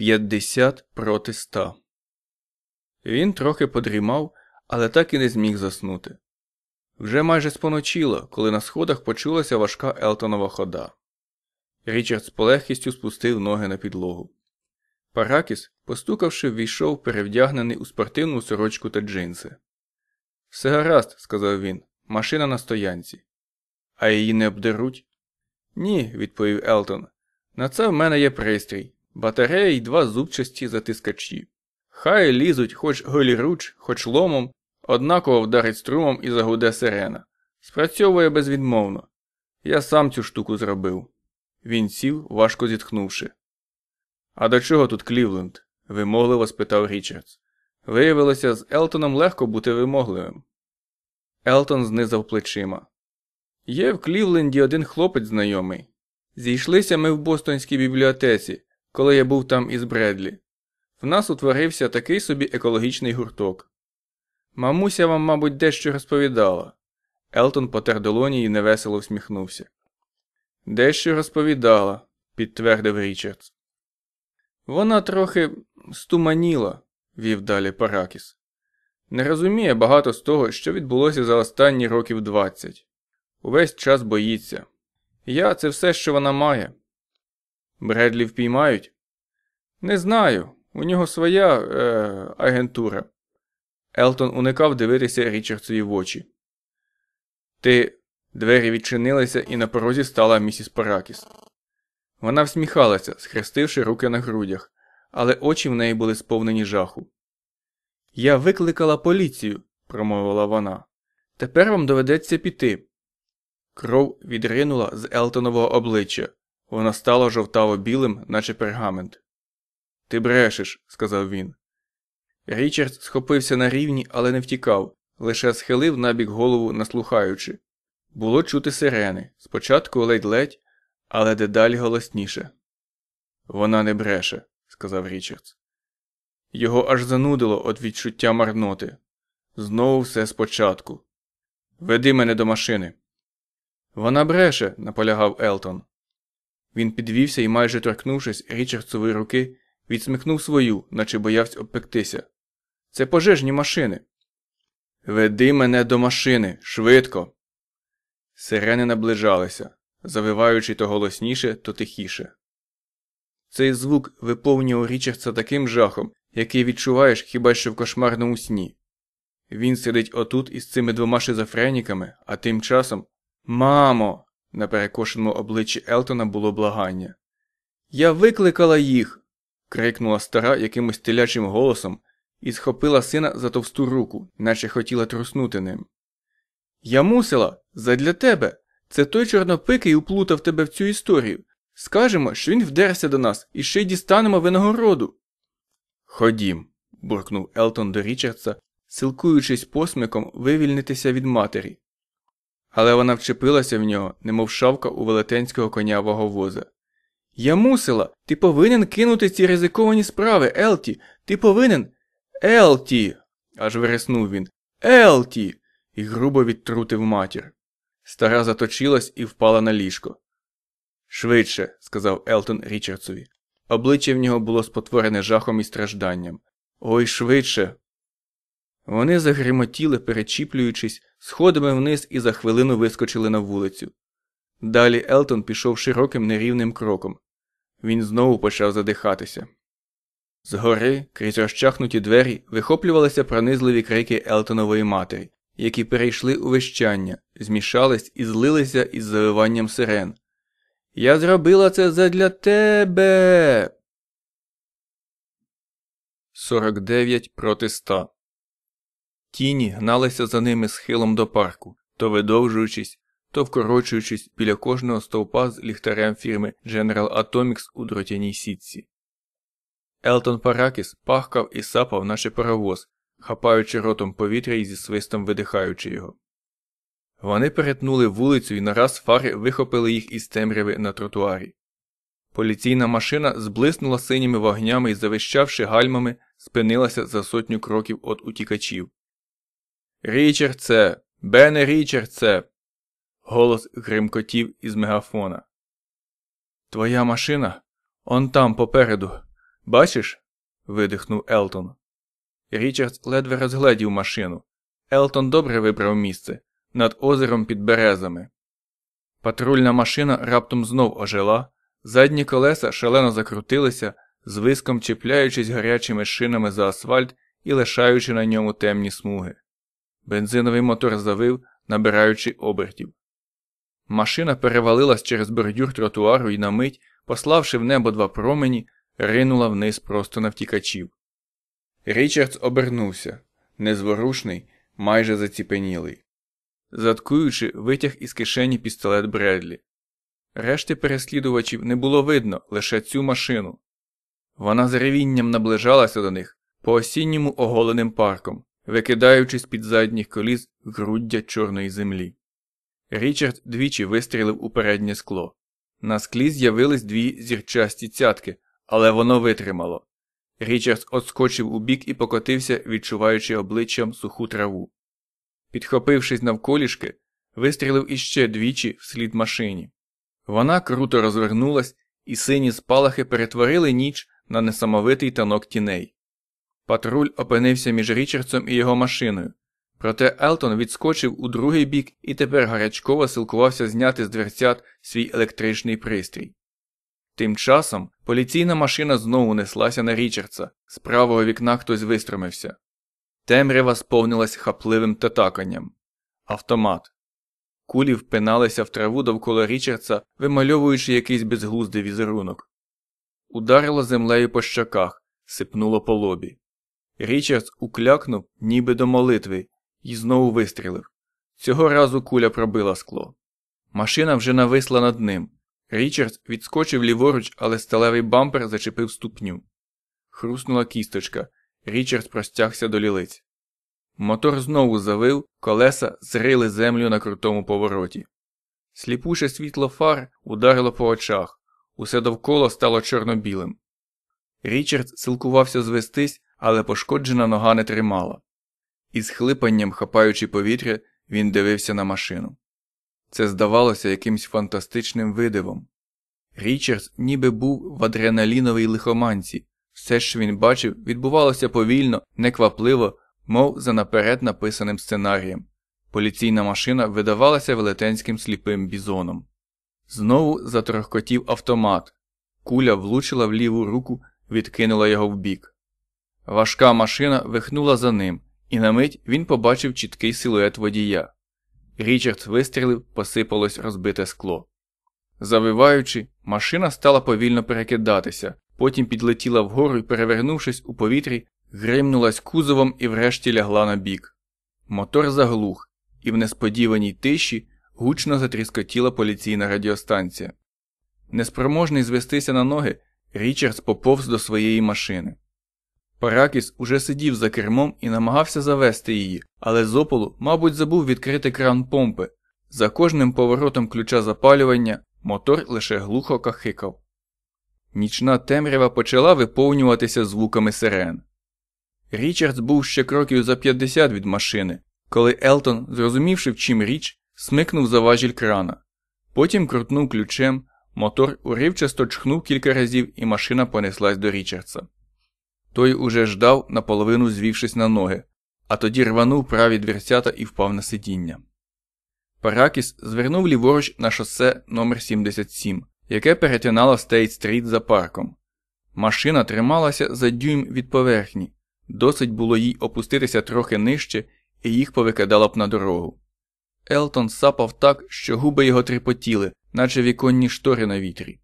50 проти 100. Він трохи подрімав, але так і не зміг заснути. Вже майже споночило, коли на сходах почулася важка Елтонова хода. Річард з полегкістю спустив ноги на підлогу. Паракіс, постукавши, ввійшов перевдягнений у спортивну сорочку та джинси. Все гаразд, сказав він, машина на стоянці. А її не обдеруть? Ні, відповів Елтон. На це в мене є пристрій, батарея й два зубчасті затискачі. Хай лізуть хоч голіруч, хоч ломом, однаково вдарить струмом і загуде сирена. Спрацьовує безвідмовно. Я сам цю штуку зробив. Він сів, важко зітхнувши. А до чого тут Клівленд? вимогливо спитав Річардс. Виявилося, з Елтоном легко бути вимогливим. Елтон знизав плечима. Є в Клівленді один хлопець знайомий. Зійшлися ми в Бостонській бібліотеці, коли я був там із Бредлі. В нас утворився такий собі екологічний гурток. Мамуся вам, мабуть, дещо розповідала. Елтон потер долоні і невесело всміхнувся. Дещо розповідала, підтвердив Річардс. Вона трохи стуманіла, вів далі Паракіс. Не розуміє багато з того, що відбулося за останні років двадцять. Увесь час боїться. Я це все, що вона має. Бредлі впіймають? Не знаю. У нього своя е, агентура. Елтон уникав дивитися Річардсові в очі. Ти. Двері відчинилися, і на порозі стала місіс Паракіс. Вона всміхалася, схрестивши руки на грудях, але очі в неї були сповнені жаху. Я викликала поліцію, промовила вона. Тепер вам доведеться піти. Кров відринула з Елтонового обличчя. Воно стало жовтаво білим, наче пергамент. Ти брешеш, сказав він. Річард схопився на рівні, але не втікав, лише схилив набік голову, наслухаючи. Було чути сирени, спочатку ледь-ледь, але дедалі голосніше. Вона не бреше, сказав Річардс. Його аж занудило від відчуття марноти. Знову все спочатку. Веди мене до машини. Вона бреше, наполягав Елтон. Він підвівся і, майже торкнувшись Річардсової руки, відсмикнув свою, наче боявся обпектися. Це пожежні машини. Веди мене до машини, швидко. Сирени наближалися, завиваючи то голосніше, то тихіше. Цей звук виповнював Річардса таким жахом, який відчуваєш хіба що в кошмарному сні. Він сидить отут із цими двома шизофреніками, а тим часом. Мамо! На перекошеному обличчі Елтона було благання. Я викликала їх. крикнула стара якимось телячим голосом і схопила сина за товсту руку, наче хотіла труснути ним. Я мусила, задля тебе. Це той чорнопикий уплутав тебе в цю історію. Скажемо, що він вдерся до нас і ще й дістанемо винагороду. Ходім, буркнув Елтон до Річардса, силкуючись посмиком вивільнитися від матері. Але вона вчепилася в нього, немов шавка у велетенського конявого воза. Я мусила, ти повинен кинути ці ризиковані справи, Елті. Ти повинен. Елті. аж вириснув він. Елті. і грубо відтрутив матір. Стара заточилась і впала на ліжко. Швидше, сказав Елтон Річардсові. Обличчя в нього було спотворене жахом і стражданням. Ой, швидше. Вони загримотіли, перечіплюючись, сходами вниз і за хвилину вискочили на вулицю. Далі Елтон пішов широким нерівним кроком. Він знову почав задихатися. Згори, крізь розчахнуті двері, вихоплювалися пронизливі крики Елтонової матері, які перейшли у вищання, змішались і злилися із завиванням сирен. Я зробила це задля тебе. 49 проти 100 Тіні гналися за ними схилом до парку, то видовжуючись, то вкорочуючись біля кожного стовпа з ліхтарем фірми General Atomics у дротяній сітці. Елтон Паракіс пахкав і сапав, наче паровоз, хапаючи ротом повітря і зі свистом видихаючи його. Вони перетнули вулицю і нараз фари вихопили їх із темряви на тротуарі. Поліційна машина зблиснула синіми вогнями і, завищавши гальмами, спинилася за сотню кроків від утікачів. Річардсе, Бене Річардсе. Голос гримкотів із мегафона. Твоя машина? Он там попереду. Бачиш? видихнув Елтон. Річардс ледве розгледів машину. Елтон добре вибрав місце над озером під березами. Патрульна машина раптом знов ожила, задні колеса шалено закрутилися, з виском чіпляючись гарячими шинами за асфальт і лишаючи на ньому темні смуги. Бензиновий мотор завив, набираючи обертів. Машина перевалилась через бордюр тротуару і на мить, пославши в небо два промені, ринула вниз просто на втікачів. Річардс обернувся, незворушний, майже заціпенілий. Заткуючи, витяг із кишені пістолет Бредлі. Решти переслідувачів не було видно лише цю машину. Вона з ревінням наближалася до них по осінньому оголеним парком, викидаючись під задніх коліс груддя чорної землі. Річард двічі вистрілив у переднє скло. На склі з'явились дві зірчасті цятки, але воно витримало. Річард отскочив у бік і покотився, відчуваючи обличчям суху траву. Підхопившись навколішки, вистрілив іще двічі вслід машині. Вона круто розвернулась, і сині спалахи перетворили ніч на несамовитий танок тіней. Патруль опинився між Річардсом і його машиною, проте Елтон відскочив у другий бік і тепер гарячково силкувався зняти з дверцят свій електричний пристрій. Тим часом поліційна машина знову неслася на Річардса, з правого вікна хтось вистромився. Темрява сповнилась хапливим татаканням. Автомат. Кулі впиналися в траву довкола Річардса, вимальовуючи якийсь безглуздий візерунок. Ударило землею по щоках, сипнуло по лобі. Річардс уклякнув, ніби до молитви, і знову вистрілив. Цього разу куля пробила скло. Машина вже нависла над ним. Річардс відскочив ліворуч, але сталевий бампер зачепив ступню. Хруснула кісточка. Річардс простягся до лілиць. Мотор знову завив, колеса зрили землю на крутому повороті. Сліпуче світло фар ударило по очах, усе довкола стало чорно-білим. Річард силкувався звестись, але пошкоджена нога не тримала. Із хлипанням, хапаючи повітря, він дивився на машину. Це здавалося якимсь фантастичним видивом. Річардс ніби був в адреналіновій лихоманці, все, що він бачив, відбувалося повільно, неквапливо, мов за наперед написаним сценарієм. Поліційна машина видавалася велетенським сліпим бізоном. Знову затрохкотів автомат. Куля влучила в ліву руку, відкинула його вбік. Важка машина вихнула за ним, і на мить він побачив чіткий силует водія. Річард вистрілив, посипалось розбите скло. Завиваючи, машина стала повільно перекидатися, потім підлетіла вгору і, перевернувшись у повітрі, гримнулась кузовом і врешті лягла на бік. Мотор заглух, і в несподіваній тиші гучно затріскотіла поліційна радіостанція. Неспроможний звестися на ноги, Річардс поповз до своєї машини. Паракіс уже сидів за кермом і намагався завести її, але з ополу, мабуть, забув відкрити кран помпи. За кожним поворотом ключа запалювання мотор лише глухо кахикав. Нічна темрява почала виповнюватися звуками сирен. Річардс був ще кроків за 50 від машини, коли Елтон, зрозумівши, в чим річ, смикнув за важіль крана. Потім крутнув ключем, мотор уривчасто чхнув кілька разів, і машина понеслась до Річардса. Той уже ждав, наполовину звівшись на ноги, а тоді рванув праві дверцята і впав на сидіння. Паракіс звернув ліворуч на шосе номер 77 яке перетинало Стейт-стріт за парком. Машина трималася за дюйм від поверхні, досить було їй опуститися трохи нижче, і їх повикидало б на дорогу. Елтон сапав так, що губи його тріпотіли, наче віконні штори на вітрі.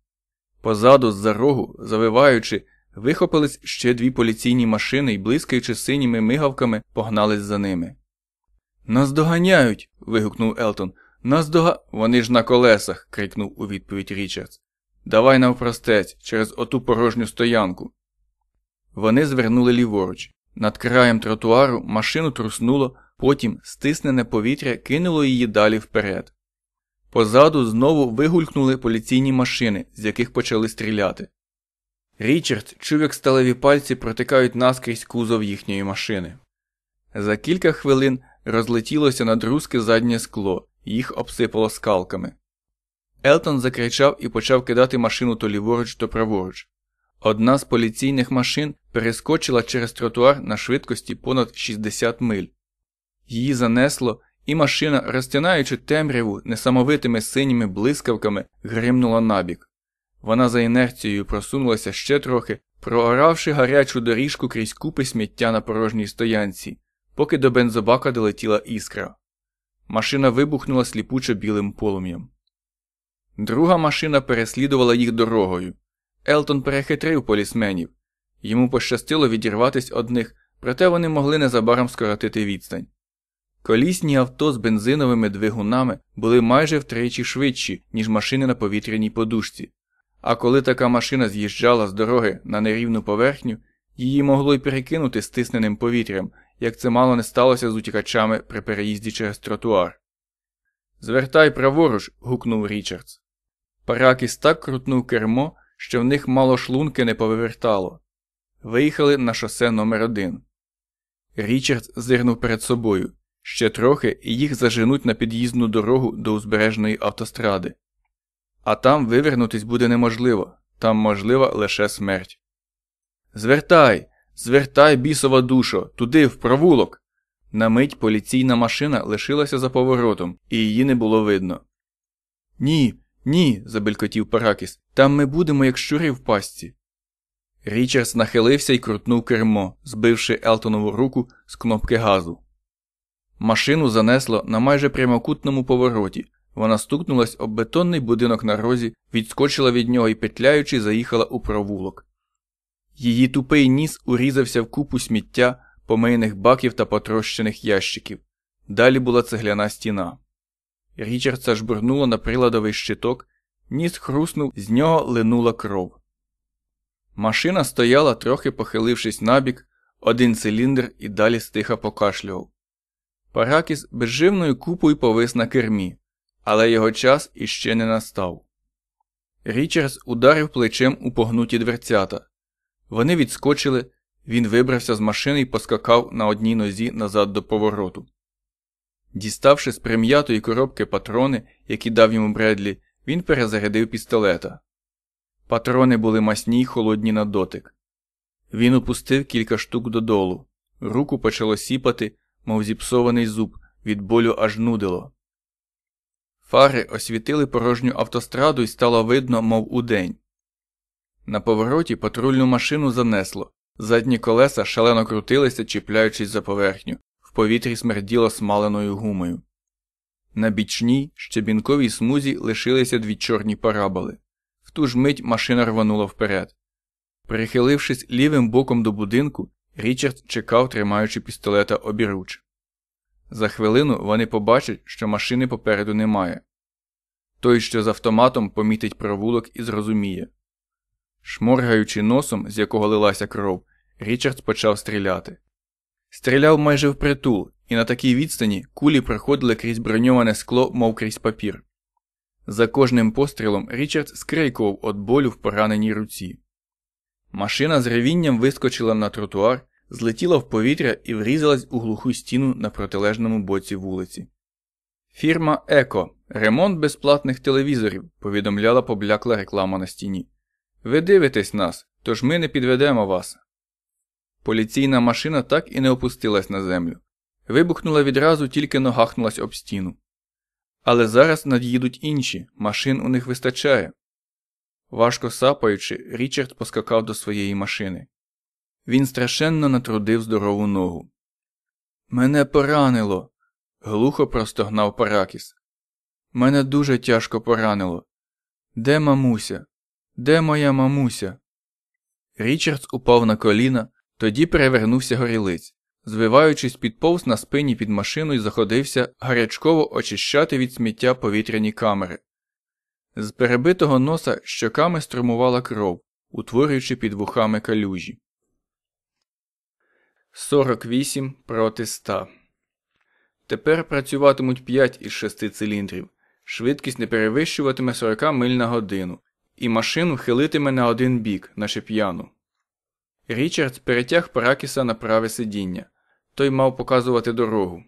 Позаду, з за рогу, завиваючи, вихопились ще дві поліційні машини і, блискаючи синіми мигавками, погнались за ними. Нас доганяють. вигукнув Елтон. Нас дога. Вони ж на колесах. крикнув у відповідь Річардс. Давай навпростець, через оту порожню стоянку. Вони звернули ліворуч. Над краєм тротуару машину труснуло, потім стиснене повітря кинуло її далі вперед. Позаду знову вигулькнули поліційні машини, з яких почали стріляти. Річард чув, як сталеві пальці протикають наскрізь кузов їхньої машини. За кілька хвилин розлетілося на друзки заднє скло, їх обсипало скалками. Елтон закричав і почав кидати машину то ліворуч, то праворуч. Одна з поліційних машин перескочила через тротуар на швидкості понад 60 миль. Її занесло, і машина, розтинаючи темряву несамовитими синіми блискавками, гримнула набік. Вона за інерцією просунулася ще трохи, прооравши гарячу доріжку крізь купи сміття на порожній стоянці, поки до бензобака долетіла іскра. Машина вибухнула сліпуче білим полум'ям. Друга машина переслідувала їх дорогою. Елтон перехитрив полісменів. Йому пощастило відірватись одних, проте вони могли незабаром скоротити відстань. Колісні авто з бензиновими двигунами були майже втричі швидші, ніж машини на повітряній подушці, а коли така машина з'їжджала з дороги на нерівну поверхню, її могло й перекинути стисненим повітрям, як це мало не сталося з утікачами при переїзді через тротуар. Звертай праворуч. гукнув Річардс. Паракіс так крутнув кермо, що в них мало шлунки не повивертало. Виїхали на шосе номер 1 Річардс зирнув перед собою. Ще трохи і їх заженуть на під'їзну дорогу до узбережної автостради. А там вивернутись буде неможливо, там можлива лише смерть. Звертай, звертай, бісова душо, туди, в провулок. На мить поліційна машина лишилася за поворотом, і її не було видно. Ні, ні, забелькотів Паракіс, там ми будемо, як щури в пастці. Річардс нахилився і крутнув кермо, збивши Елтонову руку з кнопки газу. Машину занесло на майже прямокутному повороті. Вона стукнулась об бетонний будинок на розі, відскочила від нього і петляючи, заїхала у провулок. Її тупий ніс урізався в купу сміття, помийних баків та потрощених ящиків. Далі була цегляна стіна. Річардса жбурнуло на приладовий щиток, ніс хруснув, з нього линула кров. Машина стояла, трохи похилившись набік, один циліндр і далі стиха покашлював. Паракіс безживною купою повис на кермі, але його час іще не настав. Річардс ударив плечем у погнуті дверцята. Вони відскочили, він вибрався з машини і поскакав на одній нозі назад до повороту. Діставши з прим'ятої коробки патрони, які дав йому Бредлі, він перезарядив пістолета. Патрони були масні й холодні на дотик. Він опустив кілька штук додолу. Руку почало сіпати, мов зіпсований зуб, від болю аж нудило. Фари освітили порожню автостраду і стало видно, мов удень. На повороті патрульну машину занесло, задні колеса шалено крутилися, чіпляючись за поверхню, в повітрі смерділо смаленою гумою. На бічній щебінковій смузі лишилися дві чорні параболи. В ту ж мить машина рванула вперед. Прихилившись лівим боком до будинку, Річард чекав, тримаючи пістолета обіруч. За хвилину вони побачать, що машини попереду немає. Той, що з автоматом помітить провулок і зрозуміє. Шморгаючи носом, з якого лилася кров, Річард почав стріляти. Стріляв майже впритул, і на такій відстані кулі проходили крізь броньоване скло, мов крізь папір. За кожним пострілом Річард скрейкував від болю в пораненій руці. Машина з ревінням вискочила на тротуар, злетіла в повітря і врізалась у глуху стіну на протилежному боці вулиці. Фірма Еко. Ремонт безплатних телевізорів, повідомляла поблякла реклама на стіні. Ви дивитесь нас, тож ми не підведемо вас. Поліційна машина так і не опустилась на землю. Вибухнула відразу, тільки ногахнулась об стіну. Але зараз над'їдуть інші, машин у них вистачає. Важко сапаючи, Річард поскакав до своєї машини. Він страшенно натрудив здорову ногу. Мене поранило. глухо простогнав Паракіс. Мене дуже тяжко поранило. Де мамуся? Де моя мамуся? Річардс упав на коліна, тоді перевернувся горілиць. Звиваючись, підповз на спині під машину і заходився гарячково очищати від сміття повітряні камери. З перебитого носа щоками струмувала кров, утворюючи під вухами калюжі. 48 проти 100. Тепер працюватимуть 5 із 6 циліндрів. Швидкість не перевищуватиме 40 миль на годину, і машину хилитиме на один бік, наче п'яну. Річард перетяг Паракіса на праве сидіння. Той мав показувати дорогу.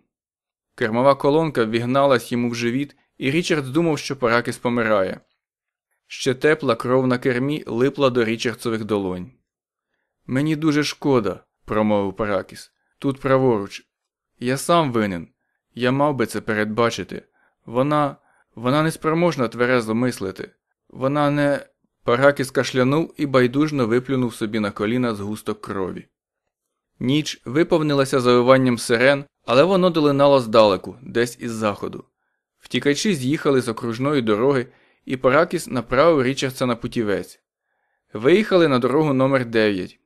Кермова колонка вігналась йому в живіт, і Річард думав, що Паракіс помирає. Ще тепла кров на кермі липла до річарцових долонь. Мені дуже шкода, промовив Паракіс. Тут праворуч. Я сам винен. Я мав би це передбачити. Вона. вона неспроможна тверезо мислити. Вона не. Паракіс кашлянув і байдужно виплюнув собі на коліна згусток крові. Ніч виповнилася завиванням сирен, але воно долинало здалеку, десь із заходу. Втікачі з'їхали з окружної дороги, і Паракіс направив Річардса на путівець. Виїхали на дорогу номер 9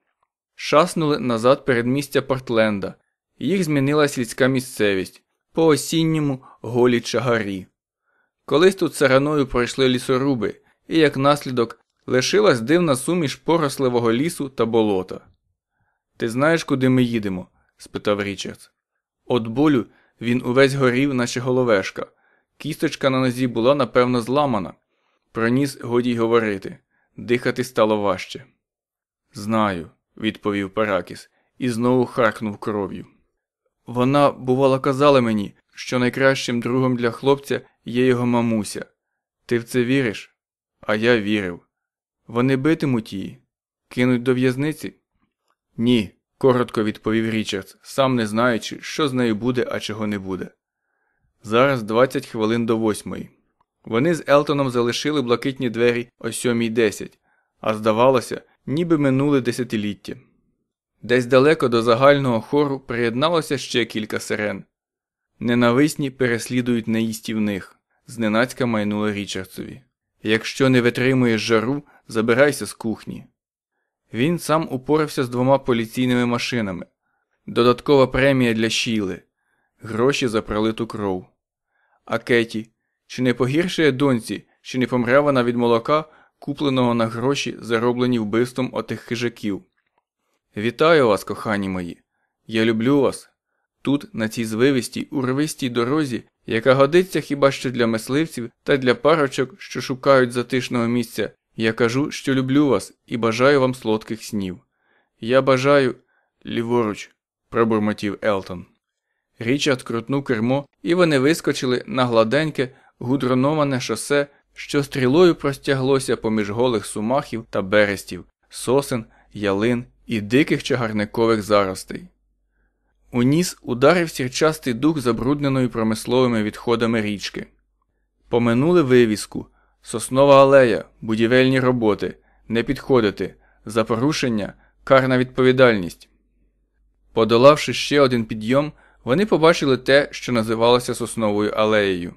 шаснули назад перед місця Портленда. Їх змінила сільська місцевість по осінньому голі чагарі. Колись тут сараною пройшли лісоруби, і, як наслідок, лишилась дивна суміш поросливого лісу та болота. Ти знаєш, куди ми їдемо? спитав Річардс. От болю він увесь горів, наче головешка. Кісточка на нозі була, напевно, зламана. Проніс годі й говорити. Дихати стало важче. Знаю, відповів Паракіс і знову харкнув кров'ю. Вона, бувало, казала мені, що найкращим другом для хлопця є його мамуся. Ти в це віриш? А я вірив. Вони битимуть її, кинуть до в'язниці? Ні, коротко відповів Річардс, сам не знаючи, що з нею буде, а чого не буде. Зараз 20 хвилин до восьмої. Вони з Елтоном залишили блакитні двері о сьомій десять, а здавалося, ніби минули десятиліття. Десь далеко до загального хору приєдналося ще кілька сирен. Ненависні переслідують неїстівних, зненацька майнула Річардсові. Якщо не витримуєш жару, забирайся з кухні. Він сам упорався з двома поліційними машинами, додаткова премія для Шіли, гроші за пролиту кров. А Кеті, чи не погіршує доньці, чи не помре вона від молока, купленого на гроші, зароблені вбивством отих хижаків? Вітаю вас, кохані мої. Я люблю вас. Тут, на цій звивистій, урвистій дорозі, яка годиться хіба що для мисливців та для парочок, що шукають затишного місця, я кажу, що люблю вас і бажаю вам солодких снів. Я бажаю ліворуч, пробурмотів Елтон. Річард крутнув кермо, і вони вискочили на гладеньке, гудроноване шосе, що стрілою простяглося поміж голих сумахів та берестів, сосен, ялин і диких чагарникових заростей. У ніс ударив сірчастий дух забрудненої промисловими відходами річки. Поминули вивіску, соснова алея, будівельні роботи, не підходити, за порушення, карна відповідальність. Подолавши ще один підйом, вони побачили те, що називалося сосновою алеєю.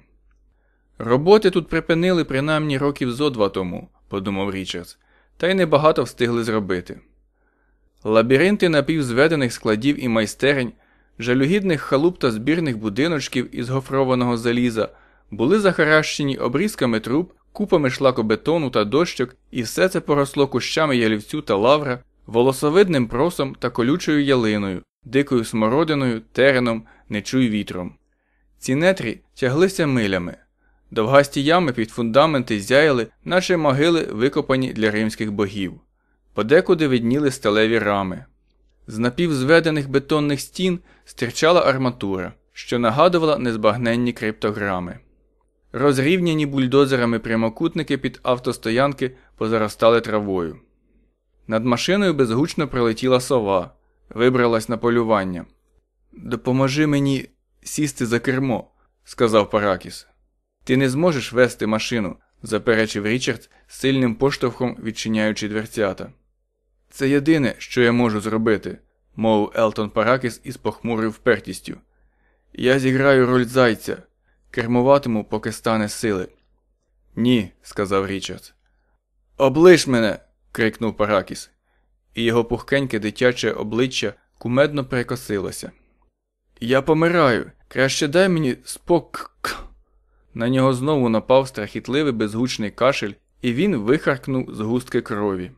Роботи тут припинили принаймні років зо два тому, подумав Річардс, та й небагато встигли зробити. Лабіринти напівзведених складів і майстерень, жалюгідних халуп та збірних будиночків із гофрованого заліза були захаращені обрізками труб, купами шлакобетону та дощок, і все це поросло кущами ялівцю та лавра, волосовидним просом та колючою ялиною, дикою смородиною, тереном, нечуй вітром. Ці нетрі тяглися милями. Довгасті ями під фундаменти зяяли, наче могили, викопані для римських богів. Подекуди видніли сталеві рами. З напівзведених бетонних стін стирчала арматура, що нагадувала незбагненні криптограми. Розрівняні бульдозерами прямокутники під автостоянки позаростали травою. Над машиною безгучно прилетіла сова, вибралась на полювання. Допоможи мені сісти за кермо, сказав Паракіс. Ти не зможеш вести машину, заперечив Річард сильним поштовхом відчиняючи дверцята. Це єдине, що я можу зробити, мовив Елтон Паракіс із похмурою впертістю. Я зіграю роль зайця, кермуватиму, поки стане сили. Ні, сказав Річард. Облиш мене. крикнув Паракіс, і його пухкеньке дитяче обличчя кумедно перекосилося. Я помираю. Краще дай мені спок. На нього знову напав страхітливий безгучний кашель, і він вихаркнув згустки крові.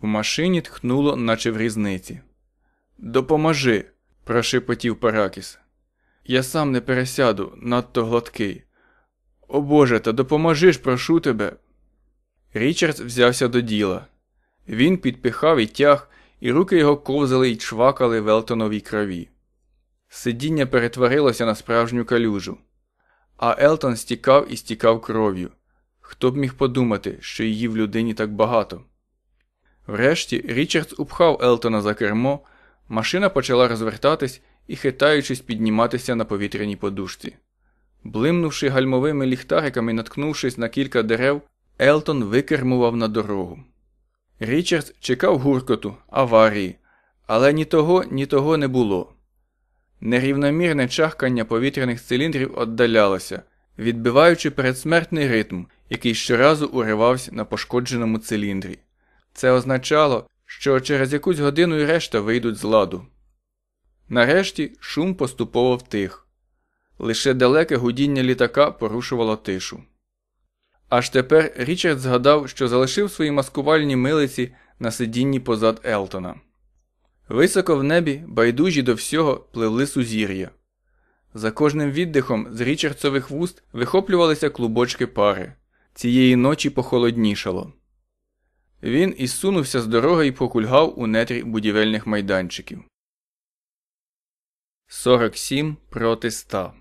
В машині тхнуло, наче в різниці. Допоможи, прошепотів Паракіс. Я сам не пересяду, надто гладкий. О Боже, та допоможи ж, прошу тебе. Річардс взявся до діла. Він підпихав і тяг, і руки його ковзали й чвакали в Елтоновій крові. Сидіння перетворилося на справжню калюжу, а Елтон стікав і стікав кров'ю. Хто б міг подумати, що її в людині так багато? Врешті Річардс упхав Елтона за кермо, машина почала розвертатись і, хитаючись, підніматися на повітряній подушці. Блимнувши гальмовими ліхтариками, наткнувшись на кілька дерев, Елтон викермував на дорогу. Річардс чекав гуркоту, аварії, але ні того, ні того не було. Нерівномірне чахкання повітряних циліндрів віддалялося, відбиваючи передсмертний ритм, який щоразу уривався на пошкодженому циліндрі. Це означало, що через якусь годину і решта вийдуть з ладу. Нарешті шум поступово втих. Лише далеке гудіння літака порушувало тишу. Аж тепер Річард згадав, що залишив свої маскувальні милиці на сидінні позад Елтона. Високо в небі, байдужі до всього, пливли сузір'я. За кожним віддихом з Річардсових вуст вихоплювалися клубочки пари. Цієї ночі похолоднішало. Він ізсунувся з дороги і покульгав у нетрі будівельних майданчиків. 47 проти 100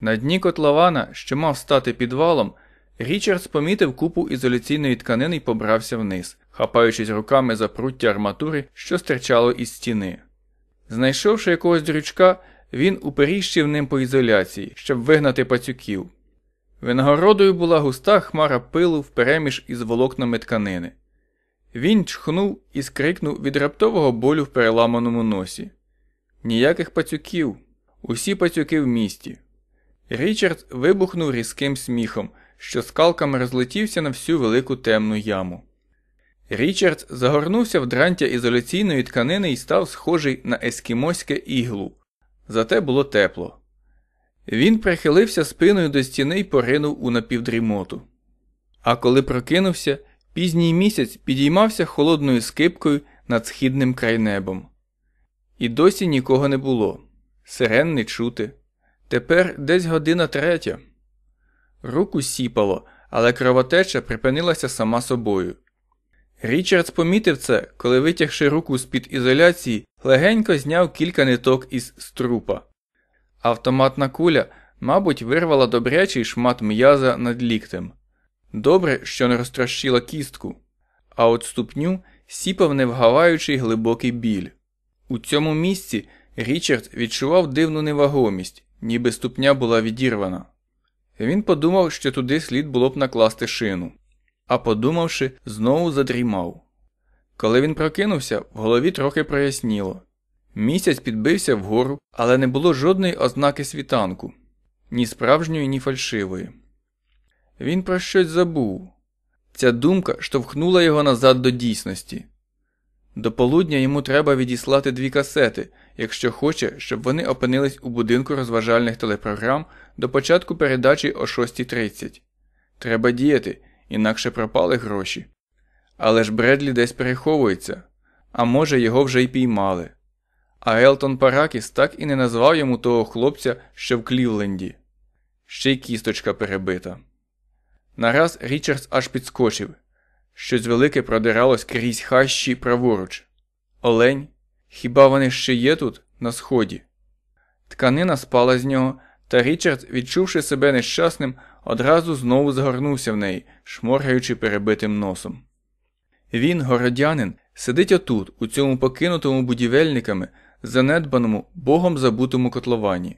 На дні котлована, що мав стати підвалом, Річардс помітив купу ізоляційної тканини і побрався вниз, хапаючись руками за пруття арматури, що стирчало із стіни. Знайшовши якогось дрючка, він уперіщив ним по ізоляції, щоб вигнати пацюків. Винагородою була густа хмара пилу впереміж із волокнами тканини. Він чхнув і скрикнув від раптового болю в переламаному носі. Ніяких пацюків, усі пацюки в місті. Річард вибухнув різким сміхом, що скалками розлетівся на всю велику темну яму. Річард загорнувся в дрантя ізоляційної тканини і став схожий на ескімоське іглу, зате було тепло. Він прихилився спиною до стіни і поринув у напівдрімоту. А коли прокинувся, пізній місяць підіймався холодною скипкою над східним крайнебом. І досі нікого не було. Сирен не чути. Тепер десь година третя. Руку сіпало, але кровотеча припинилася сама собою. Річард помітив це, коли, витягши руку з під ізоляції, легенько зняв кілька ниток із струпа. Автоматна куля, мабуть, вирвала добрячий шмат м'яза над ліктем. Добре, що не розтрощила кістку, а от ступню сіпав невгаваючий глибокий біль. У цьому місці Річард відчував дивну невагомість, ніби ступня була відірвана. Він подумав, що туди слід було б накласти шину, а подумавши, знову задрімав. Коли він прокинувся, в голові трохи проясніло. Місяць підбився вгору, але не було жодної ознаки світанку, ні справжньої, ні фальшивої. Він про щось забув. Ця думка штовхнула його назад до дійсності. До полудня йому треба відіслати дві касети, якщо хоче, щоб вони опинились у будинку розважальних телепрограм до початку передачі о 6.30. Треба діяти, інакше пропали гроші. Але ж Бредлі десь переховується, а може, його вже й піймали. А Елтон Паракіс так і не назвав йому того хлопця, що в Клівленді. Ще й кісточка перебита. Нараз Річардс аж підскочив. Щось велике продиралось крізь хащі праворуч. Олень. Хіба вони ще є тут, на сході? Тканина спала з нього, та Річард, відчувши себе нещасним, одразу знову згорнувся в неї, шморгаючи перебитим носом. Він, городянин, сидить отут, у цьому покинутому будівельниками, занедбаному, богом забутому котловані.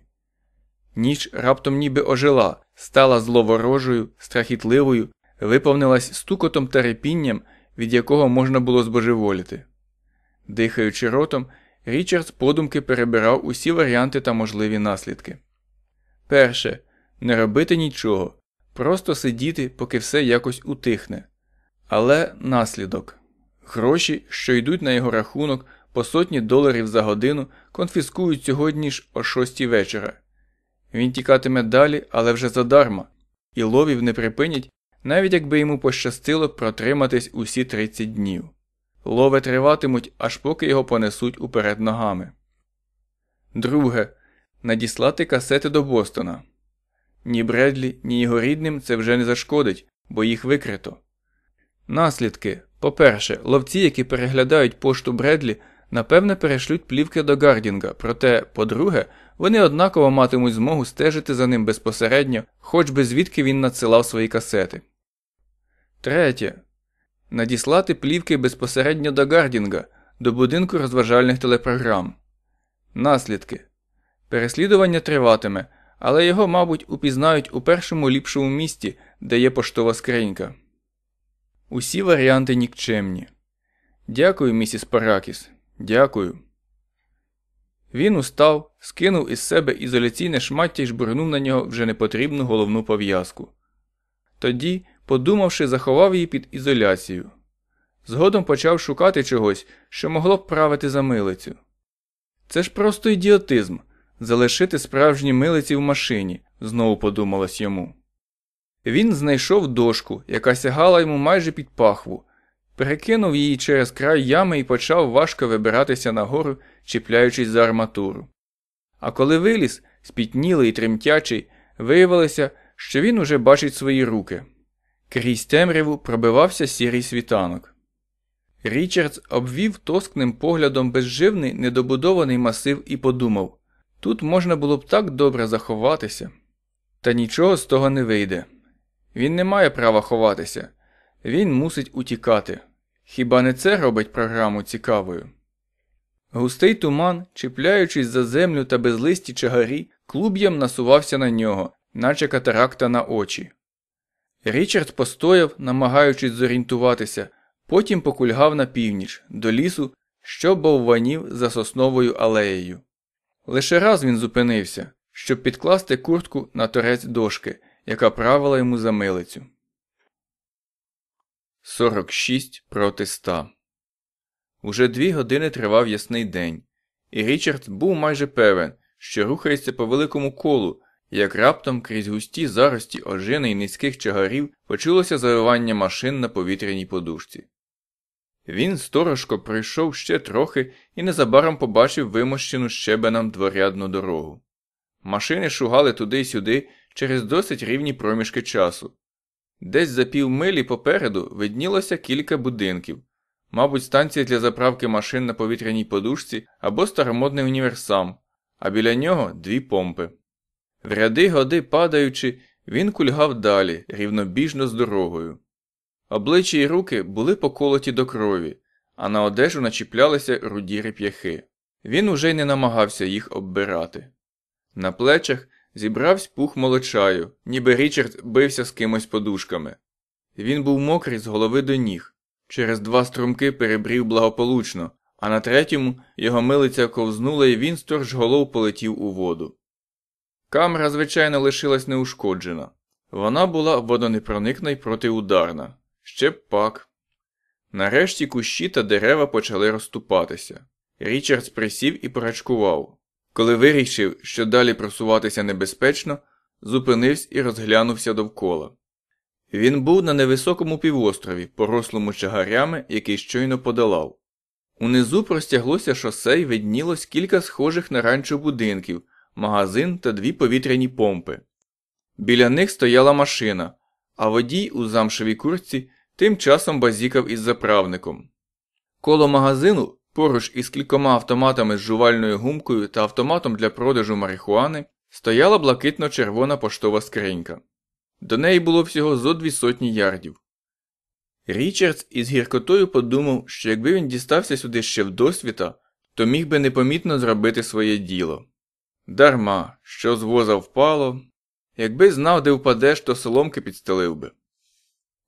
Ніч раптом ніби ожила, стала зловорожою, страхітливою, виповнилась стукотом та репінням, від якого можна було збожеволіти. Дихаючи ротом, Річардс подумки перебирав усі варіанти та можливі наслідки. Перше не робити нічого, просто сидіти, поки все якось утихне. Але наслідок гроші, що йдуть на його рахунок по сотні доларів за годину, конфіскують сьогодні ж о шостій вечора. Він тікатиме далі, але вже задарма, і ловів не припинять, навіть якби йому пощастило протриматись усі 30 днів. Лови триватимуть, аж поки його понесуть уперед ногами. Друге. Надіслати касети до Бостона. Ні Бредлі, ні його рідним це вже не зашкодить, бо їх викрито. Наслідки по-перше, ловці, які переглядають пошту Бредлі, напевне перешлють плівки до Гардінга, проте, по-друге, вони однаково матимуть змогу стежити за ним безпосередньо, хоч би звідки він надсилав свої касети. Третє. Надіслати плівки безпосередньо до Гардінга, до будинку розважальних телепрограм. Наслідки. Переслідування триватиме, але його, мабуть, упізнають у першому ліпшому місті, де є поштова скринька. Усі варіанти нікчемні. Дякую, місіс Паракіс. Дякую. Він устав, скинув із себе ізоляційне шмаття і жбурнув на нього вже непотрібну головну пов'язку. Тоді, подумавши, заховав її під ізоляцію. Згодом почав шукати чогось, що могло б правити за милицю. Це ж просто ідіотизм залишити справжні милиці в машині, знову подумалось йому. Він знайшов дошку, яка сягала йому майже під пахву, перекинув її через край ями і почав важко вибиратися нагору, чіпляючись за арматуру. А коли виліз, спітнілий і тремтячий, виявилося, що він уже бачить свої руки. Крізь темряву пробивався сірий світанок. Річардс обвів тоскним поглядом безживний недобудований масив і подумав тут можна було б так добре заховатися. Та нічого з того не вийде. Він не має права ховатися, він мусить утікати. Хіба не це робить програму цікавою? Густий туман, чіпляючись за землю та безлисті чагарі, клуб'ям насувався на нього, наче катаракта на очі. Річард постояв, намагаючись зорієнтуватися, потім покульгав на північ, до лісу, що бовванів за сосновою алеєю. Лише раз він зупинився, щоб підкласти куртку на торець дошки, яка правила йому за милицю. 46 проти 100 Уже дві години тривав ясний день, і Річард був майже певен, що рухається по великому колу, як раптом крізь густі зарості ожини й низьких чагарів почулося завивання машин на повітряній подушці. Він сторожко пройшов ще трохи і незабаром побачив вимощену щебенам дворядну дорогу. Машини шугали туди й сюди через досить рівні проміжки часу. Десь за півмилі попереду виднілося кілька будинків, мабуть, станція для заправки машин на повітряній подушці або старомодний універсам, а біля нього дві помпи. В ряди годи падаючи, він кульгав далі, рівнобіжно з дорогою. Обличчя й руки були поколоті до крові, а на одежу начіплялися руді реп'яхи. Він уже й не намагався їх оббирати. На плечах зібрався пух молочаю, ніби Річард бився з кимось подушками. Він був мокрий з голови до ніг. Через два струмки перебрів благополучно, а на третьому його милиця ковзнула і він сторж голов полетів у воду. Камера, звичайно, лишилась неушкоджена. Вона була водонепроникна й протиударна. Ще б пак. Нарешті кущі та дерева почали розступатися. Річардс присів і порачкував. Коли вирішив, що далі просуватися небезпечно, зупинився і розглянувся довкола. Він був на невисокому півострові, порослому чагарями, який щойно подолав. Унизу простяглося шосе й виднілось кілька схожих на ранчо будинків, магазин та дві повітряні помпи. Біля них стояла машина, а водій у замшевій курці тим часом базікав із заправником. Коло магазину, поруч із кількома автоматами з жувальною гумкою та автоматом для продажу марихуани, стояла блакитно-червона поштова скринька. До неї було всього зо дві сотні ярдів. Річардс із гіркотою подумав, що якби він дістався сюди ще вдосвіта, то міг би непомітно зробити своє діло. Дарма, що з воза впало, якби знав, де впадеш, то соломки підстелив би.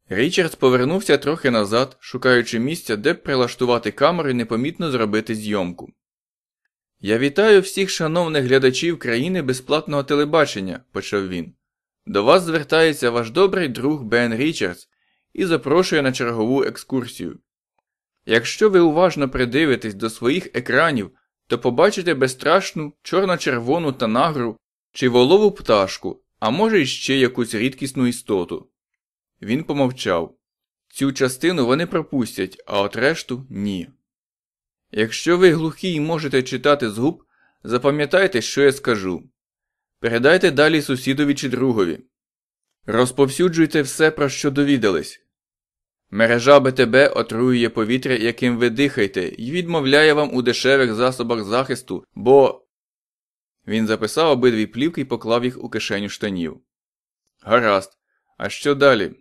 Річардс повернувся трохи назад, шукаючи місця, де б прилаштувати камеру і непомітно зробити зйомку. Я вітаю всіх шановних глядачів країни безплатного телебачення, почав він. До вас звертається ваш добрий друг Бен Річардс і запрошує на чергову екскурсію. Якщо ви уважно придивитесь до своїх екранів, то побачите безстрашну чорно-червону танагру чи волову пташку, а може іще якусь рідкісну істоту. Він помовчав. Цю частину вони пропустять, а от решту ні. Якщо ви глухі і можете читати з губ, запам'ятайте, що я скажу. Передайте далі сусідові чи другові. Розповсюджуйте все, про що довідались. Мережа БТБ отруює повітря, яким ви дихаєте, і відмовляє вам у дешевих засобах захисту, бо. Він записав обидві плівки і поклав їх у кишеню штанів. Гаразд. А що далі?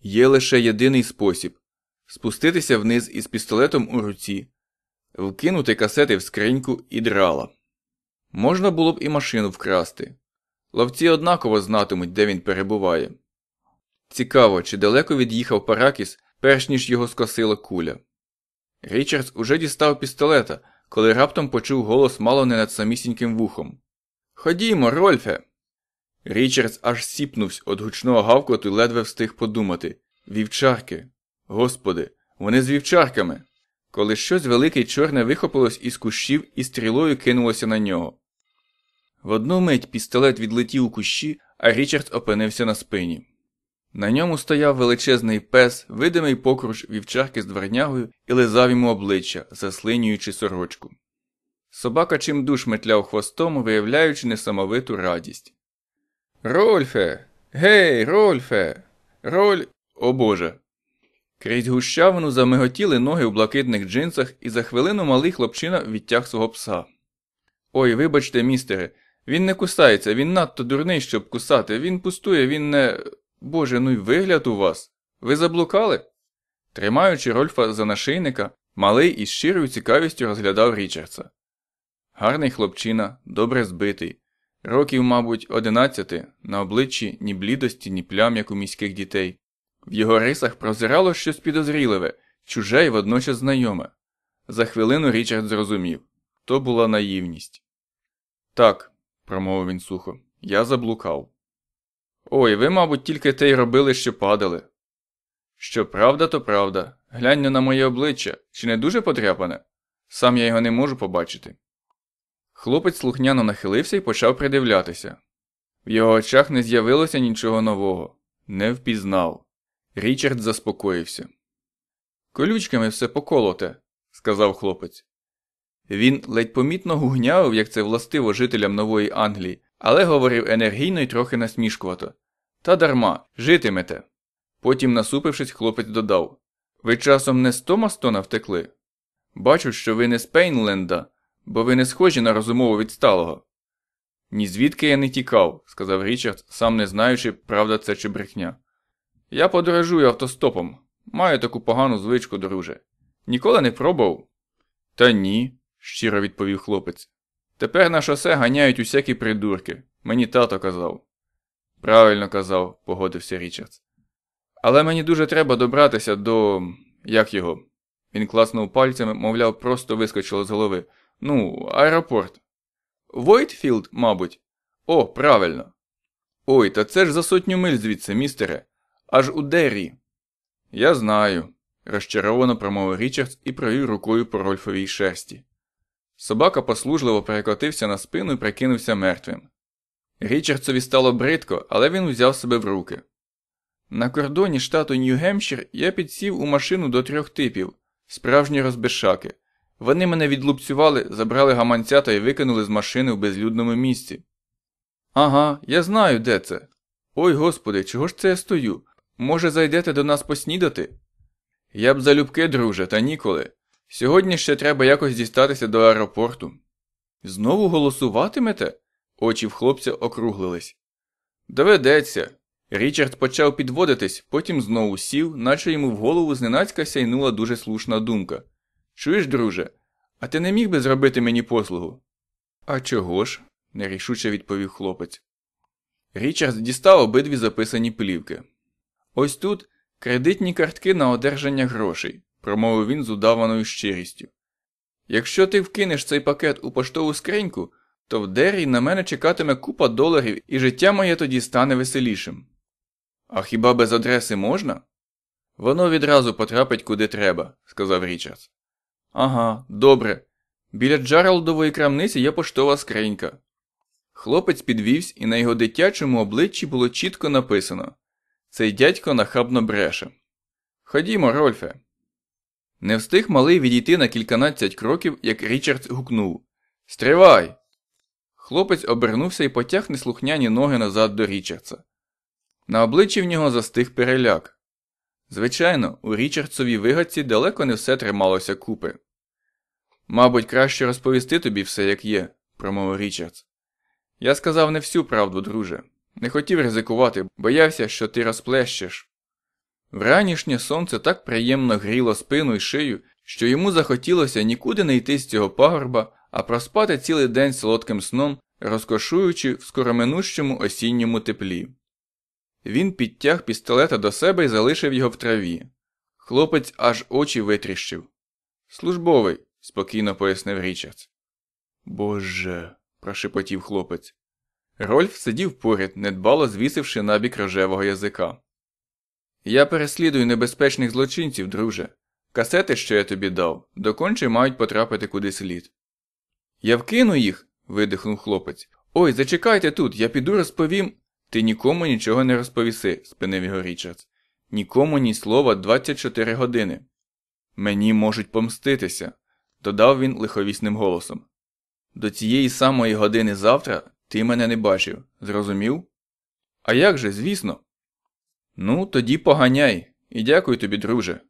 Є лише єдиний спосіб спуститися вниз із пістолетом у руці, вкинути касети в скриньку і драла. Можна було б і машину вкрасти. Ловці однаково знатимуть, де він перебуває. Цікаво, чи далеко від'їхав Паракіс, перш ніж його скосила куля. Річардс уже дістав пістолета, коли раптом почув голос мало не над самісіньким вухом. Ходімо, Рольфе. Річардс аж сіпнувся від гучного гавкоту і ледве встиг подумати Вівчарки. Господи, вони з вівчарками. Коли щось велике й чорне вихопилось із кущів і стрілою кинулося на нього. В одну мить пістолет відлетів у кущі, а Річардс опинився на спині. На ньому стояв величезний пес, видимий покруч вівчарки з двернягою і лизав йому обличчя, заслинюючи сорочку. Собака чимдуж метляв хвостом, виявляючи несамовиту радість. Рольфе. Гей, Рольфе. Роль. О Боже. Крізь гущавину замиготіли ноги у блакитних джинсах, і за хвилину малий хлопчина відтяг свого пса. Ой, вибачте, містере, він не кусається, він надто дурний, щоб кусати. Він пустує, він не. Боже, ну й вигляд у вас. Ви заблукали? Тримаючи Рольфа за нашийника, малий із щирою цікавістю розглядав Річардса. Гарний хлопчина, добре збитий. Років, мабуть, одинадцяти, на обличчі ні блідості, ні плям, як у міських дітей. В його рисах прозирало щось підозріливе, чуже й водночас знайоме. За хвилину Річард зрозумів то була наївність. Так, промовив він сухо, я заблукав. Ой, ви, мабуть, тільки те й робили, що падали. Що правда, то правда. Глянь на моє обличчя, чи не дуже подряпане? Сам я його не можу побачити. Хлопець слухняно нахилився і почав придивлятися. В його очах не з'явилося нічого нового, не впізнав. Річард заспокоївся. Колючками все поколоте, сказав хлопець. Він ледь помітно гугнявив, як це властиво жителям Нової Англії, але говорив енергійно і трохи насмішкувато. Та дарма, житимете. Потім, насупившись, хлопець додав Ви часом не з Томастона втекли? Бачу, що ви не з Пейнленда, бо ви не схожі на розумово відсталого. Ні звідки я не тікав, сказав Річард, сам не знаючи, правда це чи брехня. Я подорожую автостопом. Маю таку погану звичку, друже. Ніколи не пробував? Та ні, щиро відповів хлопець. Тепер на шосе ганяють усякі придурки. Мені тато казав. Правильно казав, погодився Річардс. Але мені дуже треба добратися до. як його? Він класнув пальцями, мовляв, просто вискочило з голови. Ну, аеропорт. Войтфілд, мабуть. О, правильно. Ой, та це ж за сотню миль звідси, містере. Аж у Деррі. Я знаю, розчаровано промовив Річардс і провів рукою по Рольфовій шерсті. Собака послужливо перекотився на спину і прикинувся мертвим. Річардсові стало бридко, але він взяв себе в руки. На кордоні штату Нью-Гемпшир я підсів у машину до трьох типів справжні розбишаки. Вони мене відлупцювали, забрали гаманцята і викинули з машини в безлюдному місці. Ага, я знаю, де це. Ой господи, чого ж це я стою? Може, зайдете до нас поснідати? Я б залюбки, друже, та ніколи. Сьогодні ще треба якось дістатися до аеропорту. Знову голосуватимете? Очі в хлопця округлились. Доведеться. Річард почав підводитись, потім знову сів, наче йому в голову зненацька сяйнула дуже слушна думка. Чуєш, друже, а ти не міг би зробити мені послугу? А чого ж? нерішуче відповів хлопець. Річард дістав обидві записані плівки. Ось тут кредитні картки на одержання грошей, промовив він з удаваною щирістю. Якщо ти вкинеш цей пакет у поштову скриньку, то в Деррі на мене чекатиме купа доларів і життя моє тоді стане веселішим. А хіба без адреси можна? Воно відразу потрапить куди треба, сказав Річардс. Ага, добре. Біля Джаралдової крамниці є поштова скринька. Хлопець підвівся, і на його дитячому обличчі було чітко написано Цей дядько нахабно бреше. Ходімо, Рольфе. Не встиг малий відійти на кільканадцять кроків, як Річардс гукнув Стривай! Хлопець обернувся і потяг неслухняні ноги назад до Річардса. На обличчі в нього застиг переляк. Звичайно, у Річардсовій вигадці далеко не все трималося купи. Мабуть, краще розповісти тобі все, як є, промовив Річардс. Я сказав не всю правду, друже. Не хотів ризикувати, боявся, що ти розплещеш. Вранішнє сонце так приємно гріло спину і шию, що йому захотілося нікуди не йти з цього пагорба, а проспати цілий день солодким сном, розкошуючи в скороминущому осінньому теплі. Він підтяг пістолета до себе і залишив його в траві. Хлопець аж очі витріщив. Службовий, спокійно пояснив Річардс. Боже, прошепотів хлопець. Рольф сидів поряд, недбало звісивши набік рожевого язика. Я переслідую небезпечних злочинців, друже. Касети, що я тобі дав, доконче мають потрапити куди слід. Я вкину їх. видихнув хлопець. Ой, зачекайте тут, я піду розповім. Ти нікому нічого не розповіси, спинив його Річардс. Нікому ні слова 24 години. Мені можуть помститися, додав він лиховісним голосом. До цієї самої години завтра ти мене не бачив, зрозумів? А як же, звісно? Ну, тоді поганяй, і дякую тобі, друже.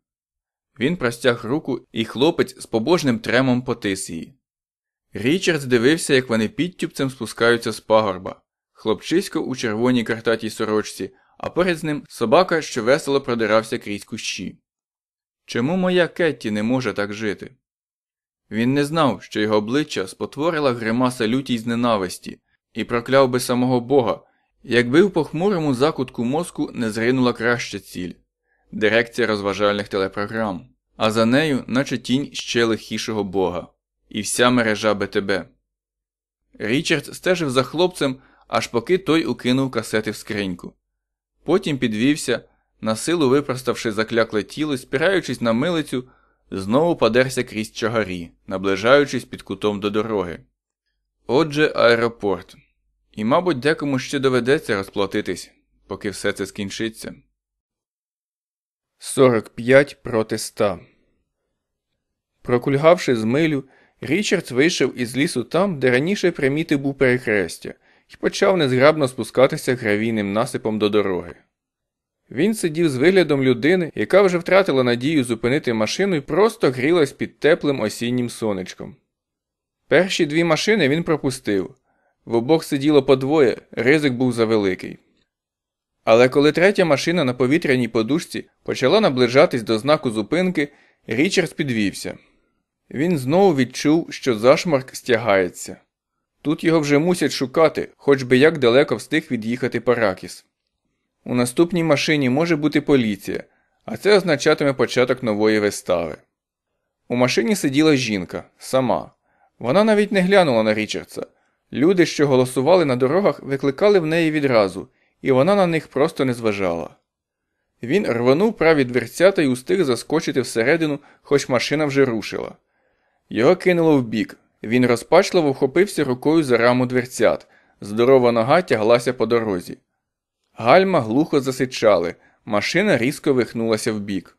Він простяг руку, і хлопець з побожним тремом потис її. Річард дивився, як вони підтюпцем спускаються з пагорба, хлопчисько у червоній картатій сорочці, а перед ним собака, що весело продирався крізь кущі. Чому моя Кетті не може так жити? Він не знав, що його обличчя спотворила гримаса лютій з ненависті, і прокляв би самого Бога, якби в похмурому закутку мозку не зринула краща ціль дирекція розважальних телепрограм, а за нею, наче тінь ще лихішого Бога, і вся мережа БТБ. Річард стежив за хлопцем, аж поки той укинув касети в скриньку. Потім підвівся, на силу випроставши заклякле тіло, спираючись на милицю, знову падерся крізь чагарі, наближаючись під кутом до дороги. Отже, аеропорт. І, мабуть, декому ще доведеться розплатитись, поки все це скінчиться. 45 проти 100 Прокульгавши з милю, Річард вийшов із лісу там, де раніше примітив був перехрестя, і почав незграбно спускатися гравійним насипом до дороги. Він сидів з виглядом людини, яка вже втратила надію зупинити машину і просто грілась під теплим осіннім сонечком. Перші дві машини він пропустив в обох сиділо по двоє, ризик був завеликий. Але коли третя машина на повітряній подушці почала наближатись до знаку зупинки, Річард підвівся. Він знову відчув, що зашмарк стягається. Тут його вже мусять шукати, хоч би як далеко встиг від'їхати Паракіс. У наступній машині може бути поліція, а це означатиме початок нової вистави. У машині сиділа жінка сама. Вона навіть не глянула на Річардса. Люди, що голосували на дорогах, викликали в неї відразу, і вона на них просто не зважала. Він рванув праві дверцята і устиг заскочити всередину, хоч машина вже рушила. Його кинуло вбік. Він розпачливо вхопився рукою за раму дверцят. Здорова нога тяглася по дорозі. Гальма глухо засичали, машина різко вихнулася вбік.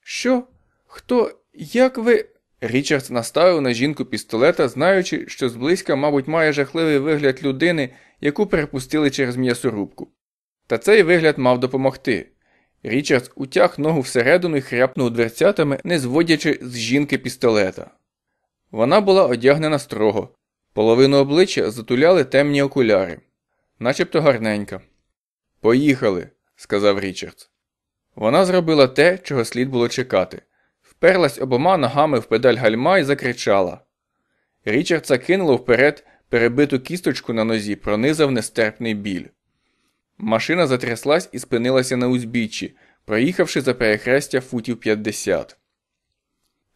Що? Хто? Як ви. Річардс наставив на жінку пістолета, знаючи, що зблизька, мабуть, має жахливий вигляд людини, яку перепустили через м'ясорубку. Та цей вигляд мав допомогти. Річардс утяг ногу всередину і хряпнув дверцятами, не зводячи з жінки пістолета. Вона була одягнена строго, половину обличчя затуляли темні окуляри, начебто гарненька. Поїхали, сказав Річардс. Вона зробила те, чого слід було чекати вперлась обома ногами в педаль гальма і закричала. Річардса кинуло вперед перебиту кісточку на нозі, пронизав нестерпний біль. Машина затряслась і спинилася на узбіччі, проїхавши за перехрестя футів 50.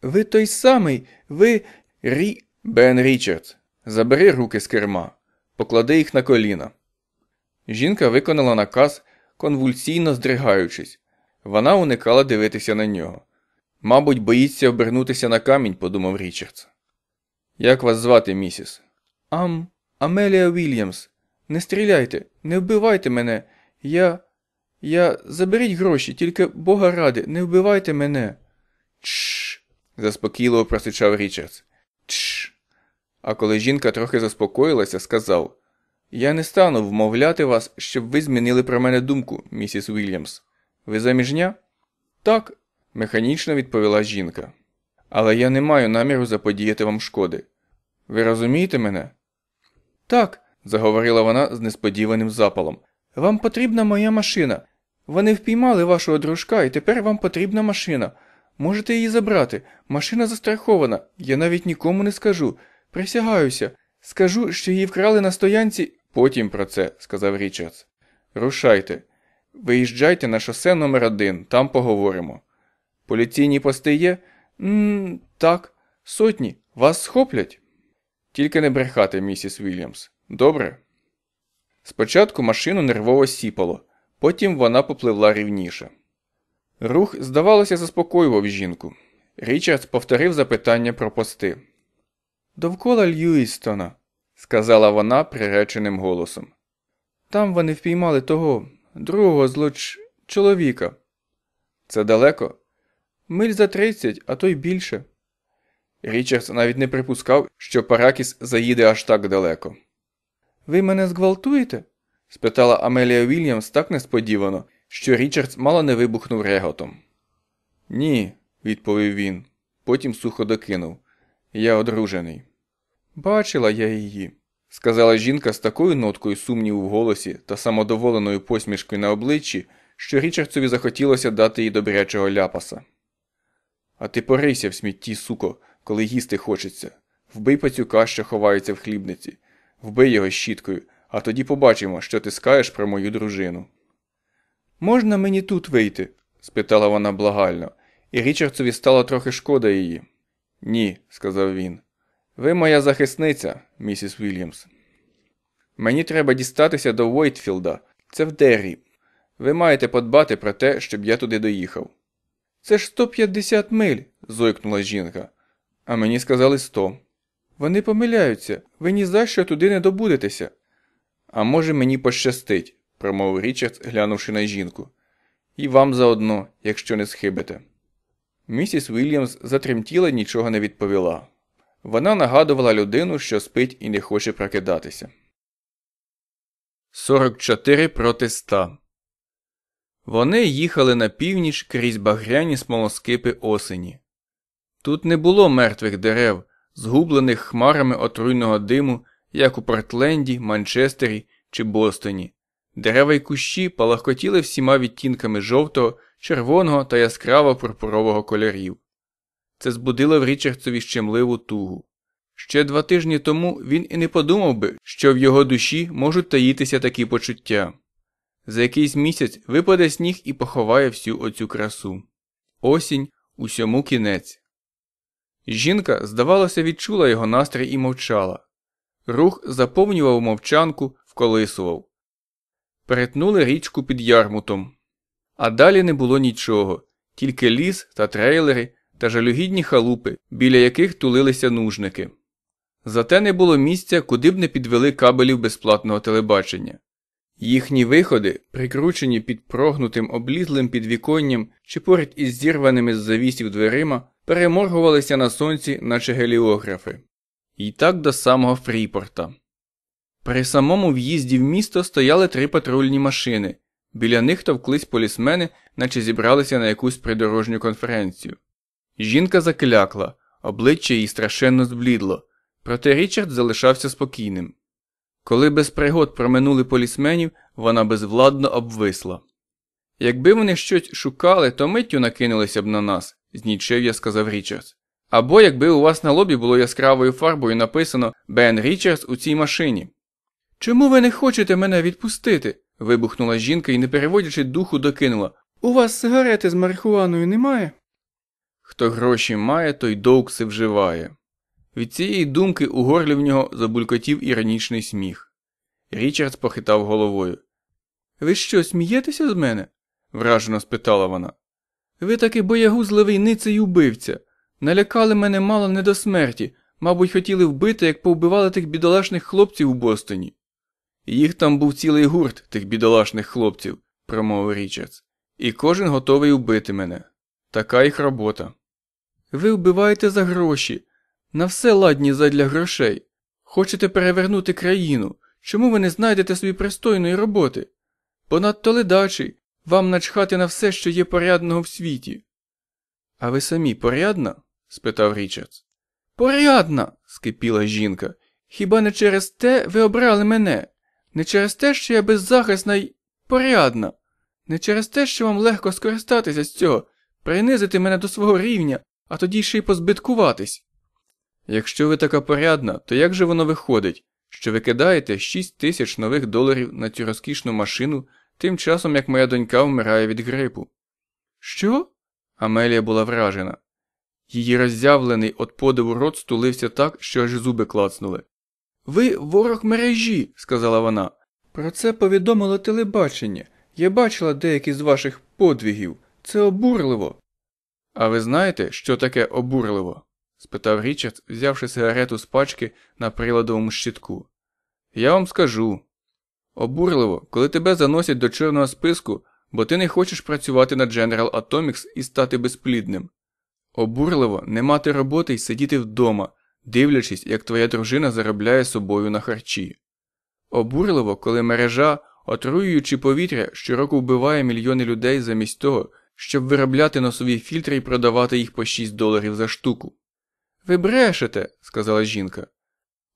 Ви той самий, ви Рі. Бен Річардс. Забери руки з керма, поклади їх на коліна. Жінка виконала наказ, конвульсійно здригаючись. Вона уникала дивитися на нього. Мабуть, боїться обернутися на камінь, подумав Річардс. Як вас звати, місіс? Ам, Амелія Вільямс. Не стріляйте, не вбивайте мене. Я. Я. Заберіть гроші, тільки бога ради, не вбивайте мене. Чш. заспокійливо просичав Річардс. Чш. А коли жінка трохи заспокоїлася, сказав Я не стану вмовляти вас, щоб ви змінили про мене думку, місіс Вільямс. Ви заміжня? Так, механічно відповіла жінка. Але я не маю наміру заподіяти вам шкоди. Ви розумієте мене? Так, заговорила вона з несподіваним запалом. Вам потрібна моя машина. Вони впіймали вашого дружка, і тепер вам потрібна машина. Можете її забрати. Машина застрахована. Я навіть нікому не скажу. Присягаюся. Скажу, що її вкрали на стоянці. Потім про це, сказав Річардс. Рушайте. Виїжджайте на шосе номер один, там поговоримо. Поліційні пости є? Ммм, так. Сотні. Вас схоплять? Тільки не брехати, місіс Вільямс. Добре? Спочатку машину нервово сіпало, потім вона попливла рівніше. Рух, здавалося, заспокоював жінку. Річардс повторив запитання про пости. Довкола Льюістона, сказала вона приреченим голосом. Там вони впіймали того, другого злоч... чоловіка. Це далеко? Миль за тридцять, а то й більше. Річардс навіть не припускав, що Паракіс заїде аж так далеко. Ви мене зґвалтуєте? спитала Амелія Вільямс так несподівано, що Річардс мало не вибухнув реготом. Ні, відповів він, потім сухо докинув. Я одружений. Бачила я її, сказала жінка з такою ноткою сумніву в голосі та самодоволеною посмішкою на обличчі, що Річардсові захотілося дати їй добрячого ляпаса. А ти порийся в смітті, суко, коли їсти хочеться. Вбий пацюка, що ховається в хлібниці, вбий його щіткою, а тоді побачимо, що ти скаєш про мою дружину. Можна мені тут вийти? спитала вона благально, і Річардсові стало трохи шкода її. Ні, сказав він. Ви моя захисниця, місіс Вільямс. Мені треба дістатися до Войтфілда, це в Деррі. Ви маєте подбати про те, щоб я туди доїхав. Це ж 150 миль, зойкнула жінка. А мені сказали 100. Вони помиляються, ви ні за що туди не добудетеся. А може, мені пощастить, промовив Річард, глянувши на жінку. І вам заодно, якщо не схибите. Місіс Вільямс затремтіла нічого не відповіла. Вона нагадувала людину, що спить і не хоче прокидатися. 44 проти 100 Вони їхали на північ крізь багряні смолоскипи осені. Тут не було мертвих дерев, згублених хмарами отруйного диму, як у Портленді, Манчестері чи Бостоні. Дерева й кущі палахкотіли всіма відтінками жовтого, червоного та яскраво пурпурового кольорів. Це збудило в Річардсові щемливу тугу. Ще два тижні тому він і не подумав би, що в його душі можуть таїтися такі почуття. За якийсь місяць випаде сніг і поховає всю оцю красу. Осінь усьому кінець. Жінка, здавалося, відчула його настрій і мовчала. Рух заповнював мовчанку, вколисував. Перетнули річку під ярмутом. А далі не було нічого, тільки ліс та трейлери та жалюгідні халупи, біля яких тулилися нужники. Зате не було місця, куди б не підвели кабелів безплатного телебачення. Їхні виходи, прикручені під прогнутим облізлим підвіконням чи поряд із зірваними з завісів дверима, переморгувалися на сонці, наче геліографи. І так до самого Фріпорта. При самому в'їзді в місто стояли три патрульні машини, біля них товклись полісмени, наче зібралися на якусь придорожню конференцію. Жінка заклякла, обличчя їй страшенно зблідло, проте Річард залишався спокійним. Коли без пригод проминули полісменів, вона безвладно обвисла. Якби вони щось шукали, то миттю накинулися б на нас, знічев'я сказав Річардс. Або якби у вас на лобі було яскравою фарбою написано Бен Річардс у цій машині. Чому ви не хочете мене відпустити? вибухнула жінка і, не переводячи духу, докинула. У вас сигарети з марихуаною немає? Хто гроші має, той довкси вживає. Від цієї думки у горлі в нього забулькотів іронічний сміх. Річардс похитав головою. Ви що, смієтеся з мене? вражено спитала вона. Ви таки боягузливий ниций убивця. Налякали мене мало не до смерті, мабуть, хотіли вбити, як повбивали тих бідолашних хлопців у Бостоні. Їх там був цілий гурт, тих бідолашних хлопців, промовив Річардс, і кожен готовий убити мене. Така їх робота. Ви вбиваєте за гроші, на все ладні задля грошей. Хочете перевернути країну. Чому ви не знайдете собі пристойної роботи? Понадто ледачий, вам начхати на все, що є порядного в світі. А ви самі порядна? спитав Річардс. Порядна. скипіла жінка. Хіба не через те ви обрали мене? Не через те, що я беззахисна й порядна, не через те, що вам легко скористатися з цього, принизити мене до свого рівня, а тоді ще й позбиткуватись. Якщо ви така порядна, то як же воно виходить, що ви кидаєте 6 тисяч нових доларів на цю розкішну машину, тим часом як моя донька вмирає від грипу? Що? Амелія була вражена. Її роззявлений от подиву рот стулився так, що аж зуби клацнули. Ви ворог мережі, сказала вона. Про це повідомило телебачення. Я бачила деякі з ваших подвігів. Це обурливо. А ви знаєте, що таке обурливо? Спитав Річард, взявши сигарету з пачки на приладовому щитку. Я вам скажу. Обурливо, коли тебе заносять до чорного списку, бо ти не хочеш працювати на General Atomics і стати безплідним. Обурливо не мати роботи і сидіти вдома, дивлячись, як твоя дружина заробляє собою на харчі. Обурливо, коли мережа, отруюючи повітря, щороку вбиває мільйони людей замість того, щоб виробляти носові фільтри і продавати їх по 6 доларів за штуку. Ви брешете, сказала жінка.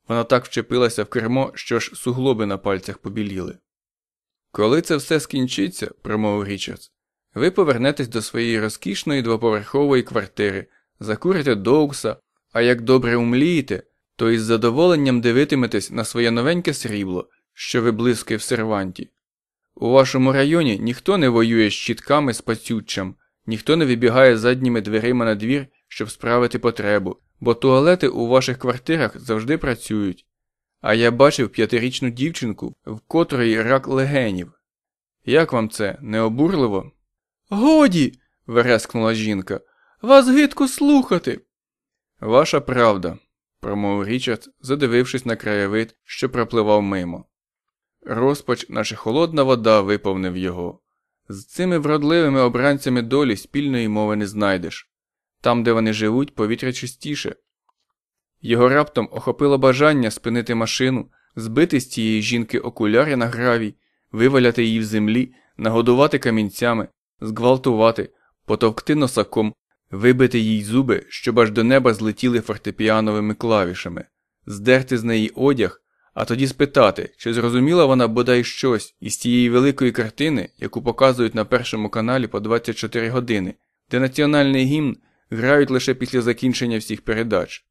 Вона так вчепилася в кермо, що ж суглоби на пальцях побіліли. Коли це все скінчиться, промовив Річардс, ви повернетесь до своєї розкішної двоповерхової квартири, закурите доукса, а як добре умлієте, то із задоволенням дивитиметесь на своє новеньке срібло, що виблискує в серванті. У вашому районі ніхто не воює з щітками з пацюччям, ніхто не вибігає задніми дверима на двір, щоб справити потребу, бо туалети у ваших квартирах завжди працюють. А я бачив п'ятирічну дівчинку, в котрої рак легенів. Як вам це не обурливо? Годі. верескнула жінка. Вас гидко слухати. Ваша правда, промовив Річард, задивившись на краєвид, що пропливав мимо. Розпач, наче холодна вода, виповнив його. З цими вродливими обранцями долі спільної мови не знайдеш. Там, де вони живуть, повітря чистіше. Його раптом охопило бажання спинити машину, збити з цієї жінки окуляри на гравій, виваляти її в землі, нагодувати камінцями, зґвалтувати, потовкти носаком, вибити їй зуби, щоб аж до неба злетіли фортепіановими клавішами, здерти з неї одяг, а тоді спитати, чи зрозуміла вона бодай щось із тієї великої картини, яку показують на першому каналі по 24 години, де національний гімн грають лише після закінчення всіх передач.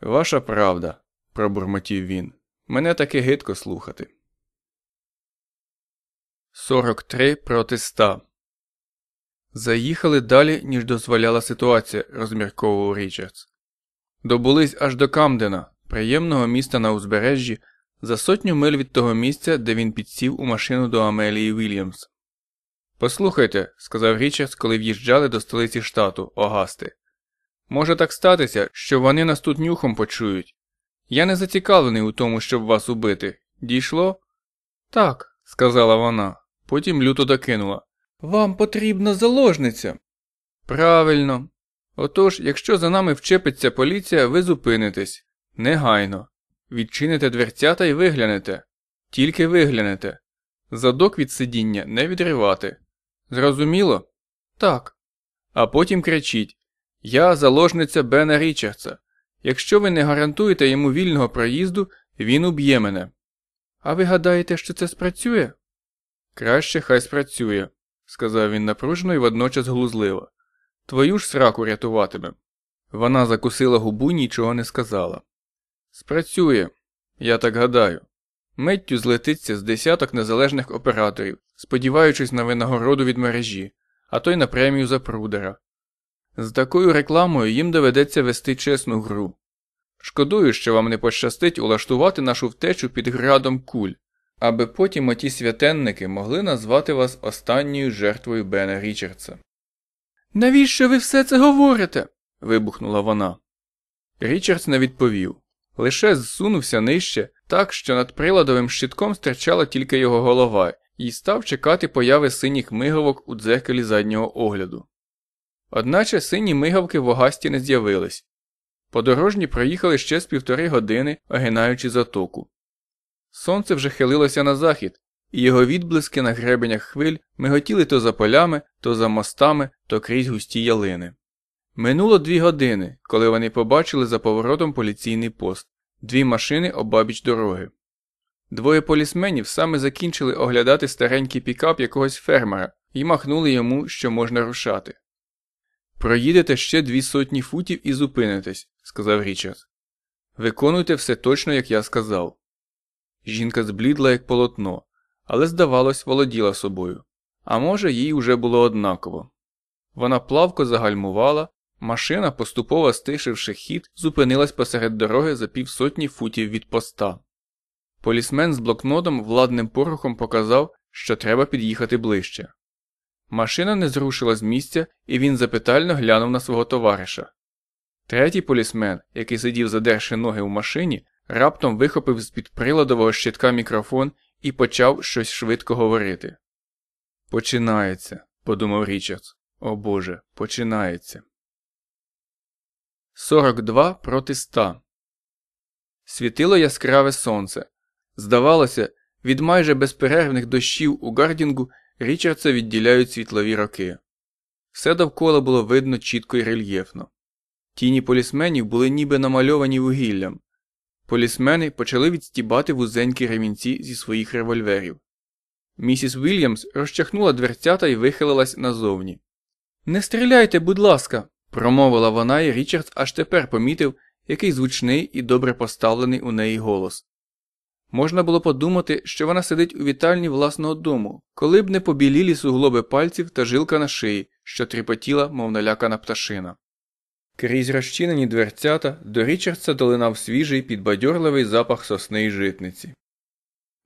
Ваша правда, пробурмотів він. Мене таки гидко слухати. 43 проти 100 Заїхали далі, ніж дозволяла ситуація, розмірковував Річардс. Добулись аж до Камдена, приємного міста на узбережжі, за сотню миль від того місця, де він підсів у машину до Амелії Вільямс. Послухайте, сказав Річардс, коли в'їжджали до столиці штату Огасти. Може так статися, що вони нас тут нюхом почують. Я не зацікавлений у тому, щоб вас убити. Дійшло? Так, сказала вона, потім люто докинула. Вам потрібна заложниця. Правильно. Отож, якщо за нами вчепиться поліція, ви зупинитесь. Негайно. Відчините дверцята і виглянете. Тільки виглянете. Задок від сидіння не відривати. Зрозуміло? Так. А потім кричіть Я заложниця Бена Річардса. Якщо ви не гарантуєте йому вільного проїзду, він уб'є мене. А ви гадаєте, що це спрацює? Краще хай спрацює, сказав він напружено і водночас глузливо. Твою ж сраку рятуватиме. Вона закусила губу і нічого не сказала. Спрацює, я так гадаю. Миттю злетиться з десяток незалежних операторів, сподіваючись на винагороду від мережі, а то й на премію за прудера. З такою рекламою їм доведеться вести чесну гру. Шкодую, що вам не пощастить улаштувати нашу втечу під градом куль, аби потім оті святенники могли назвати вас останньою жертвою Бена Річардса. Навіщо ви все це говорите? вибухнула вона. Річардс не відповів, лише зсунувся нижче, так що над приладовим щитком стирчала тільки його голова, і став чекати появи синіх мигавок у дзеркалі заднього огляду. Одначе сині мигавки в огасті не з'явились. Подорожні проїхали ще з півтори години, огинаючи затоку. Сонце вже хилилося на захід, і його відблиски на гребенях хвиль миготіли то за полями, то за мостами, то крізь густі ялини. Минуло дві години, коли вони побачили за поворотом поліційний пост, дві машини обабіч дороги. Двоє полісменів саме закінчили оглядати старенький пікап якогось фермера і махнули йому, що можна рушати. Проїдете ще дві сотні футів і зупинитесь, сказав Річард. Виконуйте все точно, як я сказав. Жінка зблідла, як полотно, але, здавалось, володіла собою. А може, їй уже було однаково. Вона плавко загальмувала, машина, поступово стишивши хід, зупинилась посеред дороги за півсотні футів від поста. Полісмен з блокнотом владним порухом показав, що треба під'їхати ближче. Машина не зрушила з місця, і він запитально глянув на свого товариша. Третій полісмен, який сидів задерши ноги у машині, раптом вихопив з під приладового щитка мікрофон і почав щось швидко говорити. Починається, подумав Річардс. О Боже, починається. 42 проти 100 Світило яскраве сонце. Здавалося, від майже безперервних дощів у Гардінгу Річардса відділяють світлові роки. Все довкола було видно чітко і рельєфно. Тіні полісменів були ніби намальовані вугіллям. Полісмени почали відстібати вузенькі ремінці зі своїх револьверів. Місіс Вільямс розчахнула дверцята і вихилилась назовні. Не стріляйте, будь ласка, промовила вона, і Річардс аж тепер помітив, який звучний і добре поставлений у неї голос. Можна було подумати, що вона сидить у вітальні власного дому, коли б не побілілі суглоби пальців та жилка на шиї, що тріпотіла, мов налякана пташина. Крізь розчинені дверцята до Річардса долинав свіжий підбадьорливий запах сосни й житниці.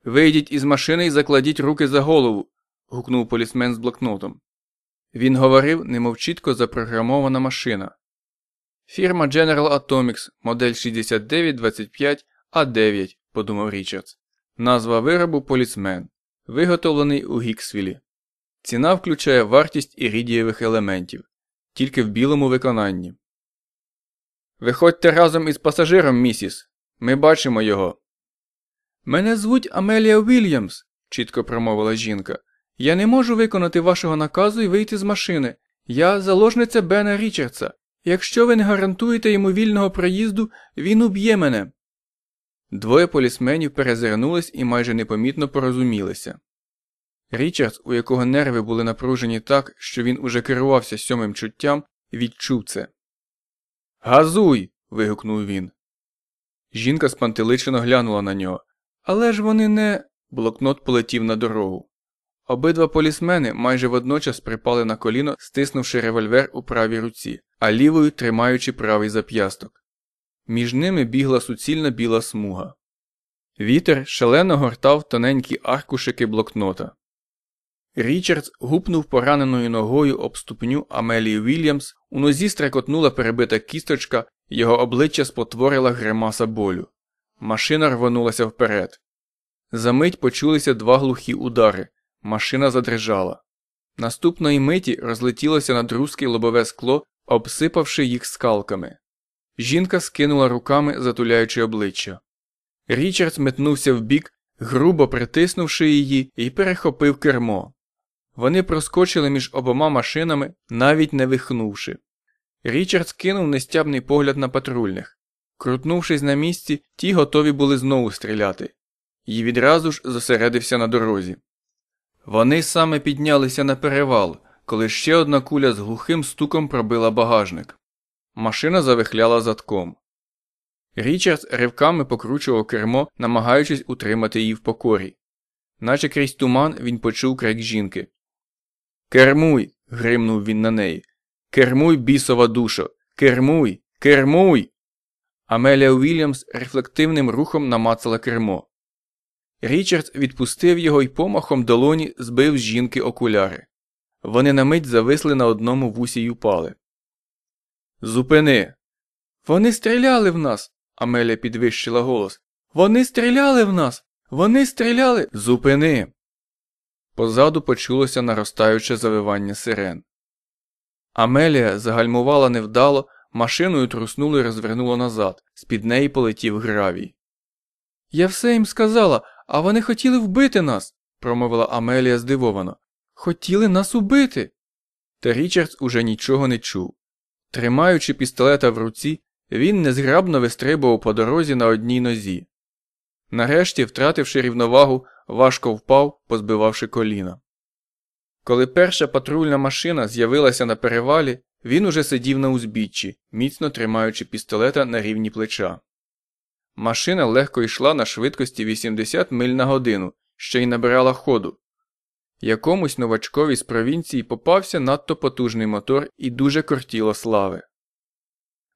Вийдіть із машини і закладіть руки за голову. гукнув полісмен з блокнотом. Він говорив, немов чітко запрограмована машина. Фірма General Atomics, модель 6925 А9, подумав Річардс. Назва виробу полісмен, виготовлений у Гіксвілі. Ціна включає вартість іридієвих елементів, тільки в білому виконанні. Виходьте разом із пасажиром, місіс. Ми бачимо його. Мене звуть Амелія Вільямс, чітко промовила жінка. Я не можу виконати вашого наказу і вийти з машини. Я заложниця Бена Річардса. Якщо ви не гарантуєте йому вільного проїзду, він уб'є мене. Двоє полісменів перезирнулись і майже непомітно порозумілися. Річардс, у якого нерви були напружені так, що він уже керувався сьомим чуттям, відчув це. Газуй. вигукнув він. Жінка спантеличено глянула на нього. Але ж вони не. Блокнот полетів на дорогу. Обидва полісмени майже водночас припали на коліно, стиснувши револьвер у правій руці, а лівою тримаючи правий зап'ясток. Між ними бігла суцільна біла смуга. Вітер шалено гортав тоненькі аркушики блокнота. Річардс гупнув пораненою ногою об ступню Амелії Вільямс, у нозі стрекотнула перебита кісточка, його обличчя спотворила гримаса болю. Машина рвонулася вперед. Замить почулися два глухі удари. Машина задрижала. Наступної миті розлетілося на друзки лобове скло, обсипавши їх скалками. Жінка скинула руками, затуляючи обличчя. Річард метнувся вбік, грубо притиснувши її, і перехопив кермо. Вони проскочили між обома машинами, навіть не вихнувши. Річард скинув нестябний погляд на патрульних. Крутнувшись на місці, ті готові були знову стріляти, і відразу ж зосередився на дорозі. Вони саме піднялися на перевал, коли ще одна куля з глухим стуком пробила багажник. Машина завихляла задком. Річард ривками покручував кермо, намагаючись утримати її в покорі. Наче крізь туман він почув крик жінки. Кермуй. гримнув він на неї. Кермуй, бісова душо. Кермуй, кермуй. Амелія Уільямс рефлективним рухом намацала кермо. Річард відпустив його і помахом долоні збив з жінки окуляри. Вони на мить зависли на одному вусі й упали. Зупини. Вони стріляли в нас. Амелія підвищила голос. Вони стріляли в нас. Вони стріляли. Зупини. Позаду почулося наростаюче завивання сирен. Амелія загальмувала невдало, машиною труснуло і розвернуло назад, з під неї полетів гравій. Я все їм сказала, а вони хотіли вбити нас, промовила Амелія здивовано. Хотіли нас убити. Та Річардс уже нічого не чув. Тримаючи пістолета в руці, Він незграбно вистрибував по дорозі на одній нозі. Нарешті, втративши рівновагу, важко впав, позбивавши коліна. Коли перша патрульна машина з'явилася на перевалі, він уже сидів на узбіччі, міцно тримаючи пістолета на рівні плеча. Машина легко йшла на швидкості 80 миль на годину, ще й набирала ходу. Якомусь новачкові з провінції попався надто потужний мотор і дуже кортіло слави.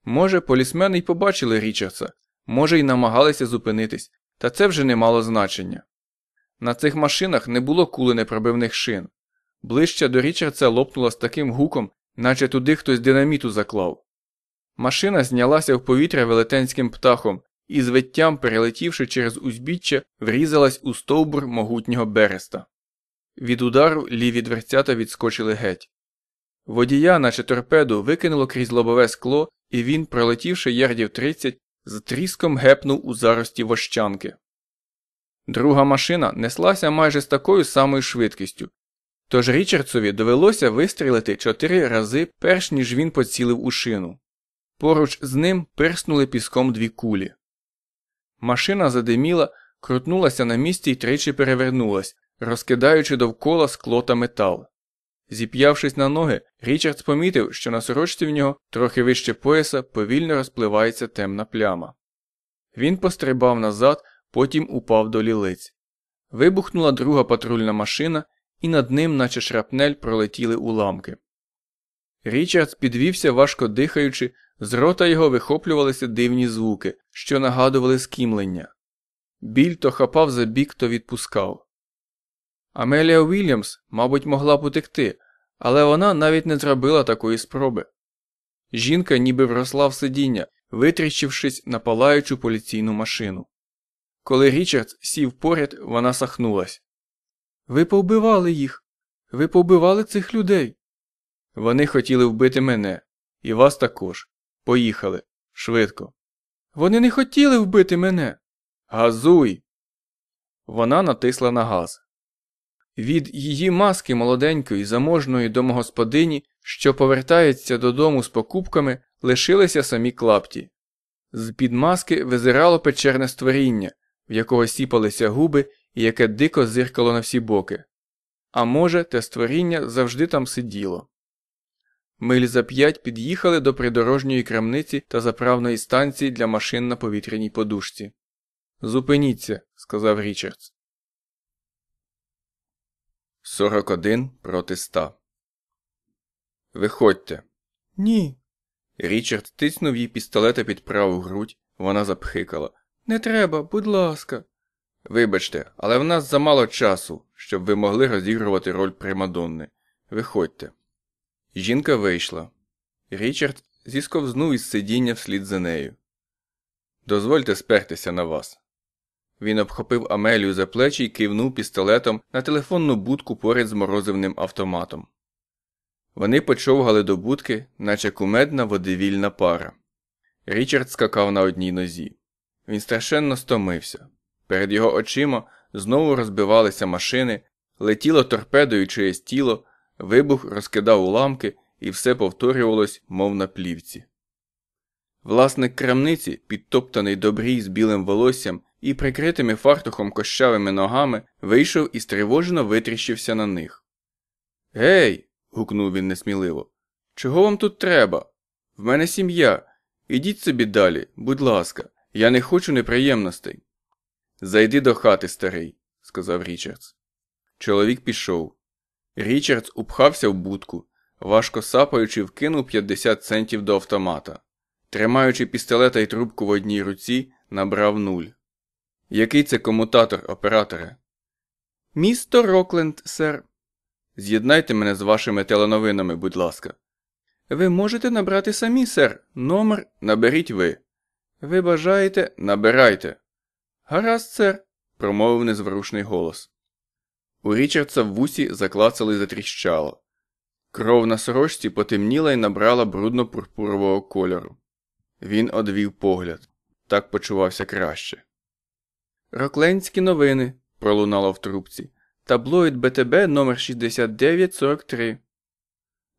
Може, полісмени й побачили Річардса, може, й намагалися зупинитись, та це вже не мало значення. На цих машинах не було куленепробивних шин. Ближче до Річардса лопнула з таким гуком, наче туди хтось динаміту заклав. Машина знялася в повітря велетенським птахом і, з виттям, перелетівши через узбіччя, врізалась у стовбур могутнього береста. Від удару ліві дверцята відскочили геть. Водія, наче торпеду, викинуло крізь лобове скло, і він, пролетівши ярдів 30, з тріском гепнув у зарості вощанки. Друга машина неслася майже з такою самою швидкістю, тож Річардсові довелося вистрілити чотири рази, перш ніж він поцілив у шину. Поруч з ним пирснули піском дві кулі. Машина задиміла, крутнулася на місці і тричі перевернулась, розкидаючи довкола скло та метал. Зіп'явшись на ноги, Річардс помітив, що на сорочці в нього трохи вище пояса повільно розпливається темна пляма. Він пострибав назад, потім упав до лілиць. Вибухнула друга патрульна машина, і над ним, наче шрапнель, пролетіли уламки. Річардс підвівся, важко дихаючи, з рота його вихоплювалися дивні звуки, що нагадували скімлення. Біль то хапав за бік, то відпускав. Амелія Уільямс, мабуть, могла б утекти, але вона навіть не зробила такої спроби. Жінка ніби вросла в сидіння, витріщившись на палаючу поліційну машину. Коли Річард сів поряд, вона сахнулась. Ви повбивали їх. Ви повбивали цих людей. Вони хотіли вбити мене, і вас також. Поїхали. Швидко. Вони не хотіли вбити мене. Газуй. Вона натисла на газ. Від її маски молоденької, заможної домогосподині, що повертається додому з покупками, лишилися самі клапті. З під маски визирало печерне створіння, в якого сіпалися губи і яке дико зиркало на всі боки. А може, те створіння завжди там сиділо. Миль за п'ять під'їхали до придорожньої крамниці та заправної станції для машин на повітряній подушці. Зупиніться, сказав Річардс. 41 проти 100. Виходьте. Ні. Річард тиснув їй пістолета під праву грудь, вона запхикала. Не треба, будь ласка. Вибачте, але в нас замало часу, щоб ви могли розігрувати роль Примадонни. Виходьте. Жінка вийшла. Річард зісковзнув із сидіння вслід за нею. Дозвольте спертися на вас. Він обхопив Амелію за плечі і кивнув пістолетом на телефонну будку поряд з морозивним автоматом. Вони почовгали до будки, наче кумедна водивільна пара. Річард скакав на одній нозі. Він страшенно стомився. Перед його очима знову розбивалися машини, летіло торпедою чиєсь тіло, вибух розкидав уламки, і все повторювалось, мов на плівці. Власник крамниці, підтоптаний добрій з білим волоссям і прикритими фартухом кощавими ногами, вийшов і стривожено витріщився на них. Гей. гукнув він несміливо. Чого вам тут треба? В мене сім'я. Ідіть собі далі, будь ласка, я не хочу неприємностей. Зайди до хати, старий, сказав Річардс. Чоловік пішов. Річардс упхався в будку, важко сапаючи, вкинув 50 центів до автомата. Тримаючи пістолета і трубку в одній руці, набрав нуль. Який це комутатор, операторе? Місто Рокленд, сер. З'єднайте мене з вашими теленовинами, будь ласка. Ви можете набрати самі, сер. Номер наберіть ви. Ви бажаєте, набирайте. Гаразд, сер, промовив незворушний голос. У Річардса в вусі заклацали затріщало. Кров на сорочці потемніла і набрала брудно пурпурового кольору. Він одвів погляд. Так почувався краще. Рокленські новини. пролунало в трубці. Таблоїд БТБ номер 6943.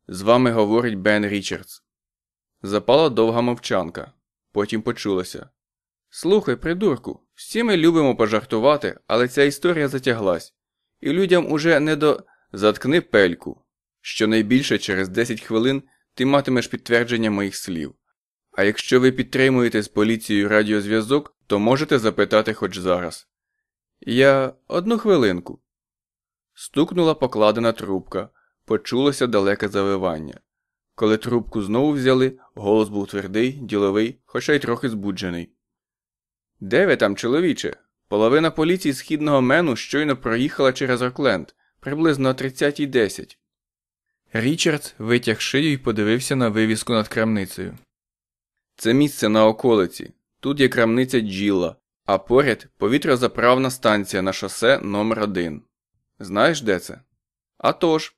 З вами говорить Бен Річардс. Запала довга мовчанка. Потім почулося. Слухай, придурку, всі ми любимо пожартувати, але ця історія затяглась, і людям уже не до заткни пельку. Щонайбільше через 10 хвилин ти матимеш підтвердження моїх слів. А якщо ви підтримуєте з поліцією радіозв'язок, то можете запитати хоч зараз. Я одну хвилинку. Стукнула покладена трубка, почулося далеке завивання. Коли трубку знову взяли, голос був твердий, діловий, хоча й трохи збуджений. Де ви там, чоловіче? Половина поліції східного мену щойно проїхала через Рокленд, приблизно о 30.10. Річард витяг шию і подивився на вивіску над крамницею. Це місце на околиці. Тут є крамниця Джіла, а поряд повітрозаправна станція на шосе номер 1 Знаєш, де це? «А тож.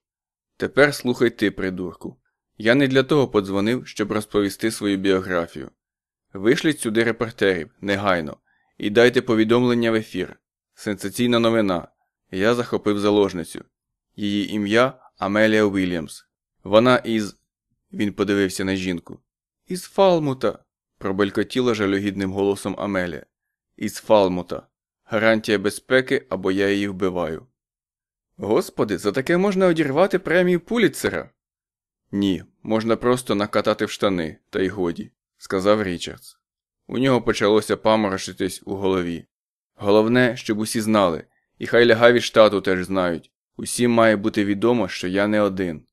Тепер слухай ти, придурку. Я не для того подзвонив, щоб розповісти свою біографію. Вишліть сюди репортерів, негайно, і дайте повідомлення в ефір. Сенсаційна новина. Я захопив заложницю. Її ім'я Амелія Уільямс. Вона із. Він подивився на жінку. Із Фалмута. Пробелькотіла жалюгідним голосом Амелія. Із Фалмута. Гарантія безпеки або я її вбиваю. Господи, за таке можна одірвати премію Пуліцера. Ні, можна просто накатати в штани, та й годі, сказав Річардс. У нього почалося паморочитись у голові. Головне, щоб усі знали, і хай лягаві штату теж знають. Усім має бути відомо, що я не один.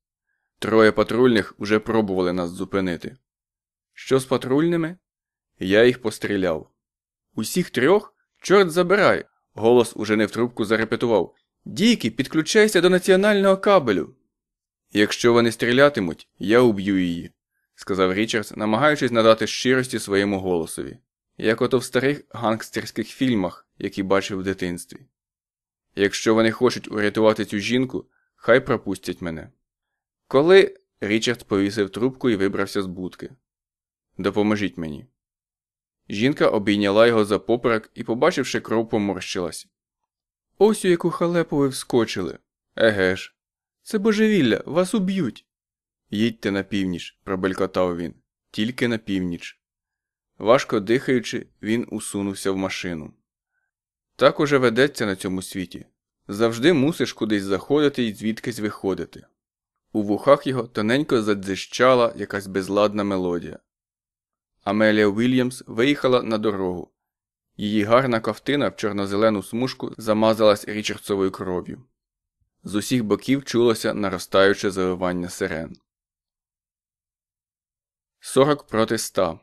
Троє патрульних уже пробували нас зупинити. Що з патрульними? Я їх постріляв. Усіх трьох? Чорт забирай! Голос уже не в трубку зарепетував. Дікі, підключайся до національного кабелю. Якщо вони стрілятимуть, я уб'ю її, сказав Річардс, намагаючись надати щирості своєму голосові, як ото в старих гангстерських фільмах, які бачив в дитинстві. Якщо вони хочуть урятувати цю жінку, хай пропустять мене. Коли Річард повісив трубку і вибрався з будки. Допоможіть мені. Жінка обійняла його за поперек і, побачивши кров, поморщилась. Ось у яку халепу ви вскочили. Еге ж. Це божевілля, вас уб'ють. Їдьте на північ, пробелькотав він, тільки на північ. Важко дихаючи, він усунувся в машину. Так уже ведеться на цьому світі. Завжди мусиш кудись заходити і звідкись виходити. У вухах його тоненько задзищала якась безладна мелодія. Амелія Уільямс виїхала на дорогу. Її гарна ковтина в чорнозелену смужку замазалась річардсовою кров'ю. З усіх боків чулося наростаюче завивання сирен. 40 проти 100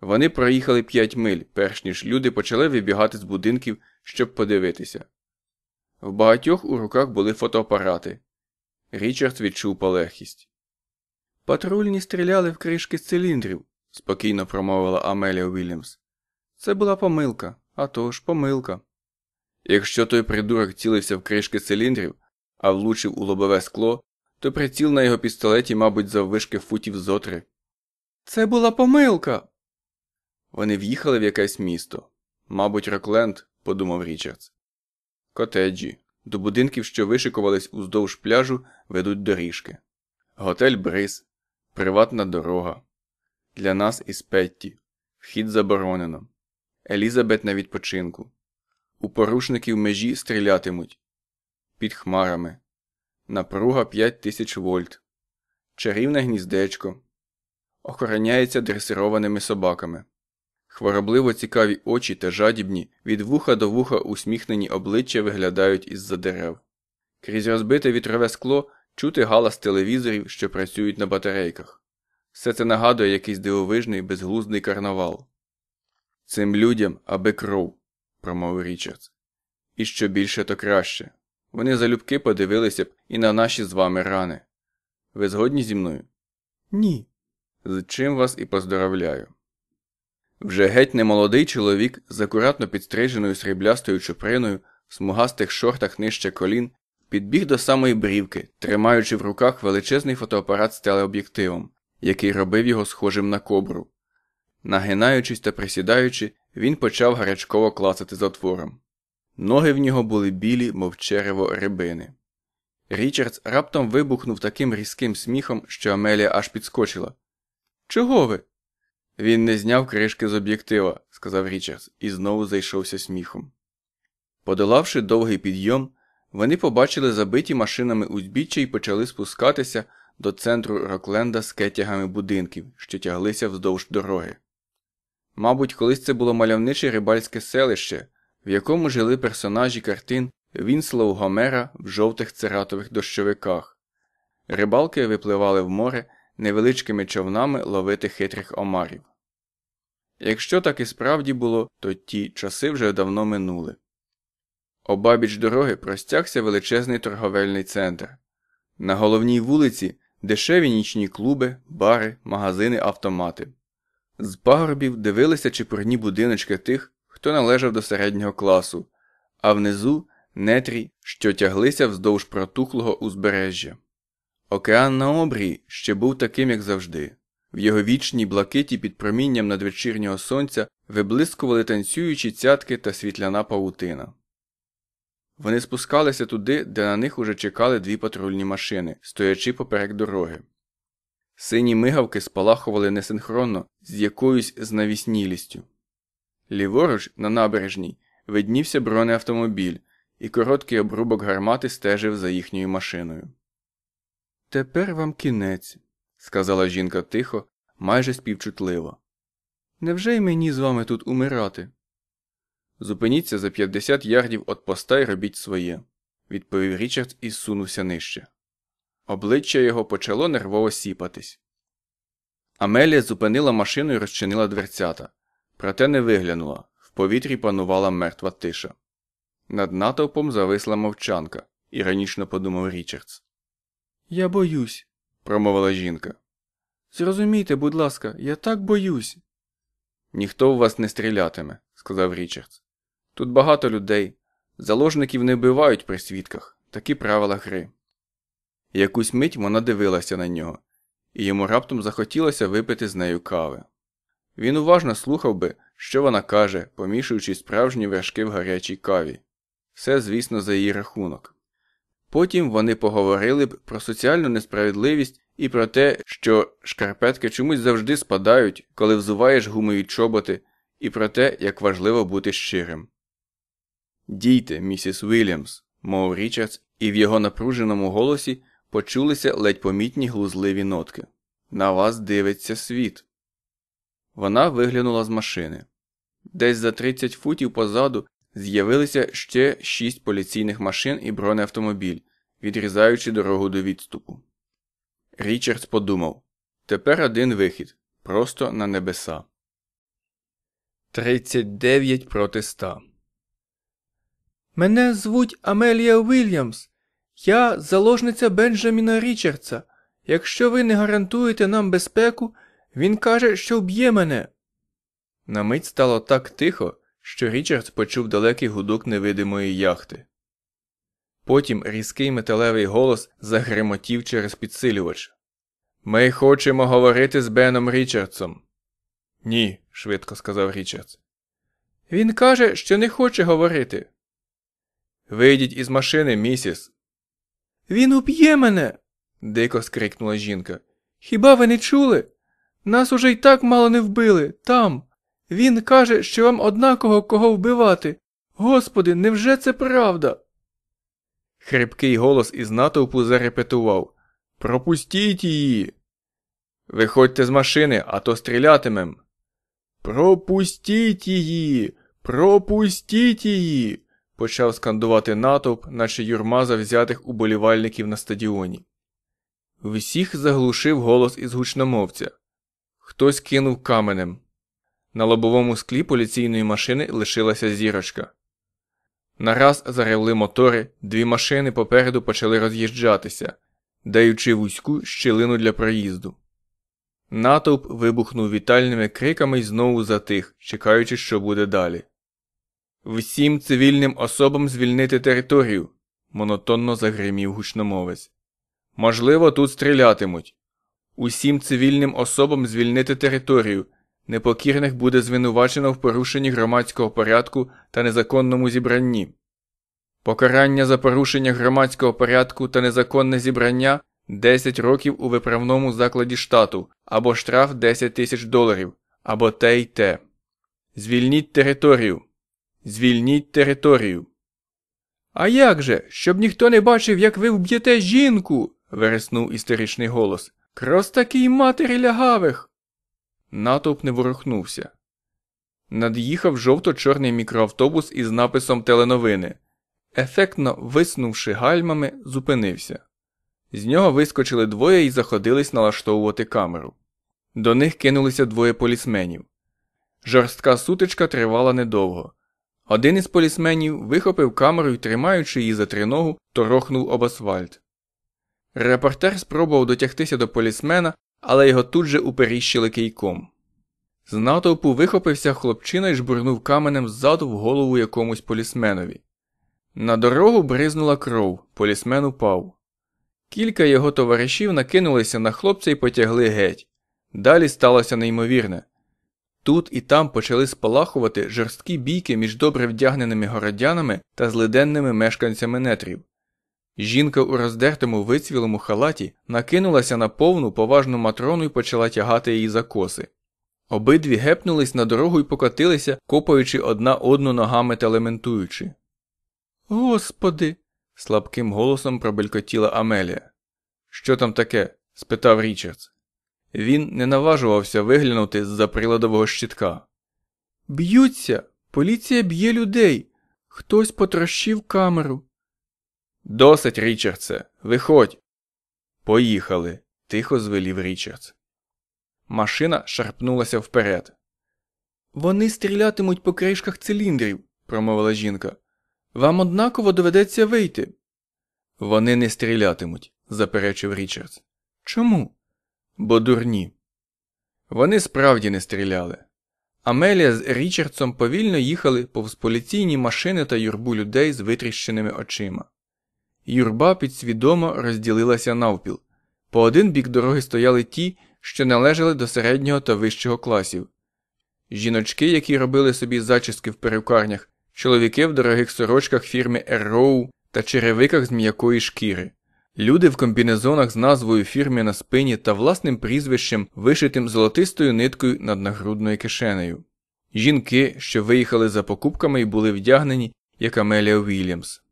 Вони проїхали 5 миль, перш ніж люди почали вибігати з будинків, щоб подивитися. В багатьох у руках були фотоапарати. Річард відчув полегкість. Патрульні стріляли в кришки з циліндрів, спокійно промовила Амелія Вільямс. Це була помилка, а то ж помилка. Якщо той придурок цілився в кришки циліндрів, а влучив у лобове скло, то приціл на його пістолеті, мабуть, заввишки футів зотри. Це була помилка. Вони в'їхали в якесь місто. Мабуть, Рокленд, подумав Річардс. Котеджі. До будинків, що вишикувались уздовж пляжу, ведуть доріжки. Готель Бриз, приватна дорога. Для нас із Петті. Вхід заборонено. Елізабет на відпочинку. У порушників межі стрілятимуть. Під хмарами. Напруга 5000 вольт. Чарівне гніздечко. Охороняється дресированими собаками. Хворобливо цікаві очі та жадібні, від вуха до вуха усміхнені обличчя виглядають із за дерев. Крізь розбите вітрове скло чути галас телевізорів, що працюють на батарейках. Все це нагадує якийсь дивовижний безглуздий карнавал. Цим людям аби кров, промовив Річардс. І що більше, то краще. Вони залюбки подивилися б і на наші з вами рани. Ви згодні зі мною? Ні. З чим вас і поздоровляю. Вже геть немолодий чоловік з акуратно підстриженою сріблястою чуприною в смугастих шортах нижче колін підбіг до самої брівки, тримаючи в руках величезний фотоапарат з телеоб'єктивом, який робив його схожим на кобру. Нагинаючись та присідаючи, він почав гарячково клацати затвором. Ноги в нього були білі, мов черево рибини. Річардс раптом вибухнув таким різким сміхом, що Амелія аж підскочила. Чого ви? Він не зняв кришки з об'єктива, сказав Річардс, і знову зайшовся сміхом. Подолавши довгий підйом, вони побачили забиті машинами узбіччя і почали спускатися до центру Рокленда з кетягами будинків, що тяглися вздовж дороги. Мабуть, колись це було мальовниче рибальське селище, в якому жили персонажі картин Вінслоу Гомера в жовтих цератових дощовиках. Рибалки випливали в море невеличкими човнами ловити хитрих омарів. Якщо так і справді було, то ті часи вже давно минули. Обабіч дороги простягся величезний торговельний центр. На головній вулиці дешеві нічні клуби, бари, магазини, автомати. З пагорбів дивилися чепурні будиночки тих, хто належав до середнього класу, а внизу нетрі, що тяглися вздовж протухлого узбережжя. Океан на обрії ще був таким, як завжди. В його вічній блакиті під промінням надвечірнього сонця виблискували танцюючі цятки та світляна павутина. Вони спускалися туди, де на них уже чекали дві патрульні машини, стоячи поперек дороги. Сині мигавки спалахували несинхронно з якоюсь знавіснілістю. Ліворуч, на набережній, виднівся бронеавтомобіль, і короткий обрубок гармати стежив за їхньою машиною. Тепер вам кінець, сказала жінка тихо, майже співчутливо. Невже й мені з вами тут умирати? Зупиніться за 50 ярдів від поста й робіть своє, відповів Річард і зсунувся нижче. Обличчя його почало нервово сіпатись. Амелія зупинила машину і розчинила дверцята, проте не виглянула в повітрі панувала мертва тиша. Над натовпом зависла мовчанка, іронічно подумав Річардс. Я боюсь, промовила жінка. Зрозумійте, будь ласка, я так боюсь. Ніхто в вас не стрілятиме, сказав Річардс. Тут багато людей. Заложників не вбивають при свідках, такі правила гри. Якусь мить вона дивилася на нього, і йому раптом захотілося випити з нею кави. Він уважно слухав би, що вона каже, помішуючи справжні вершки в гарячій каві. Все, звісно, за її рахунок. Потім вони поговорили б про соціальну несправедливість і про те, що шкарпетки чомусь завжди спадають, коли взуваєш гумові чоботи, і про те, як важливо бути щирим. Дійте, місіс Вільямс, мов Річардс, і в його напруженому голосі почулися ледь помітні глузливі нотки. На вас дивиться світ. Вона виглянула з машини. Десь за 30 футів позаду з'явилися ще шість поліційних машин і бронеавтомобіль, відрізаючи дорогу до відступу. Річардс подумав тепер один вихід просто на небеса. 39 проти 100 Мене звуть Амелія Вільямс. Я заложниця Бенджаміна Річардса. Якщо ви не гарантуєте нам безпеку, він каже, що вб'є мене. На мить стало так тихо, що Річардс почув далекий гудок невидимої яхти. Потім різкий металевий голос загремотів через підсилювач. Ми хочемо говорити з Беном Річардсом. Ні, швидко сказав Річардс. Він каже, що не хоче говорити. Вийдіть із машини, місіс. Він уб'є мене. дико скрикнула жінка. Хіба ви не чули? Нас уже й так мало не вбили там. Він каже, що вам однаково кого вбивати. Господи, невже це правда? Хрипкий голос із натовпу зарепетував Пропустіть її. Виходьте з машини, а то стрілятимем. Пропустіть її, пропустіть її. Почав скандувати натовп, наче юрма завзятих уболівальників на стадіоні. Всіх заглушив голос із гучномовця. Хтось кинув каменем. На лобовому склі поліційної машини лишилася зірочка. Нараз заревли мотори, дві машини попереду почали роз'їжджатися, даючи вузьку щілину для проїзду. Натовп вибухнув вітальними криками й знову затих, чекаючи, що буде далі. Всім цивільним особам звільнити територію, монотонно загримів гучномовець. Можливо, тут стрілятимуть. Усім цивільним особам звільнити територію. Непокірних буде звинувачено в порушенні громадського порядку та незаконному зібранні. Покарання за порушення громадського порядку та незаконне зібрання 10 років у виправному закладі штату або штраф 10 тисяч доларів, або те й те. Звільніть територію. Звільніть територію. А як же, щоб ніхто не бачив, як ви вб'єте жінку? вереснув істеричний голос. Крос такій матері лягавих. Натовп не ворухнувся. Над'їхав жовто-чорний мікроавтобус із написом теленовини. Ефектно виснувши гальмами, зупинився. З нього вискочили двоє і заходились налаштовувати камеру. До них кинулися двоє полісменів. Жорстка сутичка тривала недовго. Один із полісменів вихопив камеру і, тримаючи її за триногу, торохнув об асфальт. Репортер спробував дотягтися до полісмена, але його тут же уперіщили кийком. З натовпу вихопився хлопчина і жбурнув каменем ззаду в голову якомусь полісменові. На дорогу бризнула кров, полісмен упав. Кілька його товаришів накинулися на хлопця і потягли геть. Далі сталося неймовірне. Тут і там почали спалахувати жорсткі бійки між добре вдягненими городянами та злиденними мешканцями нетрів. Жінка у роздертому вицвілому халаті накинулася на повну поважну матрону і почала тягати її за коси. Обидві гепнулись на дорогу і покотилися, копаючи одна одну ногами та лементуючи. Господи. слабким голосом пробелькотіла Амелія. Що там таке? спитав Річардс. Він не наважувався виглянути з-за приладового щитка. Б'ються, поліція б'є людей. Хтось потрощив камеру. Досить, Річардсе, виходь. Поїхали, тихо звелів Річардс. Машина шарпнулася вперед. Вони стрілятимуть по кришках циліндрів, промовила жінка. Вам однаково доведеться вийти. Вони не стрілятимуть, заперечив Річардс. Чому? Бо дурні. Вони справді не стріляли. Амелія з Річардсом повільно їхали повз поліційні машини та юрбу людей з витріщеними очима. Юрба підсвідомо розділилася навпіл. По один бік дороги стояли ті, що належали до середнього та вищого класів. Жіночки, які робили собі зачіски в перукарнях, чоловіки в дорогих сорочках фірми Ерроу та черевиках з м'якої шкіри, люди в комбінезонах з назвою фірми на спині та власним прізвищем, вишитим золотистою ниткою над нагрудною кишенею, жінки, що виїхали за покупками і були вдягнені, як Амелія Вільямс.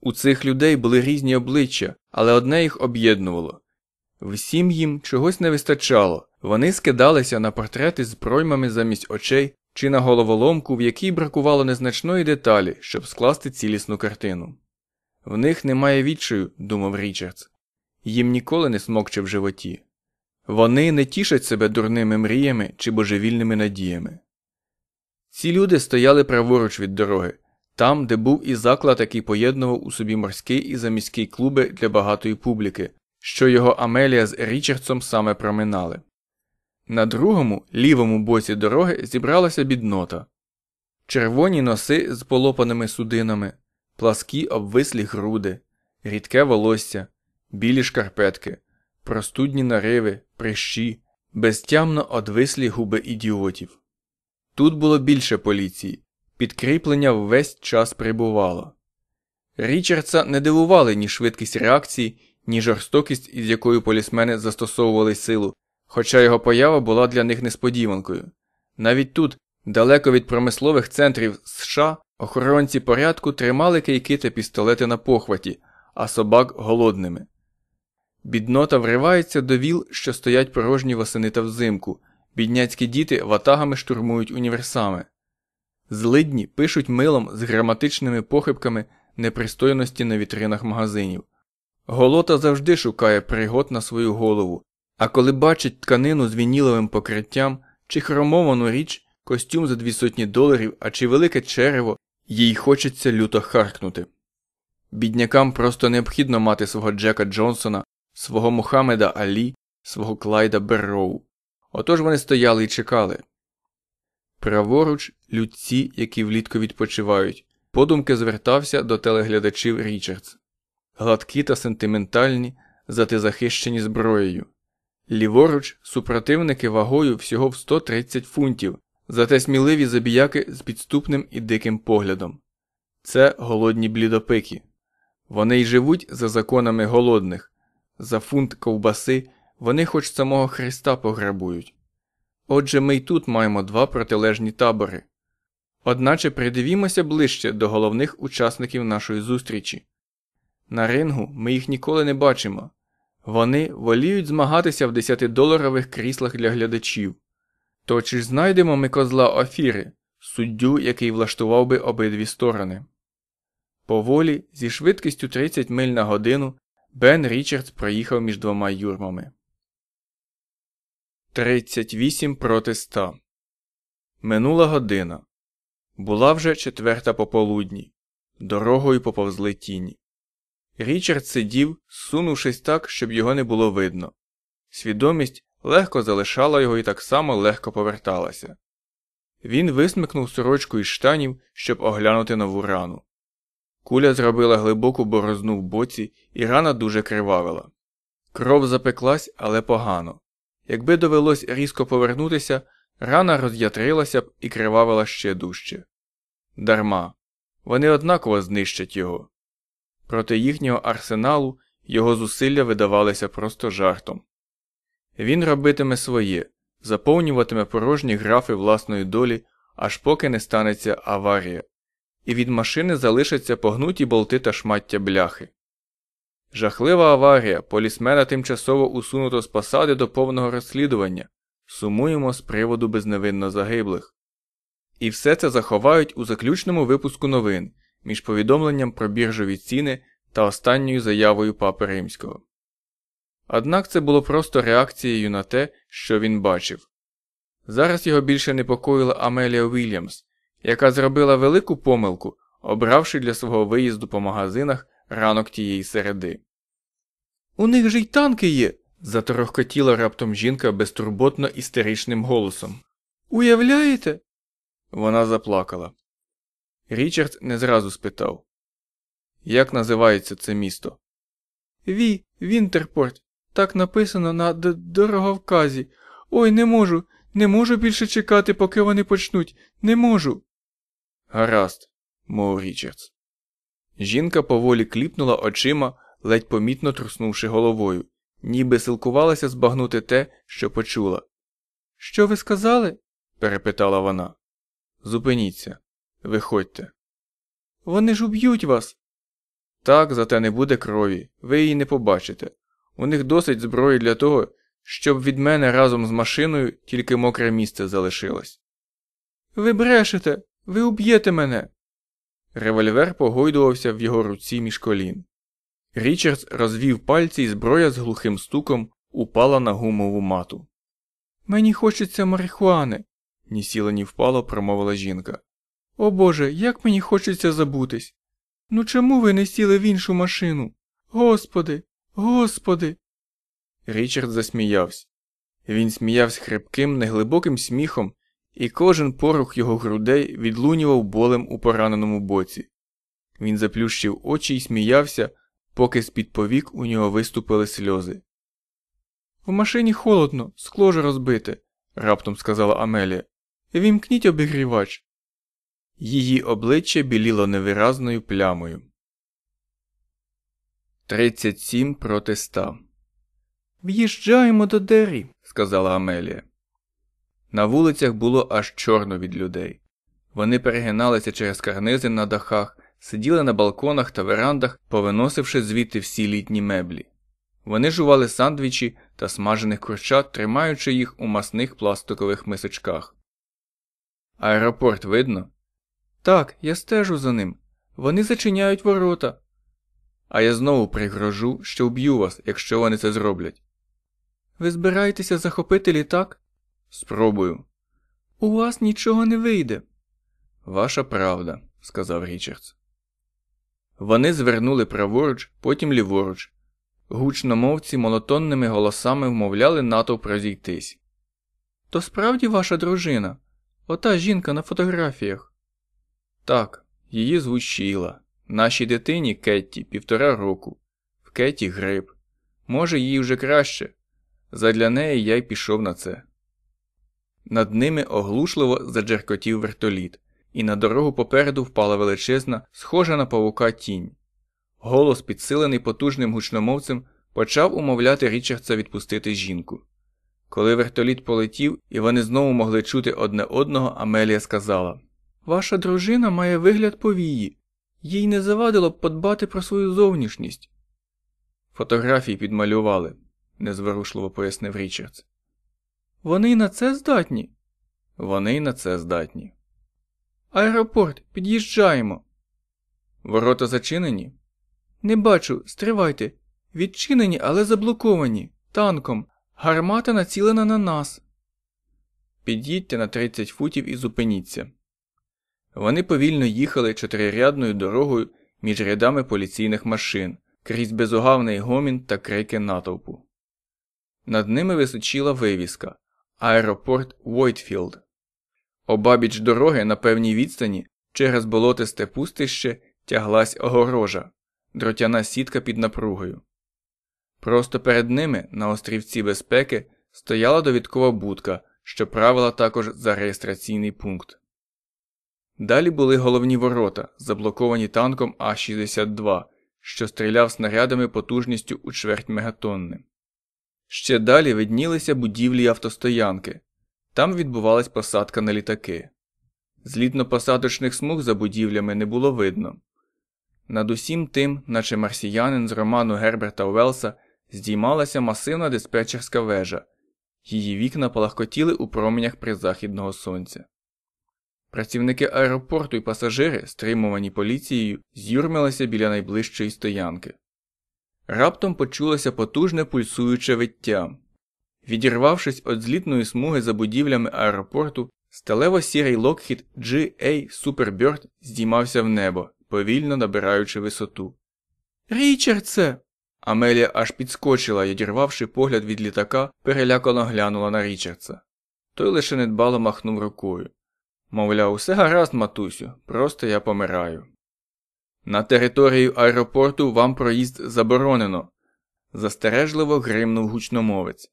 У цих людей були різні обличчя, але одне їх об'єднувало. Всім їм чогось не вистачало, вони скидалися на портрети з проймами замість очей чи на головоломку, в якій бракувало незначної деталі, щоб скласти цілісну картину. В них немає відчаю, думав Річардс, їм ніколи не смокче в животі. Вони не тішать себе дурними мріями чи божевільними надіями. Ці люди стояли праворуч від дороги, там, де був і заклад, який поєднував у собі морський і заміський клуби для багатої публіки, що його Амелія з Річардсом саме проминали. На другому, лівому боці дороги зібралася біднота червоні носи з полопаними судинами, пласкі обвислі груди, рідке волосся, білі шкарпетки, простудні нариви, прищі, безтямно одвислі губи ідіотів. Тут було більше поліції, підкріплення весь час прибувало. Річардса не дивували ні швидкість реакції, ні жорстокість, із якою полісмени застосовували силу, хоча його поява була для них несподіванкою. Навіть тут, далеко від промислових центрів США, охоронці порядку тримали кийки та пістолети на похваті, а собак голодними. Біднота вривається до віл, що стоять порожні восени та взимку, бідняцькі діти ватагами штурмують універсами. Злидні пишуть милом з граматичними похибками непристойності на вітринах магазинів. Голота завжди шукає пригод на свою голову, а коли бачить тканину з вініловим покриттям чи хромовану річ, костюм за дві сотні доларів, а чи велике черево, їй хочеться люто харкнути. Біднякам просто необхідно мати свого Джека Джонсона, свого Мухаммеда Алі, свого Клайда Берроу. Отож вони стояли і чекали. Праворуч людці, які влітку відпочивають, подумки звертався до телеглядачів Річардс. Гладкі та сентиментальні, зате захищені зброєю. Ліворуч супротивники вагою всього в 130 фунтів, зате сміливі забіяки з підступним і диким поглядом. Це голодні блідопики. Вони й живуть за законами голодних, за фунт ковбаси вони хоч самого Христа пограбують. Отже, ми й тут маємо два протилежні табори. Одначе придивімося ближче до головних учасників нашої зустрічі. На рингу ми їх ніколи не бачимо. Вони воліють змагатися в 10-доларових кріслах для глядачів. То чи ж знайдемо ми козла Офіри, суддю, який влаштував би обидві сторони? Поволі, зі швидкістю 30 миль на годину, Бен Річардс проїхав між двома юрмами. 38 проти 100 Минула година. Була вже четверта пополудні. Дорогою поповзли тіні. Річард сидів, сунувшись так, щоб його не було видно. Свідомість легко залишала його і так само легко поверталася. Він висмикнув сорочку із штанів, щоб оглянути нову рану. Куля зробила глибоку борозну в боці, і рана дуже кривавила. Кров запеклась, але погано. Якби довелось різко повернутися, рана роз'ятрилася б і кривавила ще дужче. Дарма. Вони однаково знищать його. Проти їхнього арсеналу його зусилля видавалися просто жартом. Він робитиме своє, заповнюватиме порожні графи власної долі, аж поки не станеться аварія, і від машини залишаться погнуті болти та шмаття бляхи. Жахлива аварія, полісмена тимчасово усунуто з посади до повного розслідування, сумуємо з приводу безневинно загиблих. І все це заховають у заключному випуску новин між повідомленням про біржові ціни та останньою заявою папи римського. Однак це було просто реакцією на те, що він бачив. Зараз його більше непокоїла Амелія Вільямс, яка зробила велику помилку, обравши для свого виїзду по магазинах ранок тієї середи. У них же й танки є. заторохкотіла раптом жінка безтурботно істеричним голосом. Уявляєте? Вона заплакала. Річард не зразу спитав Як називається це місто? Ві, Вінтерпорт. Так написано на д дороговказі. Ой, не можу, не можу більше чекати, поки вони почнуть. Не можу. Гаразд, мов Річардс. Жінка поволі кліпнула очима, ледь помітно труснувши головою, ніби силкувалася збагнути те, що почула. Що ви сказали? перепитала вона. Зупиніться, виходьте. Вони ж уб'ють вас. Так, зате не буде крові, ви її не побачите. У них досить зброї для того, щоб від мене разом з машиною тільки мокре місце залишилось. Ви брешете, ви уб'єте мене. Револьвер погойдувався в його руці між колін. Річардс розвів пальці і зброя з глухим стуком упала на гумову мату. Мені хочеться марихуани, ні сіло, ні впало, промовила жінка. О Боже, як мені хочеться забутись. Ну чому ви не сіли в іншу машину? Господи, господи. Річард засміявся. Він сміявся хрипким, неглибоким сміхом, і кожен порух його грудей відлунював болем у пораненому боці. Він заплющив очі і сміявся, поки з під повік у нього виступили сльози. В машині холодно, скло ж розбите, раптом сказала Амелія. Вімкніть обігрівач. Її обличчя біліло невиразною плямою. 37 проти 100 В'їжджаємо до Дері, сказала Амелія. На вулицях було аж чорно від людей. Вони перегиналися через карнизи на дахах, сиділи на балконах та верандах, повиносивши звідти всі літні меблі. Вони жували сандвічі та смажених курчат, тримаючи їх у масних пластикових мисочках. Аеропорт видно? Так, я стежу за ним. Вони зачиняють ворота. А я знову пригрожу, що вб'ю вас, якщо вони це зроблять. Ви збираєтеся захопити літак? Спробую. У вас нічого не вийде. Ваша правда, сказав Річардс. Вони звернули праворуч, потім ліворуч. Гучномовці монотонними голосами вмовляли натовп розійтись. То справді ваша дружина? Ота жінка на фотографіях. Так, її звуть Шіла. Нашій дитині Кетті півтора року. В Кетті грип. Може, їй вже краще. Задля неї я й пішов на це. Над ними оглушливо заджеркотів вертоліт, і на дорогу попереду впала величезна, схожа на павука тінь. Голос, підсилений потужним гучномовцем, почав умовляти Річардса відпустити жінку. Коли вертоліт полетів і вони знову могли чути одне одного, Амелія сказала Ваша дружина має вигляд повії. Їй не завадило б подбати про свою зовнішність. Фотографії підмалювали, незворушливо пояснив Річардс. Вони на це здатні. Вони на це здатні. Аеропорт, під'їжджаємо. Ворота зачинені? Не бачу, стривайте. Відчинені, але заблоковані. Танком. Гармата націлена на нас. Під'їдьте на 30 футів і зупиніться. Вони повільно їхали чотирирядною дорогою між рядами поліційних машин, крізь безугавний гомін та крики натовпу. Над ними височила вивіска Аеропорт Войтфілд. Обабіч дороги на певній відстані через болотисте пустище тяглась огорожа, дротяна сітка під напругою. Просто перед ними на острівці безпеки стояла довідкова будка, що правила також за реєстраційний пункт. Далі були головні ворота, заблоковані танком А-62, що стріляв снарядами потужністю у чверть мегатонни. Ще далі виднілися будівлі автостоянки. Там відбувалась посадка на літаки. Злітно-посадочних смуг за будівлями не було видно. Над усім тим, наче марсіянин з роману Герберта Уелса, здіймалася масивна диспетчерська вежа, її вікна палахкотіли у променях призахідного сонця. Працівники аеропорту і пасажири, стримувані поліцією, з'юрмилися біля найближчої стоянки. Раптом почулося потужне пульсуюче виття. Відірвавшись від злітної смуги за будівлями аеропорту, сталево сірий Lockheed GA Superbird здіймався в небо, повільно набираючи висоту. Річардсе. Амелія аж підскочила і, одірвавши погляд від літака, перелякано глянула на Річардса. Той лише недбало махнув рукою. Мовляв, усе гаразд, матусю, просто я помираю. На територію аеропорту вам проїзд заборонено, застережливо гримнув гучномовець.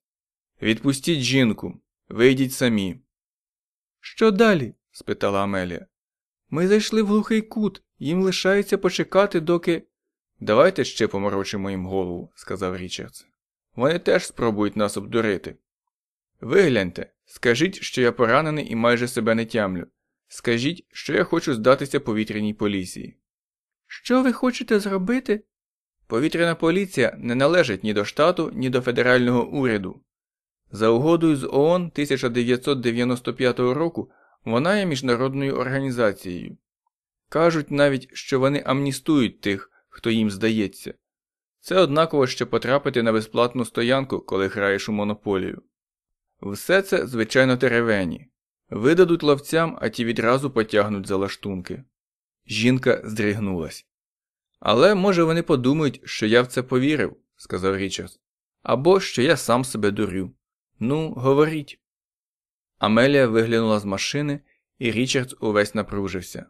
Відпустіть жінку, вийдіть самі. Що далі? спитала Амелія. Ми зайшли в глухий кут, їм лишається почекати, доки. Давайте ще поморочимо їм голову, сказав Річардс. Вони теж спробують нас обдурити. Вигляньте, скажіть, що я поранений і майже себе не тямлю. Скажіть, що я хочу здатися повітряній поліції. Що ви хочете зробити? Повітряна поліція не належить ні до штату, ні до федерального уряду. За угодою з ООН 1995 року вона є міжнародною організацією. Кажуть навіть, що вони амністують тих, хто їм здається. Це однаково що потрапити на безплатну стоянку, коли граєш у монополію. Все це, звичайно, теревені. Видадуть ловцям, а ті відразу потягнуть за лаштунки. Жінка здригнулась. Але, може, вони подумають, що я в це повірив, сказав Річард. Або що я сам себе дурю. Ну, говоріть. Амелія виглянула з машини, і Річард увесь напружився.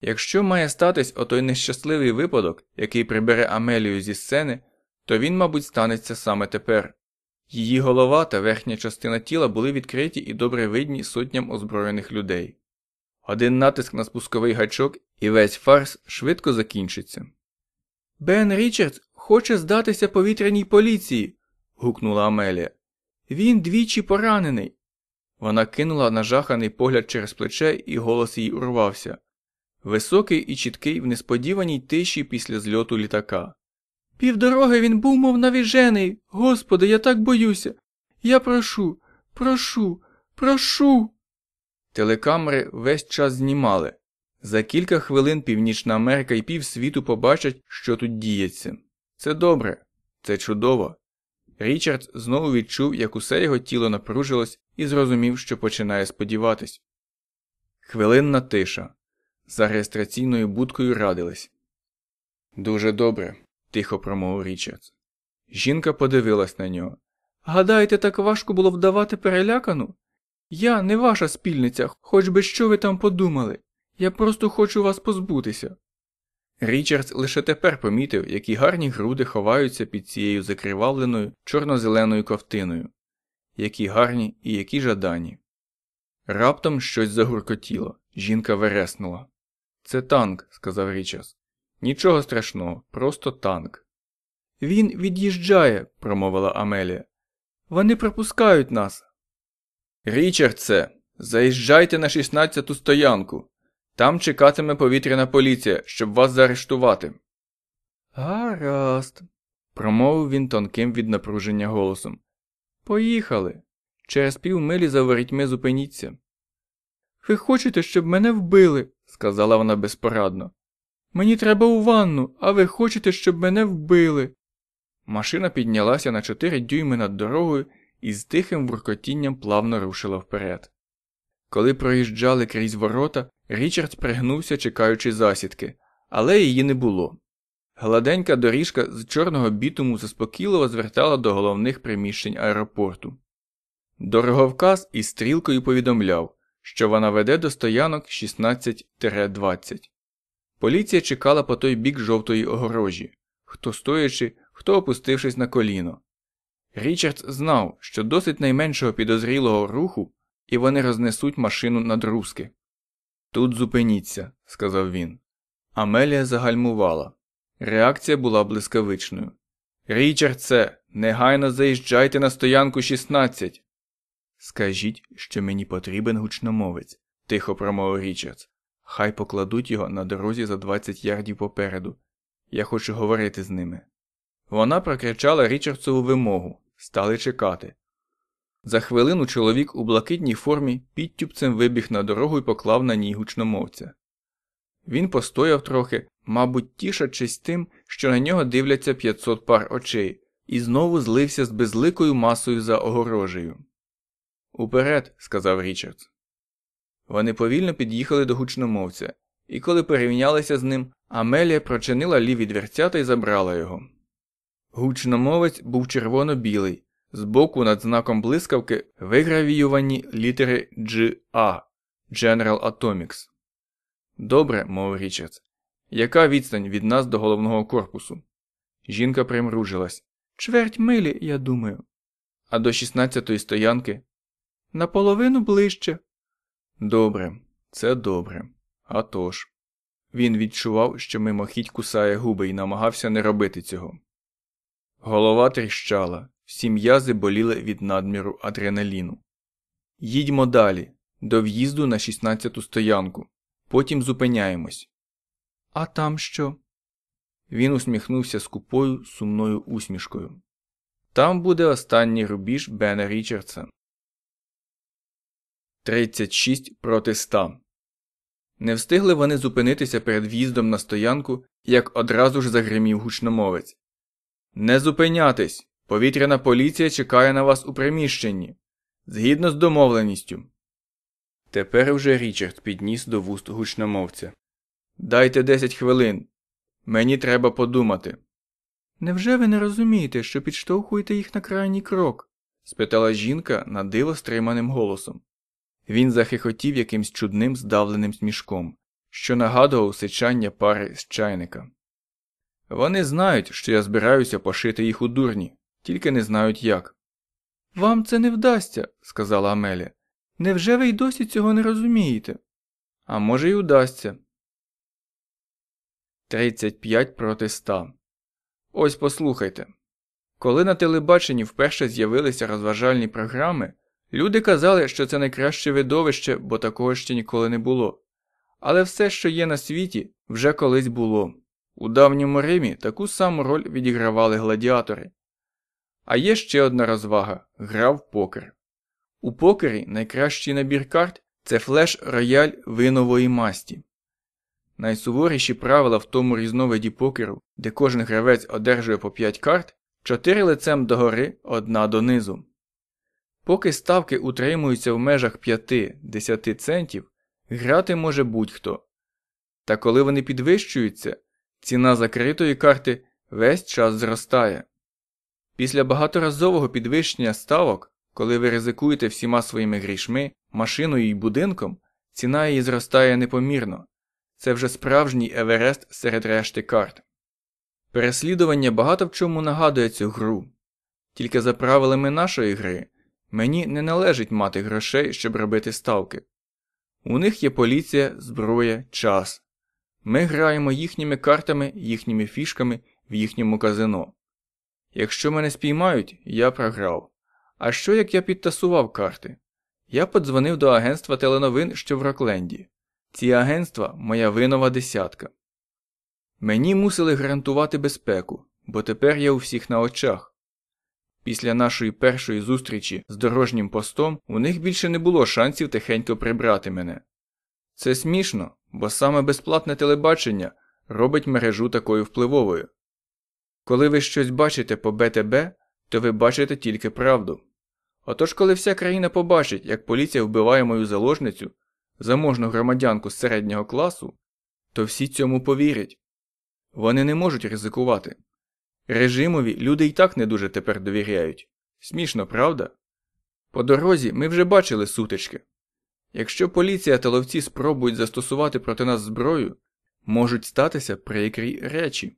Якщо має статись отой нещасливий випадок, який прибере Амелію зі сцени, то він, мабуть, станеться саме тепер. Її голова та верхня частина тіла були відкриті і добре видні сотням озброєних людей. Один натиск на спусковий гачок і весь фарс швидко закінчиться. Бен Річардс хоче здатися повітряній поліції. гукнула Амелія. Він двічі поранений. Вона кинула нажаханий погляд через плече, і голос їй урвався. Високий і чіткий в несподіваній тиші після зльоту літака. Півдороги він був, мов навіжений. Господи, я так боюся. Я прошу, прошу, прошу. Телекамери весь час знімали. За кілька хвилин Північна Америка і півсвіту побачать, що тут діється. Це добре, це чудово. Річард знову відчув, як усе його тіло напружилось, і зрозумів, що починає сподіватись. Хвилинна тиша. За реєстраційною будкою радились. Дуже добре, тихо промовив Річардс. Жінка подивилась на нього. Гадаєте, так важко було вдавати перелякану? Я не ваша спільниця, хоч би що ви там подумали. Я просто хочу вас позбутися. Річардс лише тепер помітив, які гарні груди ховаються під цією закривавленою чорно-зеленою ковтиною, які гарні і які жадані. Раптом щось загуркотіло, жінка вереснула. Це танк, сказав Річардс. Нічого страшного, просто танк. Він від'їжджає, промовила Амелія. Вони пропускають нас. Річардсе, заїжджайте на 16-ту стоянку. Там чекатиме повітряна поліція, щоб вас заарештувати. Гаразд, промовив він тонким від напруження голосом. Поїхали. Через півмилі за ворітьми зупиніться. Ви хочете, щоб мене вбили, сказала вона безпорадно. Мені треба у ванну, а ви хочете, щоб мене вбили. Машина піднялася на чотири дюйми над дорогою і з тихим буркотінням плавно рушила вперед. Коли проїжджали крізь ворота, Річард пригнувся, чекаючи засідки, але її не було. Гладенька доріжка з чорного бітуму заспокійливо звертала до головних приміщень аеропорту. Дороговказ із стрілкою повідомляв, що вона веде до стоянок 16-20. Поліція чекала по той бік жовтої огорожі, хто стоячи, хто опустившись на коліно. Річард знав, що досить найменшого підозрілого руху, і вони рознесуть машину на друзки. Тут зупиніться, сказав він. Амелія загальмувала. Реакція була блискавичною. Річардсе, негайно заїжджайте на стоянку 16. Скажіть, що мені потрібен гучномовець, тихо промовив Річардс. Хай покладуть його на дорозі за 20 ярдів попереду. Я хочу говорити з ними. Вона прокричала Річардсову вимогу, стали чекати. За хвилину чоловік у блакитній формі підтюпцем вибіг на дорогу і поклав на ній гучномовця. Він постояв трохи, мабуть, тішачись тим, що на нього дивляться 500 пар очей, і знову злився з безликою масою за огорожею. Уперед, сказав Річардс. Вони повільно під'їхали до гучномовця, і коли порівнялися з ним, Амелія прочинила ліві дверцята і забрала його. Гучномовець був червоно-білий, збоку над знаком блискавки вигравіювані літери GA General Atomics. Добре, мовив Річардс. Яка відстань від нас до головного корпусу? Жінка примружилась. Чверть милі, я думаю. А до 16-ї стоянки? Наполовину ближче. Добре, це добре. А тож. Він відчував, що мимохідь кусає губи і намагався не робити цього. Голова тріщала, всі м'язи боліли від надміру адреналіну. Їдьмо далі, до в'їзду на 16-ту стоянку. Потім зупиняємось. А там що? Він усміхнувся скупою, сумною усмішкою. Там буде останній рубіж Бена Річардса. 36 проти 100. Не встигли вони зупинитися перед в'їздом на стоянку, як одразу ж загримів гучномовець. Не зупинятись! Повітряна поліція чекає на вас у приміщенні. Згідно з домовленістю. Тепер уже Річард підніс до вуст гучномовця. Дайте 10 хвилин. Мені треба подумати. Невже ви не розумієте, що підштовхуєте їх на крайній крок? спитала жінка на диво стриманим голосом. Він захихотів якимсь чудним здавленим смішком, що нагадував сичання пари з чайника. Вони знають, що я збираюся пошити їх у дурні, тільки не знають як. Вам це не вдасться, сказала Амелія. Невже ви й досі цього не розумієте? А може, й удасться. 35 проти 100. Ось послухайте. Коли на телебаченні вперше з'явилися розважальні програми, люди казали, що це найкраще видовище, бо такого ще ніколи не було. Але все, що є на світі, вже колись було. У давньому Римі таку саму роль відігравали гладіатори. А є ще одна розвага гра в покер. У покері найкращий набір карт це флеш рояль винової масті. Найсуворіші правила в тому різновиді покеру, де кожен гравець одержує по 5 карт, 4 лицем догори, одна донизу. Поки ставки утримуються в межах 5-10 центів, грати може будь-хто. Та коли вони підвищуються, ціна закритої карти весь час зростає. Після багаторазового підвищення ставок, коли ви ризикуєте всіма своїми грішми, машиною і будинком, ціна її зростає непомірно. Це вже справжній Еверест серед решти карт. Переслідування багато в чому нагадує цю гру. Тільки за правилами нашої гри мені не належить мати грошей, щоб робити ставки. У них є поліція, зброя, час. Ми граємо їхніми картами, їхніми фішками в їхньому казино. Якщо мене спіймають, я програв. А що як я підтасував карти? Я подзвонив до агентства теленовин, що в Рокленді. Ці агентства моя винова десятка. Мені мусили гарантувати безпеку, бо тепер я у всіх на очах. Після нашої першої зустрічі з дорожнім постом у них більше не було шансів тихенько прибрати мене. Це смішно, бо саме безплатне телебачення робить мережу такою впливовою. Коли ви щось бачите по БТБ, то ви бачите тільки правду. Отож, коли вся країна побачить, як поліція вбиває мою заложницю, заможну громадянку середнього класу, то всі цьому повірять. Вони не можуть ризикувати. Режимові люди й так не дуже тепер довіряють. Смішно, правда? По дорозі ми вже бачили сутички. Якщо поліція та ловці спробують застосувати проти нас зброю, можуть статися прикрі речі.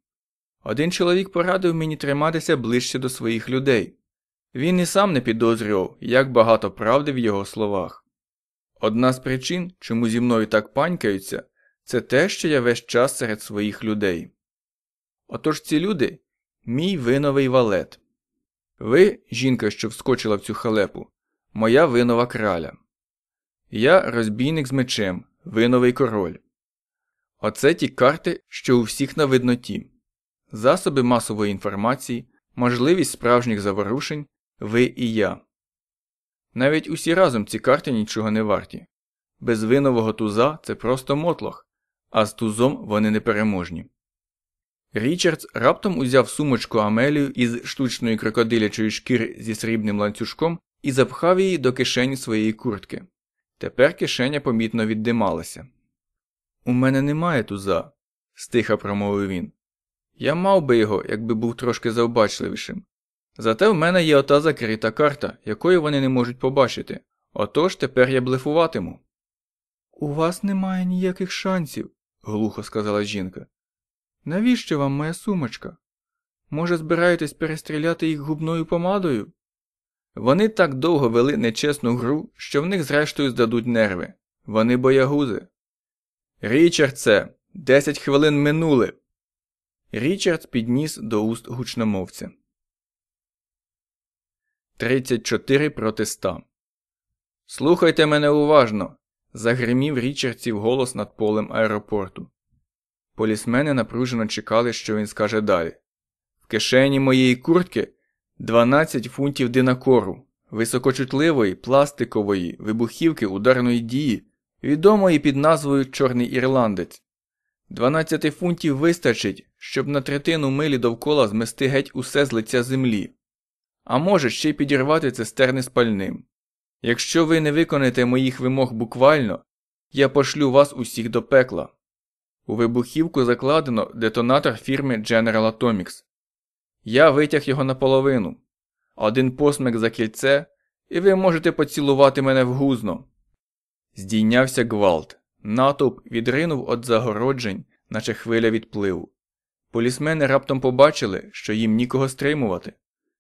Один чоловік порадив мені триматися ближче до своїх людей. Він і сам не підозрював, як багато правди в його словах. Одна з причин, чому зі мною так панькаються, це те, що я весь час серед своїх людей. Отож ці люди мій виновий валет. Ви, жінка, що вскочила в цю халепу, моя винова краля. Я розбійник з мечем, виновий король. Оце ті карти, що у всіх на видноті. Засоби масової інформації, можливість справжніх заворушень, ви і я. Навіть усі разом ці карти нічого не варті. Без винового туза це просто мотлох, а з тузом вони непереможні. Річардс раптом узяв сумочку Амелію із штучної крокодилячої шкіри зі срібним ланцюжком і запхав її до кишені своєї куртки. Тепер кишеня помітно віддималася. У мене немає туза, стиха промовив він. Я мав би його, якби був трошки завбачливішим. Зате в мене є ота закрита карта, якої вони не можуть побачити. Отож тепер я блефуватиму. У вас немає ніяких шансів, глухо сказала жінка. Навіщо вам моя сумочка? Може, збираєтесь перестріляти їх губною помадою? Вони так довго вели нечесну гру, що в них зрештою здадуть нерви. Вони боягузи. Річардсе, десять хвилин минули. Річард підніс до уст гучномовця. 34 проти 100. Слухайте мене уважно. загримів Річардсів голос над полем аеропорту. Полісмени напружено чекали, що він скаже далі. В кишені моєї куртки 12 фунтів динакору, високочутливої, пластикової, вибухівки ударної дії, відомої під назвою Чорний Ірландець. 12 фунтів вистачить, щоб на третину милі довкола змести геть усе з лиця землі, а може ще й підірвати цистерни спальним. Якщо ви не виконаєте моїх вимог буквально, я пошлю вас усіх до пекла. У вибухівку закладено детонатор фірми General Atomics. Я витяг його наполовину. Один посмик за кільце, і ви можете поцілувати мене в гузно. Здійнявся гвалт. Натовп відринув від загороджень, наче хвиля відпливу. Полісмени раптом побачили, що їм нікого стримувати.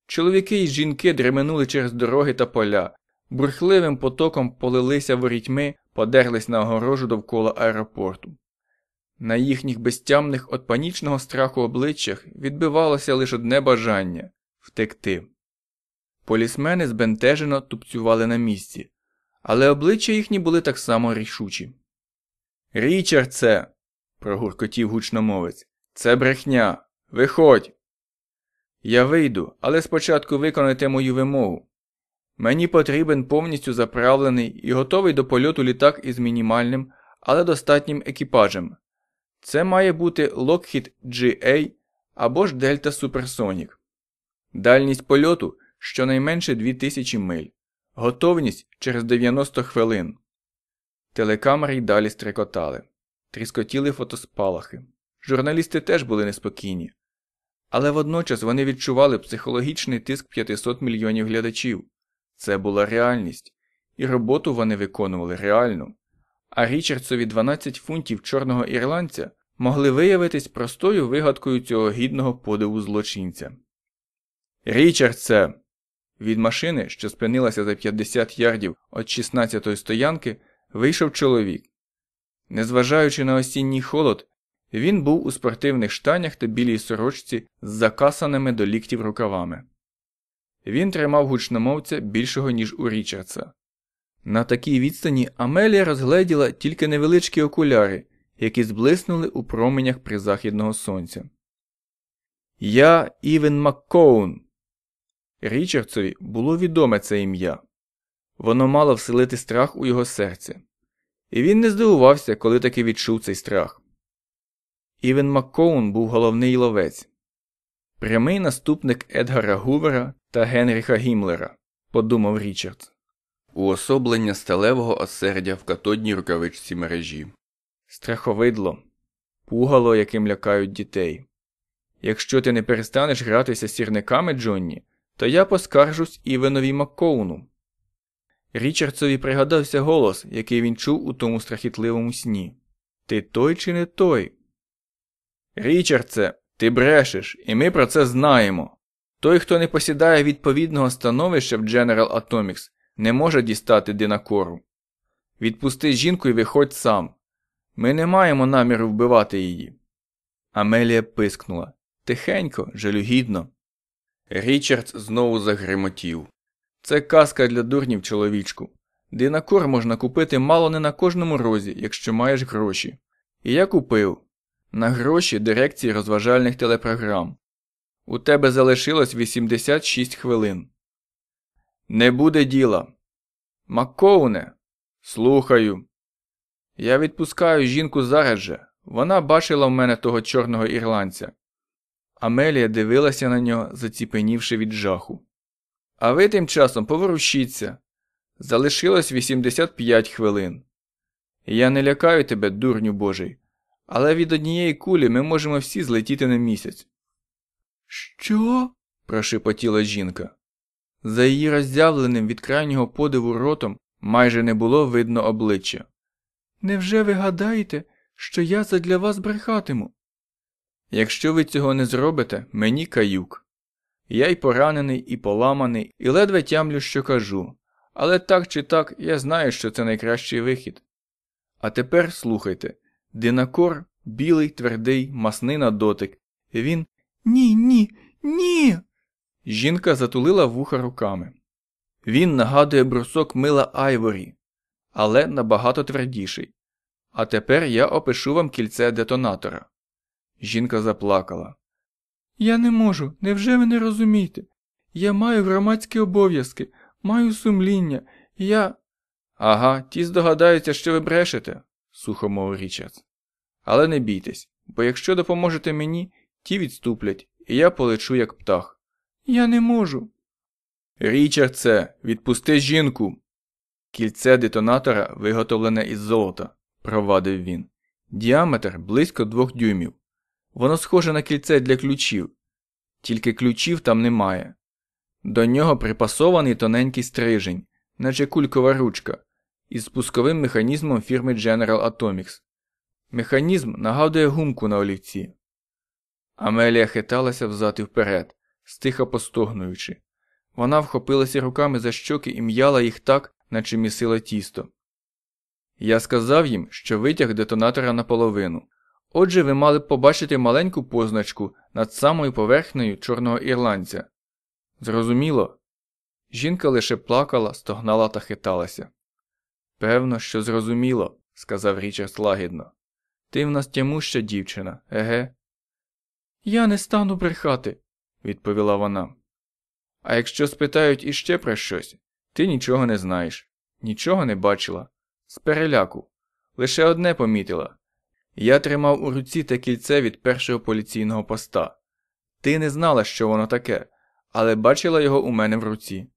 Чоловіки і жінки дременули через дороги та поля, бурхливим потоком полилися ворітьми, подерлись на огорожу довкола аеропорту. На їхніх безтямних от панічного страху обличчях відбивалося лише одне бажання втекти. Полісмени збентежено тупцювали на місці, але обличчя їхні були так само рішучі. Річардсе, прогуркотів гучномовець, це брехня. Виходь. Я вийду, але спочатку виконайте мою вимогу. Мені потрібен повністю заправлений і готовий до польоту літак із мінімальним, але достатнім екіпажем. Це має бути Lockheed GA або ж Delta Supersonic. Дальність польоту щонайменше 2000 миль. Готовність через 90 хвилин. Телекамери й далі стрекотали, тріскотіли фотоспалахи. Журналісти теж були неспокійні. Але водночас вони відчували психологічний тиск 500 мільйонів глядачів. Це була реальність, і роботу вони виконували реально. А Річардсові 12 фунтів чорного ірландця могли виявитись простою вигадкою цього гідного подиву злочинця. Річардсе! Від машини, що спинилася за 50 ярдів від 16-ї стоянки, вийшов чоловік. Незважаючи на осінній холод, він був у спортивних штанях та білій сорочці з закасаними до ліктів рукавами. Він тримав гучномовця більшого, ніж у Річардса. На такій відстані Амелія розгледіла тільки невеличкі окуляри, які зблиснули у променях призахідного сонця. Я Івен Маккоун. Річардсові було відоме це ім'я. Воно мало вселити страх у його серце. І він не здивувався, коли таки відчув цей страх. Івен Маккоун був головний ловець, прямий наступник Едгара Гувера та Генріха Гімлера, подумав Річард. Уособлення сталевого осердя в катодній рукавичці мережі. Страховидло, пугало, яким лякають дітей. Якщо ти не перестанеш гратися з сірниками, Джонні, то я поскаржусь Івенові Маккоуну. Річардсові пригадався голос, який він чув у тому страхітливому сні. Ти той чи не той? Річардсе, ти брешеш, і ми про це знаємо. Той, хто не посідає відповідного становища в General Atomics, не може дістати динакору. Відпусти жінку і виходь сам. Ми не маємо наміру вбивати її. Амелія пискнула тихенько, жалюгідно. Річард знову загримотів. Це казка для дурнів, чоловічку. Динакор можна купити мало не на кожному розі, якщо маєш гроші. І я купив на гроші дирекції розважальних телепрограм. У тебе залишилось 86 хвилин. Не буде діла. Маккоуне, слухаю. Я відпускаю жінку зараз же. Вона бачила в мене того чорного ірландця. Амелія дивилася на нього, заціпенівши від жаху. А ви тим часом поворушіться. Залишилось 85 хвилин. Я не лякаю тебе, дурню божий, але від однієї кулі ми можемо всі злетіти на місяць. Що? прошепотіла жінка. За її роззявленим від крайнього подиву ротом майже не було видно обличчя. Невже ви гадаєте, що я задля вас брехатиму? Якщо ви цього не зробите, мені каюк. Я й поранений, і поламаний, і ледве тямлю, що кажу. Але так чи так я знаю, що це найкращий вихід. А тепер слухайте динакор білий, твердий, масний на дотик. Він. Ні, ні, ні. Жінка затулила вуха руками. Він нагадує брусок мила Айворі, але набагато твердіший. А тепер я опишу вам кільце детонатора. Жінка заплакала. Я не можу, невже ви не розумієте? Я маю громадські обов'язки, маю сумління, я. Ага, ті здогадаються, що ви брешете, сухо мовив Річардс. Але не бійтесь, бо якщо допоможете мені, ті відступлять, і я полечу як птах. Я не можу. Річардсе, відпусти жінку. Кільце детонатора виготовлене із золота, провадив він. Діаметр близько двох дюймів. Воно схоже на кільце для ключів, тільки ключів там немає. До нього припасований тоненький стрижень, наче кулькова ручка, із спусковим механізмом фірми General Atomics. Механізм нагадує гумку на олівці. Амелія хиталася взад і вперед, стиха постогнуючи. Вона вхопилася руками за щоки і м'яла їх так, наче місила тісто. Я сказав їм, що витяг детонатора наполовину. Отже, ви мали б побачити маленьку позначку над самою поверхнею чорного ірландця. Зрозуміло? Жінка лише плакала, стогнала та хиталася. Певно, що зрозуміло, сказав Річард лагідно. Ти в нас тямуща дівчина, еге? Я не стану брехати, відповіла вона. А якщо спитають іще про щось, ти нічого не знаєш, нічого не бачила. З переляку. Лише одне помітила. Я тримав у руці те кільце від першого поліційного поста. Ти не знала, що воно таке, але бачила його у мене в руці.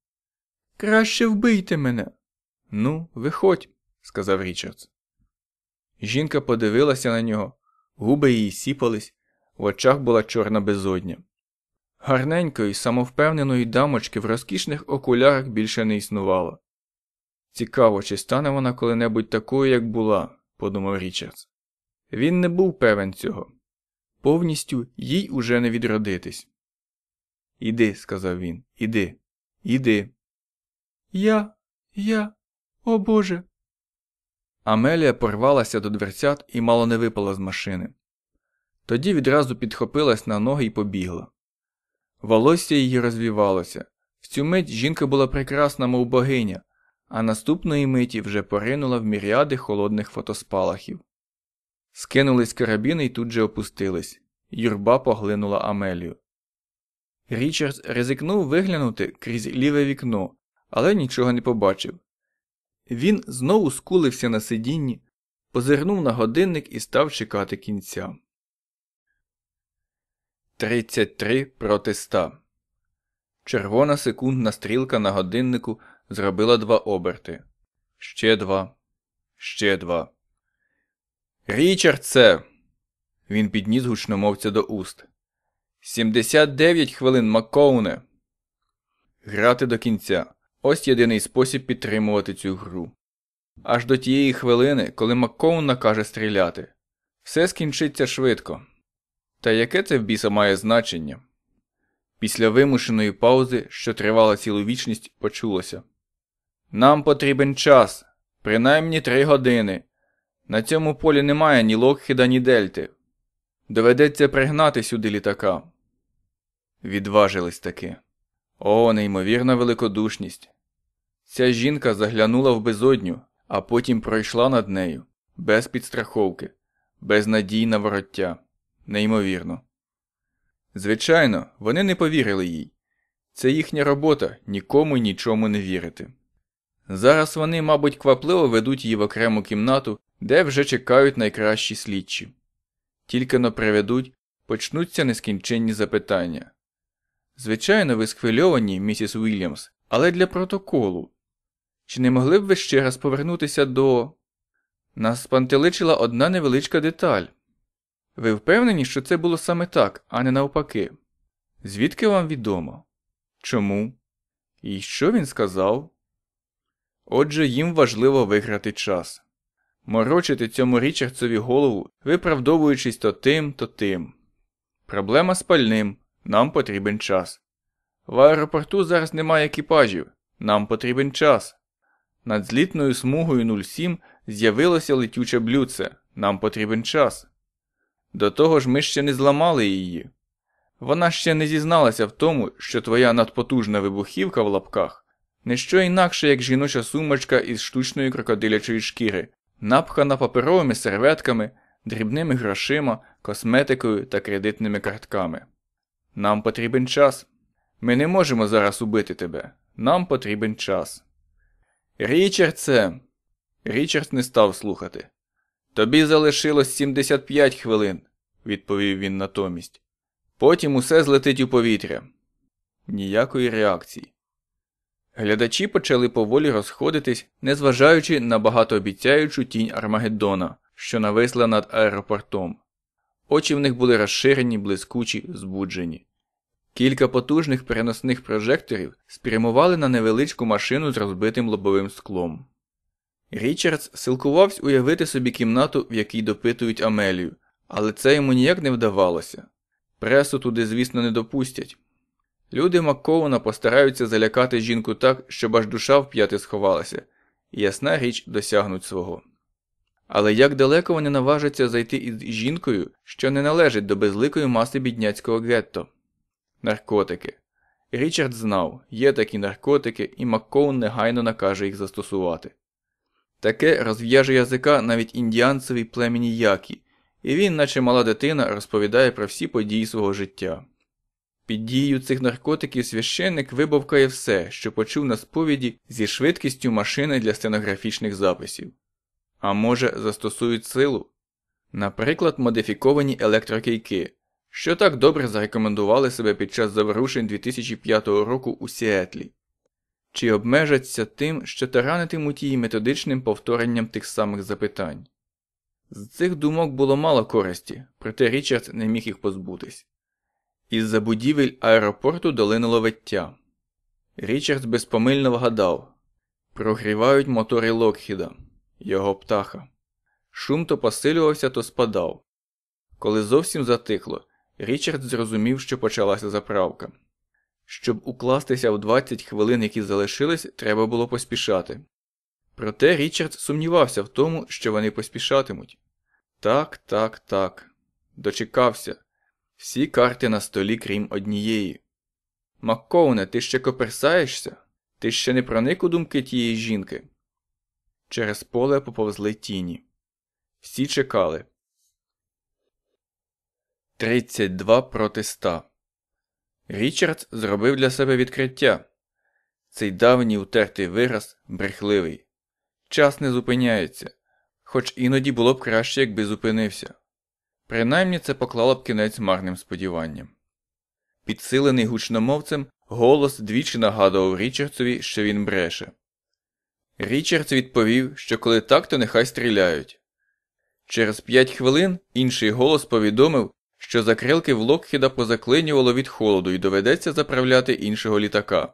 Краще вбийте мене. Ну, виходь, сказав Річардс. Жінка подивилася на нього, губи її сіпались, в очах була чорна безодня. Гарненької, самовпевненої дамочки в розкішних окулярах більше не існувало. Цікаво, чи стане вона коли-небудь такою, як була, подумав Річардс. Він не був певен цього. Повністю їй уже не відродитись. Іди, сказав він, іди, іди. Я, я, о Боже. Амелія порвалася до дверцят і мало не випала з машини. Тоді відразу підхопилась на ноги і побігла. Волосся її розвівалося, В цю мить жінка була прекрасна, мов богиня, а наступної миті вже поринула в міріади холодних фотоспалахів. Скинулись карабіни і тут же опустились. Юрба поглинула Амелію. Річардс ризикнув виглянути крізь ліве вікно, але нічого не побачив. Він знову скулився на сидінні, позирнув на годинник і став чекати кінця. 33 проти 100 Червона секундна стрілка на годиннику зробила два оберти. Ще два. Ще два. Річардсе. Він підніс гучномовця до уст. 79 хвилин Маккоуне. Грати до кінця. Ось єдиний спосіб підтримувати цю гру. Аж до тієї хвилини, коли Маккоун накаже стріляти. Все скінчиться швидко. Та яке це в біса має значення? Після вимушеної паузи, що тривала цілу вічність, почулося Нам потрібен час, принаймні три години. На цьому полі немає ні Локхіда, ні Дельти. Доведеться пригнати сюди літака. Відважились таки. О, неймовірна великодушність. Ця жінка заглянула в безодню, а потім пройшла над нею, без підстраховки, без надій на вороття. Неймовірно. Звичайно, вони не повірили їй. Це їхня робота нікому й нічому не вірити. Зараз вони, мабуть, квапливо ведуть її в окрему кімнату, де вже чекають найкращі слідчі. Тільки но приведуть, почнуться нескінченні запитання. Звичайно, ви схвильовані, місіс Уільямс, але для протоколу. Чи не могли б ви ще раз повернутися до. Нас спантеличила одна невеличка деталь. Ви впевнені, що це було саме так, а не навпаки? Звідки вам відомо? Чому? І що він сказав? Отже, їм важливо виграти час. Морочити цьому Річардсові голову, виправдовуючись то тим, то тим. Проблема з пальним. Нам потрібен час. В аеропорту зараз немає екіпажів. Нам потрібен час. Над злітною смугою 07 з'явилося летюче блюдце. Нам потрібен час. До того ж, ми ще не зламали її. Вона ще не зізналася в тому, що твоя надпотужна вибухівка в лапках не що інакше, як жіноча сумочка із штучної крокодилячої шкіри, напхана паперовими серветками, дрібними грошима, косметикою та кредитними картками. Нам потрібен час. Ми не можемо зараз убити тебе. Нам потрібен час. Річардсе. Річард не став слухати. Тобі залишилось 75 хвилин, відповів він натомість. Потім усе злетить у повітря. Ніякої реакції. Глядачі почали поволі розходитись, незважаючи на багатообіцяючу тінь Армагеддона, що нависла над аеропортом. Очі в них були розширені, блискучі, збуджені. Кілька потужних переносних прожекторів спрямували на невеличку машину з розбитим лобовим склом. Річардс силкувався уявити собі кімнату, в якій допитують Амелію, але це йому ніяк не вдавалося. Пресу туди, звісно, не допустять. Люди Маккоуна постараються залякати жінку так, щоб аж душа в п'яти сховалася, і ясна річ досягнуть свого. Але як далеко вони наважаться зайти із жінкою, що не належить до безликої маси бідняцького гетто? Наркотики. Річард знав, є такі наркотики, і Маккоун негайно накаже їх застосувати. Таке розв'яже язика навіть індіанцевій племені Які, і він, наче мала дитина, розповідає про всі події свого життя. Під дією цих наркотиків священник вибавкає все, що почув на сповіді зі швидкістю машини для стенографічних записів. А може, застосують силу? Наприклад, модифіковані електрокійки, що так добре зарекомендували себе під час заворушень 2005 року у Сіетлі, чи обмежаться тим, що таранитимуть її методичним повторенням тих самих запитань. З цих думок було мало користі, проте Річард не міг їх позбутись. Із-за будівель аеропорту долинуло виття. Річард безпомильно вгадав прогрівають мотори Локхіда, його птаха. Шум то посилювався, то спадав. Коли зовсім затихло, Річард зрозумів, що почалася заправка. Щоб укластися в 20 хвилин, які залишились, треба було поспішати. Проте Річард сумнівався в тому, що вони поспішатимуть. Так, так, так. Дочекався. Всі карти на столі, крім однієї. Маккоуне, ти ще коперсаєшся? Ти ще не проник у думки тієї жінки? Через поле поповзли тіні. Всі чекали. 32 проти 100. Річард зробив для себе відкриття. Цей давній утертий вираз брехливий. Час не зупиняється, хоч іноді було б краще, якби зупинився. Принаймні це поклало б кінець марним сподіванням. Підсилений гучномовцем, голос двічі нагадував Річардсові, що він бреше. Річардс відповів, що коли так, то нехай стріляють. Через п'ять хвилин інший голос повідомив, що закрилки в Локхіда позаклинювало від холоду і доведеться заправляти іншого літака.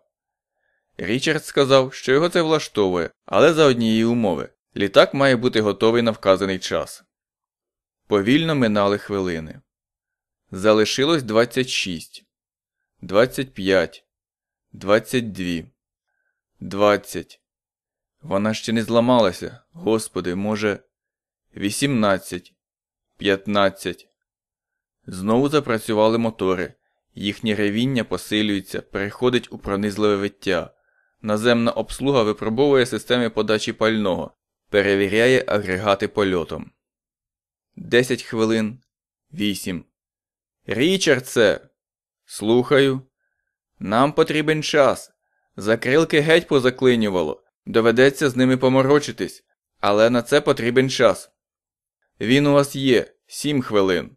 Річард сказав, що його це влаштовує, але за однієї умови літак має бути готовий на вказаний час. Повільно минали хвилини. Залишилось 26, 25, 22, 20. Вона ще не зламалася. Господи, може, 18, 15. Знову запрацювали мотори. Їхнє ревіння посилюється, переходить у пронизливе виття. Наземна обслуга випробовує системи подачі пального, перевіряє агрегати польотом. 10 хвилин. 8. Річардсе. Слухаю. Нам потрібен час. Закрилки геть позаклинювало. Доведеться з ними поморочитись, але на це потрібен час. Він у вас є 7 хвилин.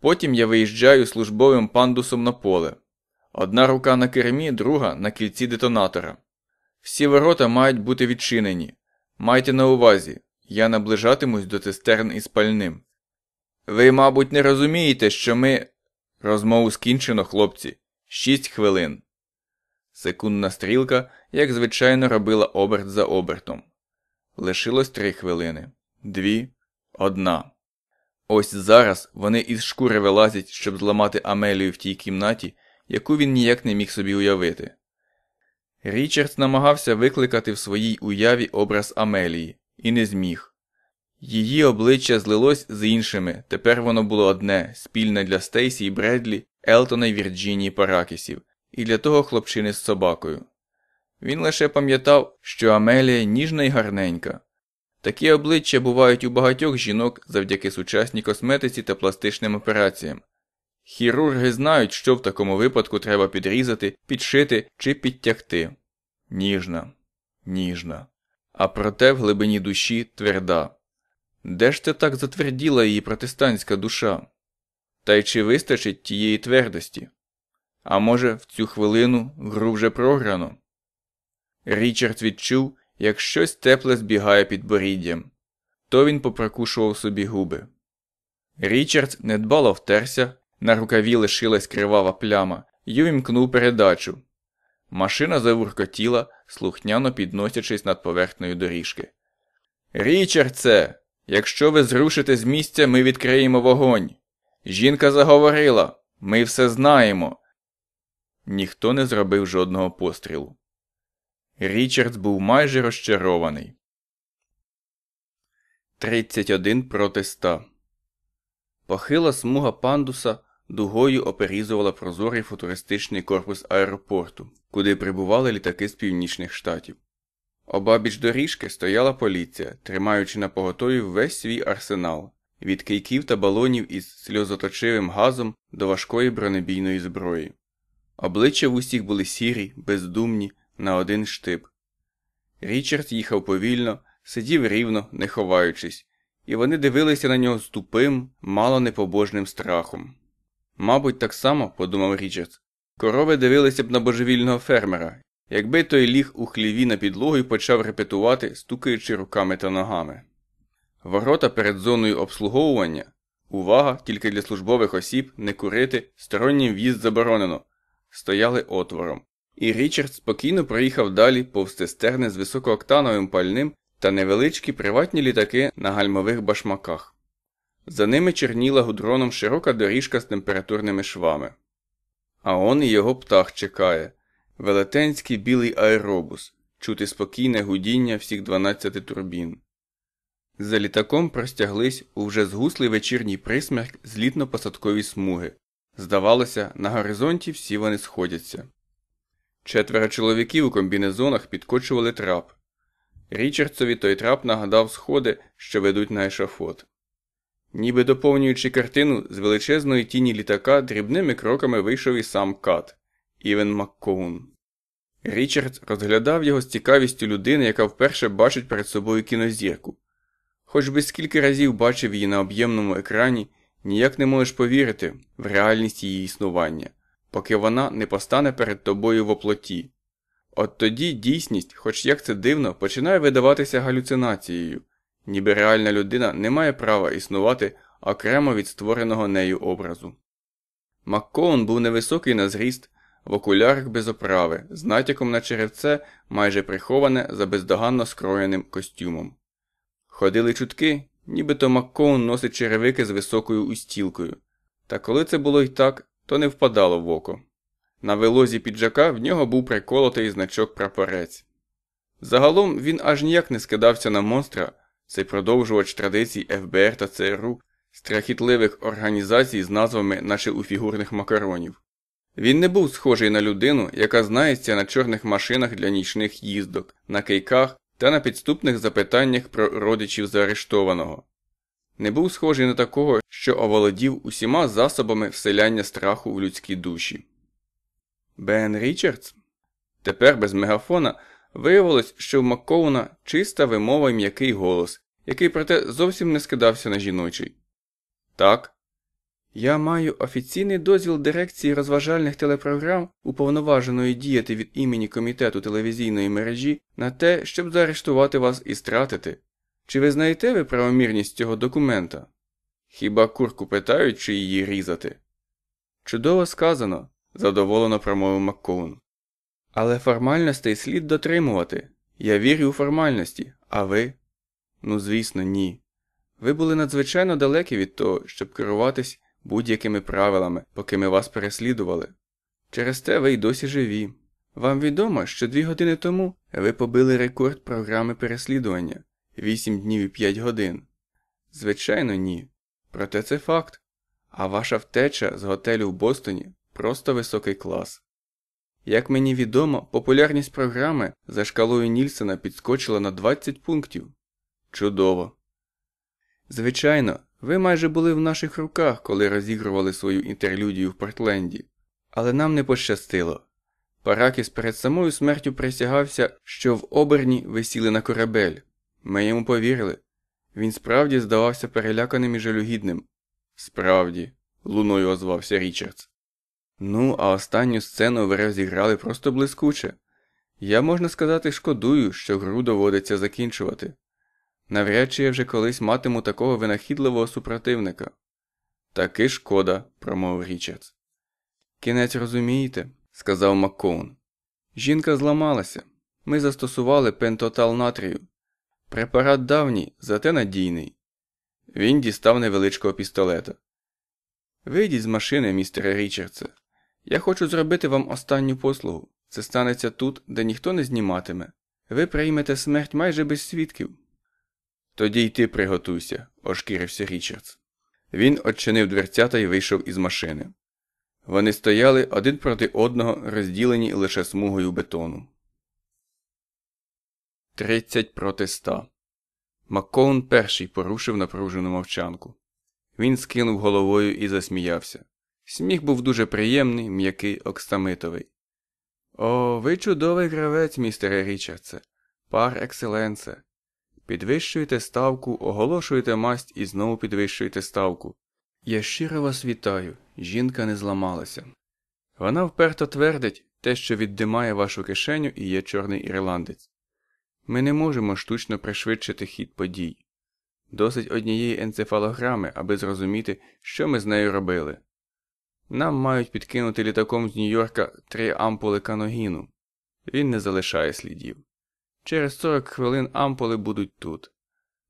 Потім я виїжджаю службовим пандусом на поле. Одна рука на кермі, друга на кільці детонатора. Всі ворота мають бути відчинені. Майте на увазі, я наближатимусь до цистерн із пальним. Ви, мабуть, не розумієте, що ми. Розмову скінчено, хлопці. Шість хвилин. Секундна стрілка, як звичайно, робила оберт за обертом. Лишилось три хвилини. Дві, одна. Ось зараз вони із шкури вилазять, щоб зламати Амелію в тій кімнаті, яку він ніяк не міг собі уявити. Річардс намагався викликати в своїй уяві образ Амелії, і не зміг. Її обличчя злилось з іншими, тепер воно було одне, спільне для Стейсі і Бредлі, Елтона і Вірджинії Паракісів, і для того хлопчини з собакою. Він лише пам'ятав, що Амелія ніжна і гарненька. Такі обличчя бувають у багатьох жінок завдяки сучасній косметиці та пластичним операціям. Хірурги знають, що в такому випадку треба підрізати, підшити чи підтягти. Ніжна, ніжна. А проте в глибині душі тверда. Де ж це так затверділа її протестантська душа? Та й чи вистачить тієї твердості? А може, в цю хвилину гру вже програно? Річард відчув, як щось тепле збігає під боріддям. То він попрокушував собі губи. Річард недбало втерся, на рукаві лишилась кривава пляма, й увімкнув передачу. Машина завуркотіла, слухняно підносячись над поверхнею доріжки. Річардсе, якщо ви зрушите з місця, ми відкриємо вогонь. Жінка заговорила, ми все знаємо. Ніхто не зробив жодного пострілу. Річардс був майже розчарований. 31 проти 100 Похила смуга пандуса дугою оперізувала прозорий футуристичний корпус аеропорту, куди прибували літаки з північних штатів. Обабіч доріжки стояла поліція, тримаючи на поготові весь свій арсенал від кийків та балонів із сльозоточивим газом до важкої бронебійної зброї. Обличчя в усіх були сірі, бездумні, на один штип. Річард їхав повільно, сидів рівно, не ховаючись, і вони дивилися на нього з тупим, мало непобожним страхом. Мабуть, так само, подумав Річардс, корови дивилися б на божевільного фермера, якби той ліг у хліві на підлогу і почав репетувати, стукаючи руками та ногами. Ворота перед зоною обслуговування увага тільки для службових осіб не курити, стороннім в'їзд заборонено, стояли отвором, і Річард спокійно проїхав далі повз цистерни з високооктановим пальним та невеличкі приватні літаки на гальмових башмаках. За ними черніла гудроном широка доріжка з температурними швами. А он і його птах чекає велетенський білий аеробус, чути спокійне гудіння всіх 12 турбін. За літаком простяглись у вже згуслий вечірній присмерк злітно-посадкові смуги. Здавалося, на горизонті всі вони сходяться. Четверо чоловіків у комбінезонах підкочували трап. Річардсові той трап нагадав сходи, що ведуть на ешафот. Ніби доповнюючи картину, з величезної тіні літака дрібними кроками вийшов і сам кат Івен Маккоун. Річард розглядав його з цікавістю людини, яка вперше бачить перед собою кінозірку. Хоч би скільки разів бачив її на об'ємному екрані, ніяк не можеш повірити в реальність її існування, поки вона не постане перед тобою в оплоті. От тоді дійсність, хоч як це дивно, починає видаватися галюцинацією, ніби реальна людина не має права існувати окремо від створеного нею образу. Маккоун був невисокий на зріст, в окулярах без оправи, з натяком на черевце, майже приховане за бездоганно скроєним костюмом. Ходили чутки, нібито Маккоун носить черевики з високою устілкою, та коли це було й так, то не впадало в око. На вилозі піджака в нього був приколотий значок прапорець. Загалом він аж ніяк не скидався на монстра, цей продовжувач традицій ФБР та ЦРУ, страхітливих організацій з назвами, наче у фігурних макаронів. Він не був схожий на людину, яка знається на чорних машинах для нічних їздок, на кейках та на підступних запитаннях про родичів заарештованого. Не був схожий на такого, що оволодів усіма засобами вселяння страху в людські душі. Бен Річардс? Тепер без мегафона виявилось, що в Маккоуна чиста вимова і м'який голос, який проте зовсім не скидався на жіночий. Так. Я маю офіційний дозвіл дирекції розважальних телепрограм, уповноваженої діяти від імені комітету телевізійної мережі на те, щоб заарештувати вас і стратити. Чи ви знаєте ви правомірність цього документа? Хіба курку питають, чи її різати? Чудово сказано, задоволено промовив Маккоун. Але формальностей слід дотримувати. Я вірю у формальності, а ви? Ну, звісно, ні. Ви були надзвичайно далекі від того, щоб керуватись будь-якими правилами, поки ми вас переслідували. Через те ви й досі живі. Вам відомо, що дві години тому ви побили рекорд програми переслідування 8 днів і 5 годин. Звичайно, ні. Проте це факт. А ваша втеча з готелю в Бостоні просто високий клас. Як мені відомо, популярність програми за шкалою Нільсена підскочила на 20 пунктів. Чудово. Звичайно, ви майже були в наших руках, коли розігрували свою інтерлюдію в Портленді, але нам не пощастило. Паракіс перед самою смертю присягався, що в оберні висіли на корабель. Ми йому повірили. Він справді здавався переляканим і жалюгідним. Справді, луною озвався Річардс. Ну, а останню сцену ви розіграли просто блискуче. Я, можна сказати, шкодую, що гру доводиться закінчувати. Навряд чи я вже колись матиму такого винахідливого супротивника. Таки шкода, промовив Річардс. Кінець розумієте, сказав Маккоун. Жінка зламалася. Ми застосували пентотал натрію. Препарат давній, зате надійний. Він дістав невеличкого пістолета. Вийдіть з машини, містере Річардсе. Я хочу зробити вам останню послугу. Це станеться тут, де ніхто не зніматиме. Ви приймете смерть майже без свідків. Тоді й ти приготуйся, ошкірився Річардс. Він очинив дверцята і вийшов із машини. Вони стояли один проти одного, розділені лише смугою бетону. Тридцять проти ста. Маккоун перший порушив напружену мовчанку. Він скинув головою і засміявся. Сміх був дуже приємний, м'який, оксамитовий. О, ви чудовий гравець, містере Річардсе, пар екселенце. Підвищуєте ставку, оголошуєте масть і знову підвищуєте ставку. Я щиро вас вітаю, жінка не зламалася. Вона вперто твердить те, що віддимає вашу кишеню і є чорний ірландець. Ми не можемо штучно пришвидшити хід подій. Досить однієї енцефалограми, аби зрозуміти, що ми з нею робили. Нам мають підкинути літаком з Нью-Йорка три ампули каногіну. Він не залишає слідів. Через 40 хвилин ампули будуть тут.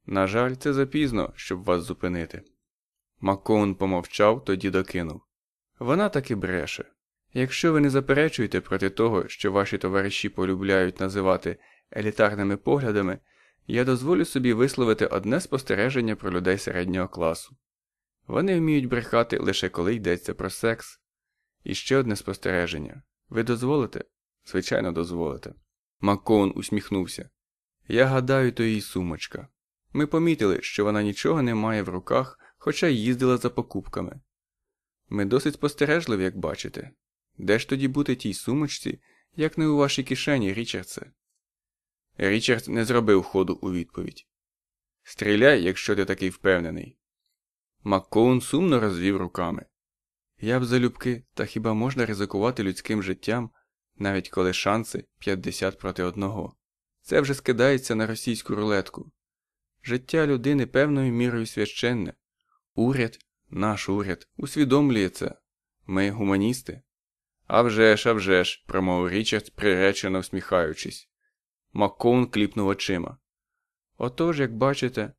На жаль, це запізно, щоб вас зупинити. Маккоун помовчав, тоді докинув. Вона таки бреше. Якщо ви не заперечуєте проти того, що ваші товариші полюбляють називати елітарними поглядами, я дозволю собі висловити одне спостереження про людей середнього класу. Вони вміють брехати лише коли йдеться про секс. І ще одне спостереження ви дозволите? Звичайно, дозволите. Маккоун усміхнувся. Я гадаю, то її сумочка. Ми помітили, що вона нічого не має в руках, хоча їздила за покупками. Ми досить спостережливі, як бачите. Де ж тоді бути тій сумочці, як не у вашій кишені, Річардсе? Річард не зробив ходу у відповідь. Стріляй, якщо ти такий впевнений. Маккоун сумно розвів руками. Я б залюбки, та хіба можна ризикувати людським життям, навіть коли шанси 50 проти одного. Це вже скидається на російську рулетку. Життя людини певною мірою священне. Уряд, наш уряд, усвідомлює це. Ми гуманісти. «А вже ж, а вже ж», – промовив Річард, приречено всміхаючись. Маккоун кліпнув очима. Отож, як бачите,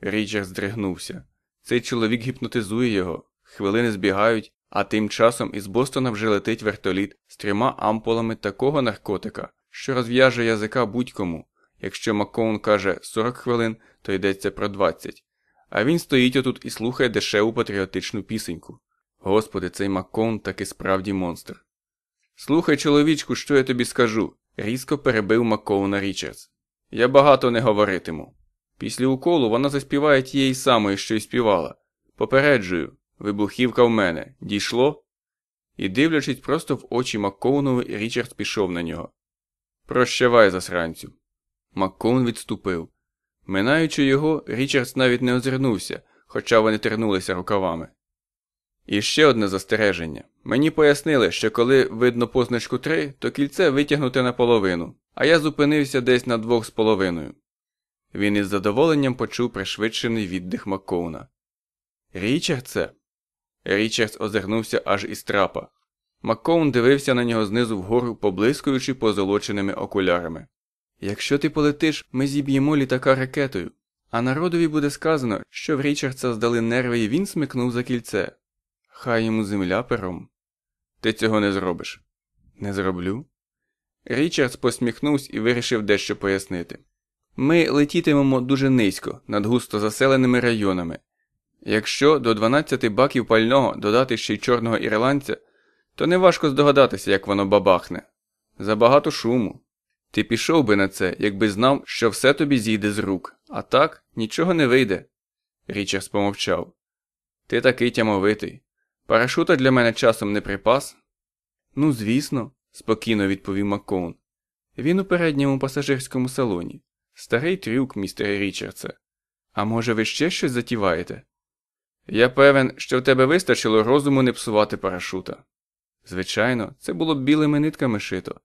Річард здригнувся. Цей чоловік гіпнотизує його, хвилини збігають, а тим часом із Бостона вже летить вертоліт з трьома ампулами такого наркотика, що розв'яже язика будь-кому. Якщо Маккоун каже 40 хвилин, то йдеться про 20. А він стоїть отут і слухає дешеву патріотичну пісеньку. Господи, цей Маккоун таки справді монстр. Слухай, чоловічку, що я тобі скажу, різко перебив Маккоуна Річардс. Я багато не говоритиму. Після уколу вона заспіває тієї самої, що й співала. Попереджую, вибухівка в мене. Дійшло? І, дивлячись просто в очі Маккоунові, Річардс пішов на нього. Прощавай, засранцю. Маккоун відступив. Минаючи його, Річардс навіть не озирнувся, хоча вони тернулися рукавами. І ще одне застереження. Мені пояснили, що коли видно позначку 3, то кільце витягнуте наполовину, а я зупинився десь на двох з половиною. Він із задоволенням почув пришвидшений віддих Маккоуна. Річардсе. Річардс озирнувся аж із трапа. Маккоун дивився на нього знизу вгору, поблискуючи позолоченими окулярами. Якщо ти полетиш, ми зіб'ємо літака ракетою. А народові буде сказано, що в Річардса здали нерви і він смикнув за кільце. Хай йому земля пером. Ти цього не зробиш. Не зроблю. Річардс посміхнувся і вирішив дещо пояснити. Ми летітимемо дуже низько, над густо заселеними районами. Якщо до 12 баків пального додати ще й чорного ірландця, то неважко здогадатися, як воно бабахне. Забагато шуму. Ти пішов би на це, якби знав, що все тобі зійде з рук, а так нічого не вийде. Річардс помовчав. Ти такий тямовитий. Парашута для мене часом не припас? Ну, звісно, спокійно відповів Маккоун. Він у передньому пасажирському салоні. Старий трюк, містере Річардсе. А може, ви ще щось затіваєте? Я певен, що в тебе вистачило розуму не псувати парашута. Звичайно, це було б білими нитками шито.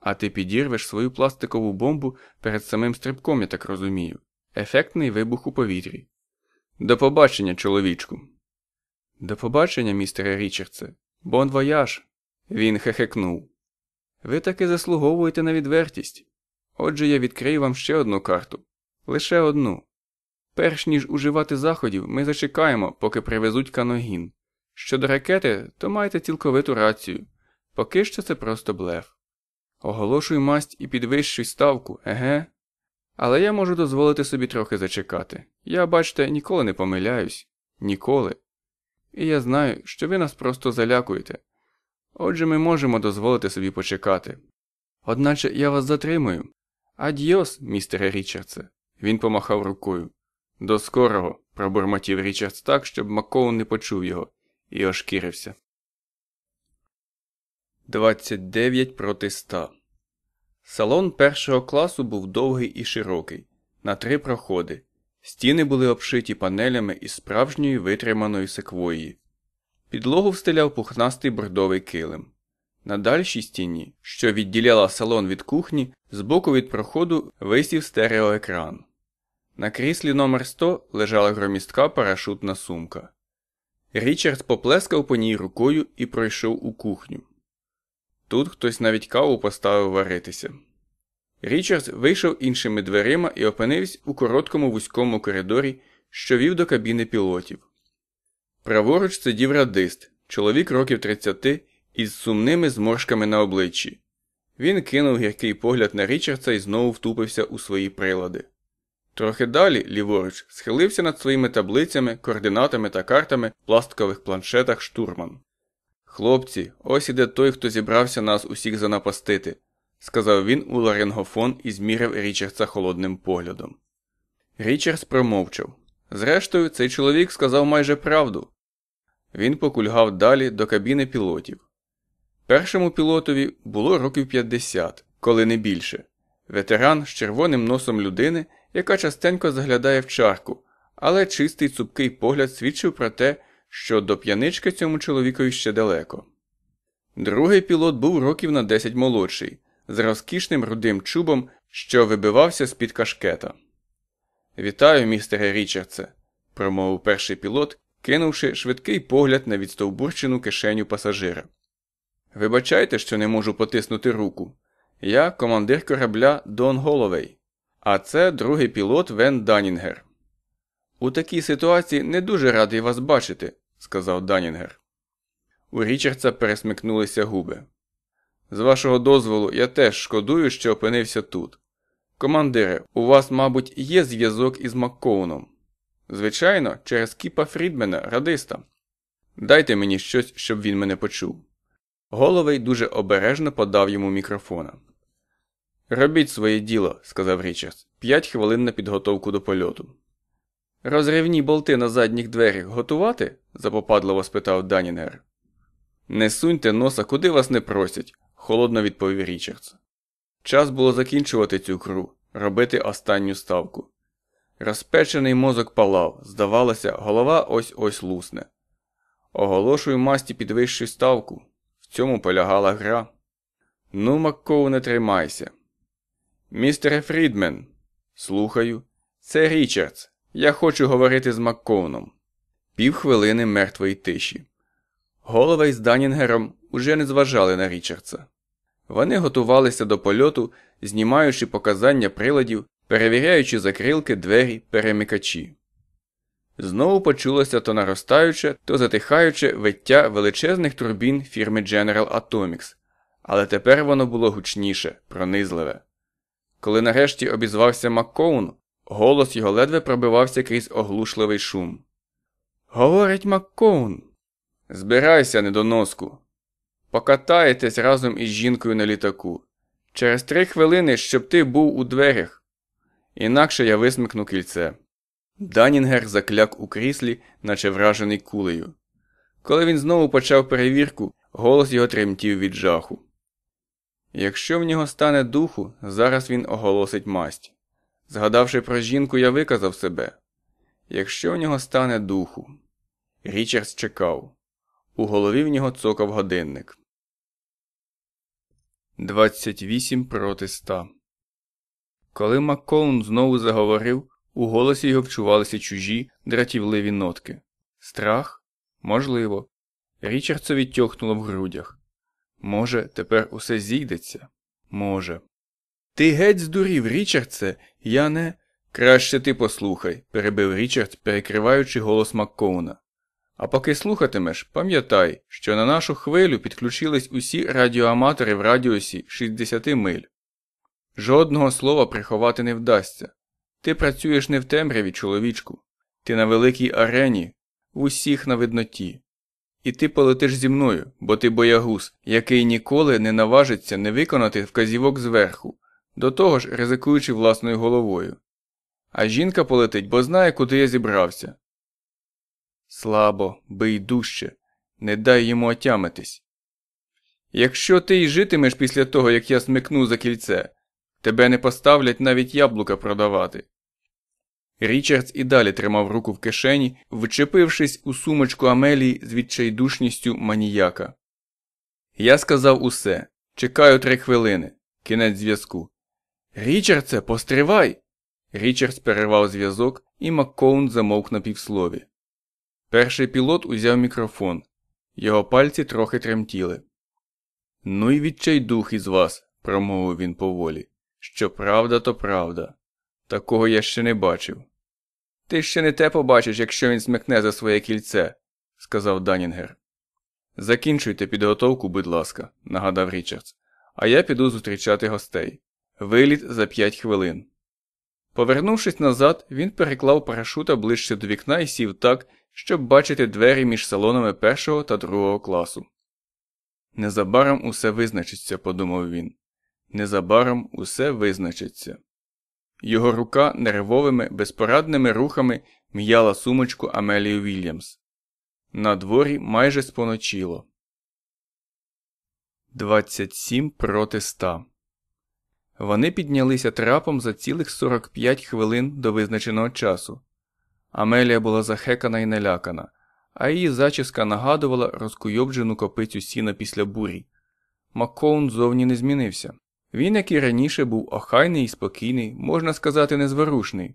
А ти підірвеш свою пластикову бомбу перед самим стрибком, я так розумію. Ефектний вибух у повітрі. До побачення, чоловічку. До побачення, містере Річардсе. Bon voyage. Він хехекнув. Ви таки заслуговуєте на відвертість. Отже, я відкрию вам ще одну карту. Лише одну. Перш ніж уживати заходів, ми зачекаємо, поки привезуть каногін. Щодо ракети, то маєте цілковиту рацію. Поки що це просто блеф. Оголошуй масть і підвищуй ставку, еге? Але я можу дозволити собі трохи зачекати. Я, бачите, ніколи не помиляюсь. Ніколи. І я знаю, що ви нас просто залякуєте. Отже, ми можемо дозволити собі почекати. Одначе я вас затримую. Адьос, містере Річардсе. Він помахав рукою. До скорого, пробурмотів Річардс так, щоб Маккоун не почув його, і ошкірився. 29 проти 100 Салон першого класу був довгий і широкий, на три проходи. Стіни були обшиті панелями із справжньої витриманої секвої. Підлогу встиляв пухнастий бордовий килим. На дальшій стіні, що відділяла салон від кухні, збоку від проходу висів стереоекран. На кріслі номер 100 лежала громістка парашутна сумка. Річард поплескав по ній рукою і пройшов у кухню. Тут хтось навіть каву поставив варитися. Річард вийшов іншими дверима і опинився у короткому вузькому коридорі, що вів до кабіни пілотів. Праворуч сидів радист, чоловік років 30 із сумними зморшками на обличчі. Він кинув гіркий погляд на Річардса і знову втупився у свої прилади. Трохи далі, ліворуч, схилився над своїми таблицями, координатами та картами в пластикових планшетах штурман. Хлопці, ось іде той, хто зібрався нас усіх занапастити, сказав він у ларингофон і зміряв Річардса холодним поглядом. Річардс промовчав. Зрештою, цей чоловік сказав майже правду. Він покульгав далі до кабіни пілотів. Першому пілотові було років 50, коли не більше. Ветеран з червоним носом людини, яка частенько заглядає в чарку, але чистий цупкий погляд свідчив про те, що до п'янички цьому чоловікові ще далеко. Другий пілот був років на 10 молодший, з розкішним рудим чубом, що вибивався з-під кашкета. Вітаю, містере Річардсе, промовив перший пілот, кинувши швидкий погляд на відстовбурчену кишеню пасажира. Вибачайте, що не можу потиснути руку. Я командир корабля Дон Головей, а це другий пілот Вен Данінгер. У такій ситуації не дуже радий вас бачити, сказав Данінгер. У Річардса пересмикнулися губи. З вашого дозволу, я теж шкодую, що опинився тут. Командире, у вас, мабуть, є зв'язок із Маккоуном. Звичайно, через Кіпа Фрідмена, радиста. Дайте мені щось, щоб він мене почув. Головий дуже обережно подав йому мікрофона. Робіть своє діло, сказав Річардс. П'ять хвилин на підготовку до польоту. Розривні болти на задніх дверях готувати? запопадливо спитав Данінгер. Не суньте носа, куди вас не просять, холодно відповів Річардс. Час було закінчувати цю кру, робити останню ставку. Розпечений мозок палав, здавалося, голова ось ось лусне. Оголошую масті підвищу ставку. В цьому полягала гра. Ну, Маккоу, не тримайся. Містере Фрідмен, слухаю, це Річардс. Я хочу говорити з Маккоуном. Півхвилини мертвої тиші. Головей з Данінгером уже не зважали на Річардса. Вони готувалися до польоту, знімаючи показання приладів, перевіряючи закрилки, двері, перемикачі. Знову почулося то наростаюче, то затихаюче виття величезних турбін фірми General Atomics, але тепер воно було гучніше, пронизливе. Коли нарешті обізвався Маккоун, голос його ледве пробивався крізь оглушливий шум. Говорить Маккоун. Збирайся, недоноску. Покатаєтесь разом із жінкою на літаку. Через три хвилини, щоб ти був у дверях. Інакше я висмикну кільце. Данінгер закляк у кріслі, наче вражений кулею. Коли він знову почав перевірку, голос його тремтів від жаху. Якщо в нього стане духу, зараз він оголосить масть. Згадавши про жінку, я виказав себе. Якщо в нього стане духу. Річардс чекав. У голові в нього цокав годинник. 28 проти 100 Коли Маккоун знову заговорив, у голосі його вчувалися чужі, дратівливі нотки. Страх? Можливо. Річардсові тьохнуло в грудях. Може, тепер усе зійдеться? Може. Ти геть здурів, Річардсе, я не. Краще ти послухай, перебив Річард, перекриваючи голос Маккоуна. А поки слухатимеш, пам'ятай, що на нашу хвилю підключились усі радіоаматори в радіусі 60 миль. Жодного слова приховати не вдасться. Ти працюєш не в темряві, чоловічку, ти на великій арені, в усіх на видноті. І ти полетиш зі мною, бо ти боягуз, який ніколи не наважиться не виконати вказівок зверху, до того ж ризикуючи власною головою. А жінка полетить, бо знає, куди я зібрався. Слабо, бий дужче, не дай йому отямитись. Якщо ти й житимеш після того, як я смикну за кільце, тебе не поставлять навіть яблука продавати. Річардс і далі тримав руку в кишені, вчепившись у сумочку Амелії з відчайдушністю маніяка. Я сказав усе. Чекаю три хвилини. Кінець зв'язку. Річардсе, постривай. Річардс перервав зв'язок, і Маккоун замовк на півслові. Перший пілот узяв мікрофон. Його пальці трохи тремтіли. Ну й відчайдух із вас, промовив він поволі. Що правда, то правда. Такого я ще не бачив. Ти ще не те побачиш, якщо він смикне за своє кільце, сказав Данінгер. Закінчуйте підготовку, будь ласка, нагадав Річардс, а я піду зустрічати гостей. Виліт за п'ять хвилин. Повернувшись назад, він переклав парашута ближче до вікна і сів так, щоб бачити двері між салонами першого та другого класу. Незабаром усе визначиться, подумав він. Незабаром усе визначиться. Його рука нервовими, безпорадними рухами м'яла сумочку Амелії Вільямс. На дворі майже споночило. 27 проти 100 Вони піднялися трапом за цілих 45 хвилин до визначеного часу. Амелія була захекана і налякана, а її зачіска нагадувала розкуйобджену копицю сіна після бурі. Маккоун зовні не змінився. Він, як і раніше, був охайний і спокійний, можна сказати, незворушний,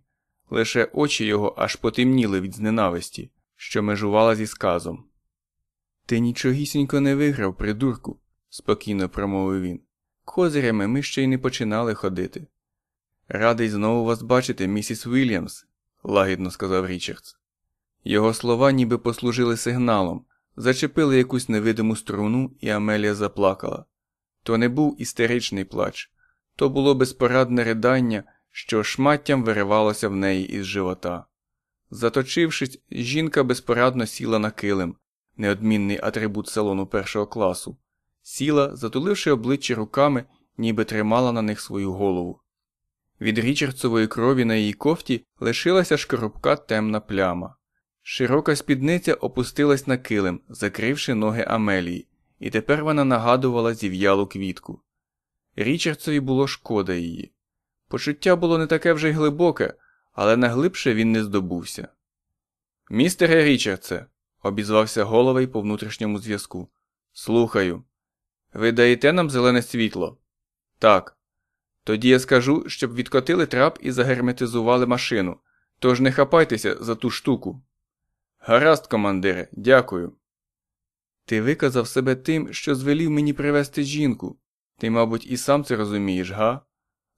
лише очі його аж потемніли від зненависті, що межувала зі сказом. Ти нічогісінько не виграв, придурку, спокійно промовив він. Козирями ми ще й не починали ходити. Радий знову вас бачити, місіс Вільямс, лагідно сказав Річардс. Його слова ніби послужили сигналом, зачепили якусь невидиму струну, і Амелія заплакала. То не був істеричний плач, то було безпорадне ридання, що шматтям виривалося в неї із живота. Заточившись, жінка безпорадно сіла на килим, неодмінний атрибут салону першого класу, сіла, затуливши обличчя руками, ніби тримала на них свою голову. Від річардцової крові на її кофті лишилася шкарубка темна пляма. Широка спідниця опустилась на килим, закривши ноги Амелії, і тепер вона нагадувала зів'ялу квітку. Річардсові було шкода її. Почуття було не таке вже й глибоке, але наглибше він не здобувся. Містере Річардсе, обізвався головий по внутрішньому зв'язку. Слухаю. Ви даєте нам зелене світло? Так. Тоді я скажу, щоб відкотили трап і загерметизували машину, тож не хапайтеся за ту штуку. Гаразд, командире, дякую. Ти виказав себе тим, що звелів мені привезти жінку. Ти, мабуть, і сам це розумієш, га?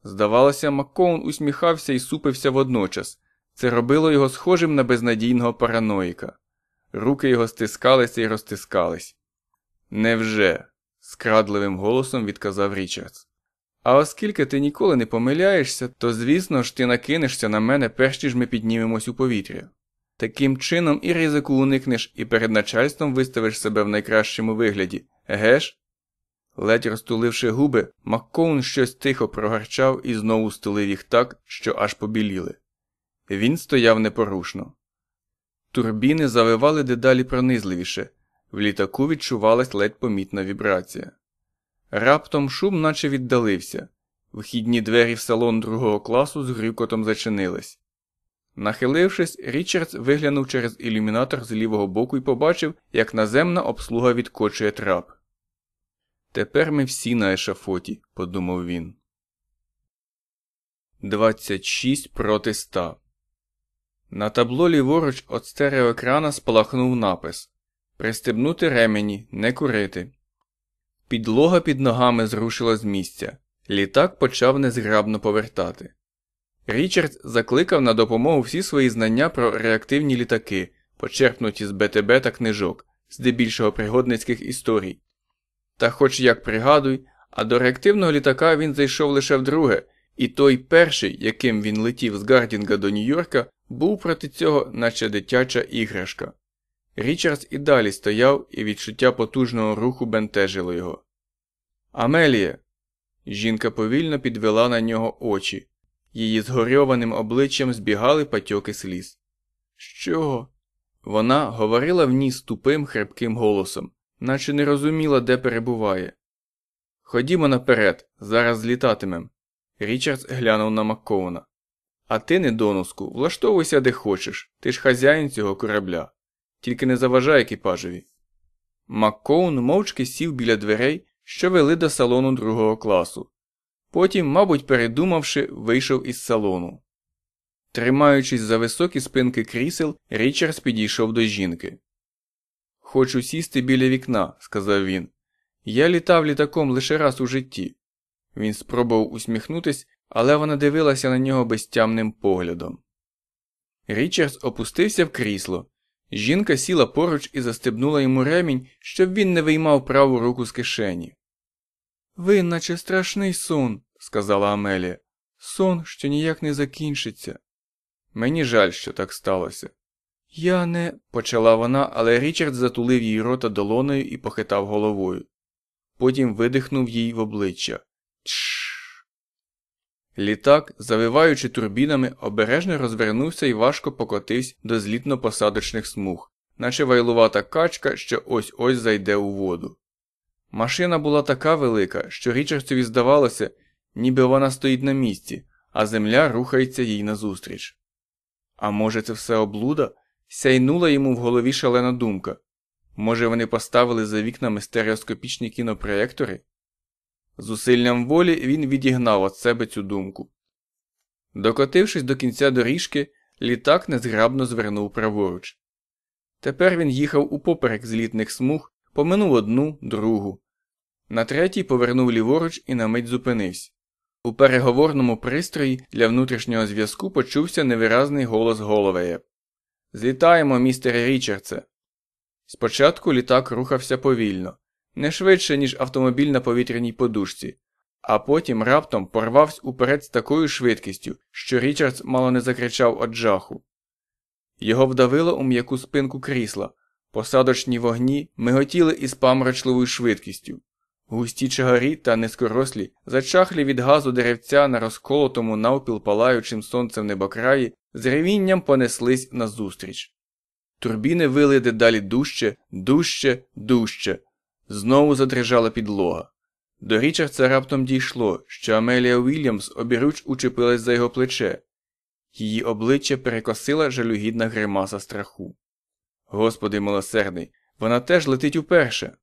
Здавалося, Маккоун усміхався і супився водночас. Це робило його схожим на безнадійного параноїка. Руки його стискалися і розтискались. Невже? скрадливим голосом відказав Річардс. А оскільки ти ніколи не помиляєшся, то звісно ж ти накинешся на мене перш ніж ми піднімемось у повітря. Таким чином і ризику уникнеш, і перед начальством виставиш себе в найкращому вигляді, еге ж? Ледь розтуливши губи, Маккоун щось тихо прогарчав і знову стулив їх так, що аж побіліли. Він стояв непорушно. Турбіни завивали дедалі пронизливіше, в літаку відчувалась ледь помітна вібрація. Раптом шум наче віддалився. Вхідні двері в салон другого класу з грюкотом зачинились. Нахилившись, Річардс виглянув через ілюмінатор з лівого боку і побачив, як наземна обслуга відкочує трап. Тепер ми всі на ешафоті, подумав він. 26 проти 100 На табло ліворуч від стереоекрана спалахнув напис Пристебнути ремені, не курити. Підлога під ногами зрушила з місця. Літак почав незграбно повертати. Річард закликав на допомогу всі свої знання про реактивні літаки, почерпнуті з БТБ та книжок, здебільшого пригодницьких історій. Та хоч як пригадуй, а до реактивного літака він зайшов лише вдруге, і той перший, яким він летів з Гардінга до Нью-Йорка, був проти цього, наче дитяча іграшка. Річардс і далі стояв, і відчуття потужного руху бентежило його. Амелія. Жінка повільно підвела на нього очі. Її згорьованим обличчям збігали патьоки сліз. Що? Вона говорила в ній з тупим, хрипким голосом, наче не розуміла, де перебуває. Ходімо наперед, зараз злітатимем. Річардс глянув на Маккоуна. А ти, недоноску, влаштовуйся де хочеш, ти ж хазяїн цього корабля. Тільки не заважай екіпажеві. Маккоун мовчки сів біля дверей, що вели до салону другого класу. Потім, мабуть, передумавши, вийшов із салону. Тримаючись за високі спинки крісел, Річардс підійшов до жінки. Хочу сісти біля вікна, сказав він. Я літав літаком лише раз у житті. Він спробував усміхнутись, але вона дивилася на нього безтямним поглядом. Річардс опустився в крісло. Жінка сіла поруч і застебнула йому ремінь, щоб він не виймав праву руку з кишені. Ви, наче страшний сон, сказала Амелія. Сон, що ніяк не закінчиться. Мені жаль, що так сталося. Я не. почала вона, але Річард затулив її рота долоною і похитав головою. потім видихнув їй в обличчя. Тш. Літак, завиваючи турбінами, обережно розвернувся і важко покотився до злітно-посадочних смуг, наче вайлувата качка, що ось ось зайде у воду. Машина була така велика, що Річардсові здавалося, ніби вона стоїть на місці, а земля рухається їй назустріч. А може, це все облуда? Сяйнула йому в голові шалена думка. Може, вони поставили за вікнами стереоскопічні кінопроєктори? Зусиллям волі він відігнав від себе цю думку. Докотившись до кінця доріжки, літак незграбно звернув праворуч. Тепер він їхав упоперек злітних смуг, поминув одну, другу. На третій повернув ліворуч і на мить зупинився. У переговорному пристрої для внутрішнього зв'язку почувся невиразний голос Головея. Злітаємо, містере Річардсе. Спочатку літак рухався повільно, не швидше, ніж автомобіль на повітряній подушці, а потім раптом порвався уперед з такою швидкістю, що Річардс мало не закричав од жаху. Його вдавило у м'яку спинку крісла, посадочні вогні миготіли із памрочливою швидкістю. Густі чагарі та низькорослі, зачахлі від газу деревця на розколотому навпіл палаючим сонцем небокраї, з ревінням понеслись назустріч. Турбіни вили дедалі дужче, дужче, дужче. Знову задрижала підлога. До Річардса раптом дійшло, що Амелія Уільямс обіруч учепилась за його плече. Її обличчя перекосила жалюгідна гримаса страху. Господи милосердний, вона теж летить уперше.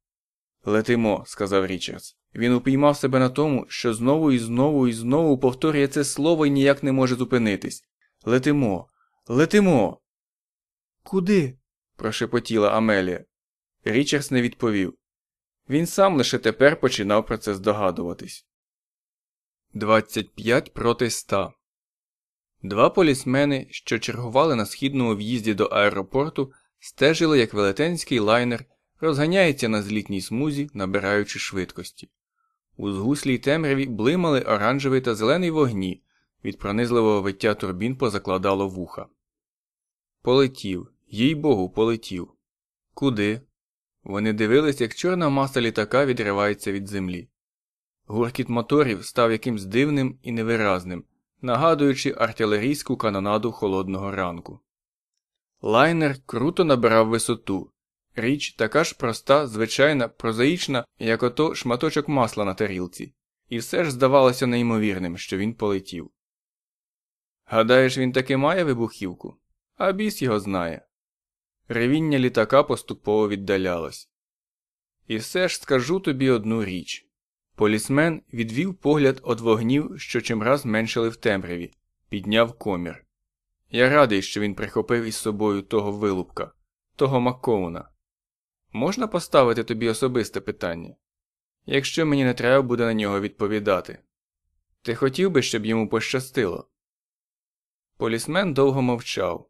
Летимо, сказав Річардс. Він упіймав себе на тому, що знову і знову і знову повторює це слово і ніяк не може зупинитись. Летимо, летимо. Куди? прошепотіла Амелія. Річардс не відповів. Він сам лише тепер починав про це здогадуватись. 25 проти 100 Два полісмени, що чергували на східному в'їзді до аеропорту, стежили, як велетенський лайнер розганяється на злітній смузі, набираючи швидкості. У згуслій темряві блимали оранжевий та зелений вогні, від пронизливого виття турбін позакладало вуха. Полетів, їй богу, полетів. Куди? Вони дивились, як чорна маса літака відривається від землі. Гуркіт моторів став якимсь дивним і невиразним, нагадуючи артилерійську канонаду холодного ранку. Лайнер круто набирав висоту. Річ така ж проста, звичайна, прозаїчна, як ото шматочок масла на тарілці, і все ж здавалося неймовірним, що він полетів. Гадаєш, він таки має вибухівку? А біс його знає. Ревіння літака поступово віддалялось. І все ж скажу тобі одну річ полісмен відвів погляд від вогнів, що чимраз меншили в темряві, підняв комір. Я радий, що він прихопив із собою того вилупка, того Маккоуна. Можна поставити тобі особисте питання? Якщо мені не треба буде на нього відповідати. Ти хотів би, щоб йому пощастило? Полісмен довго мовчав.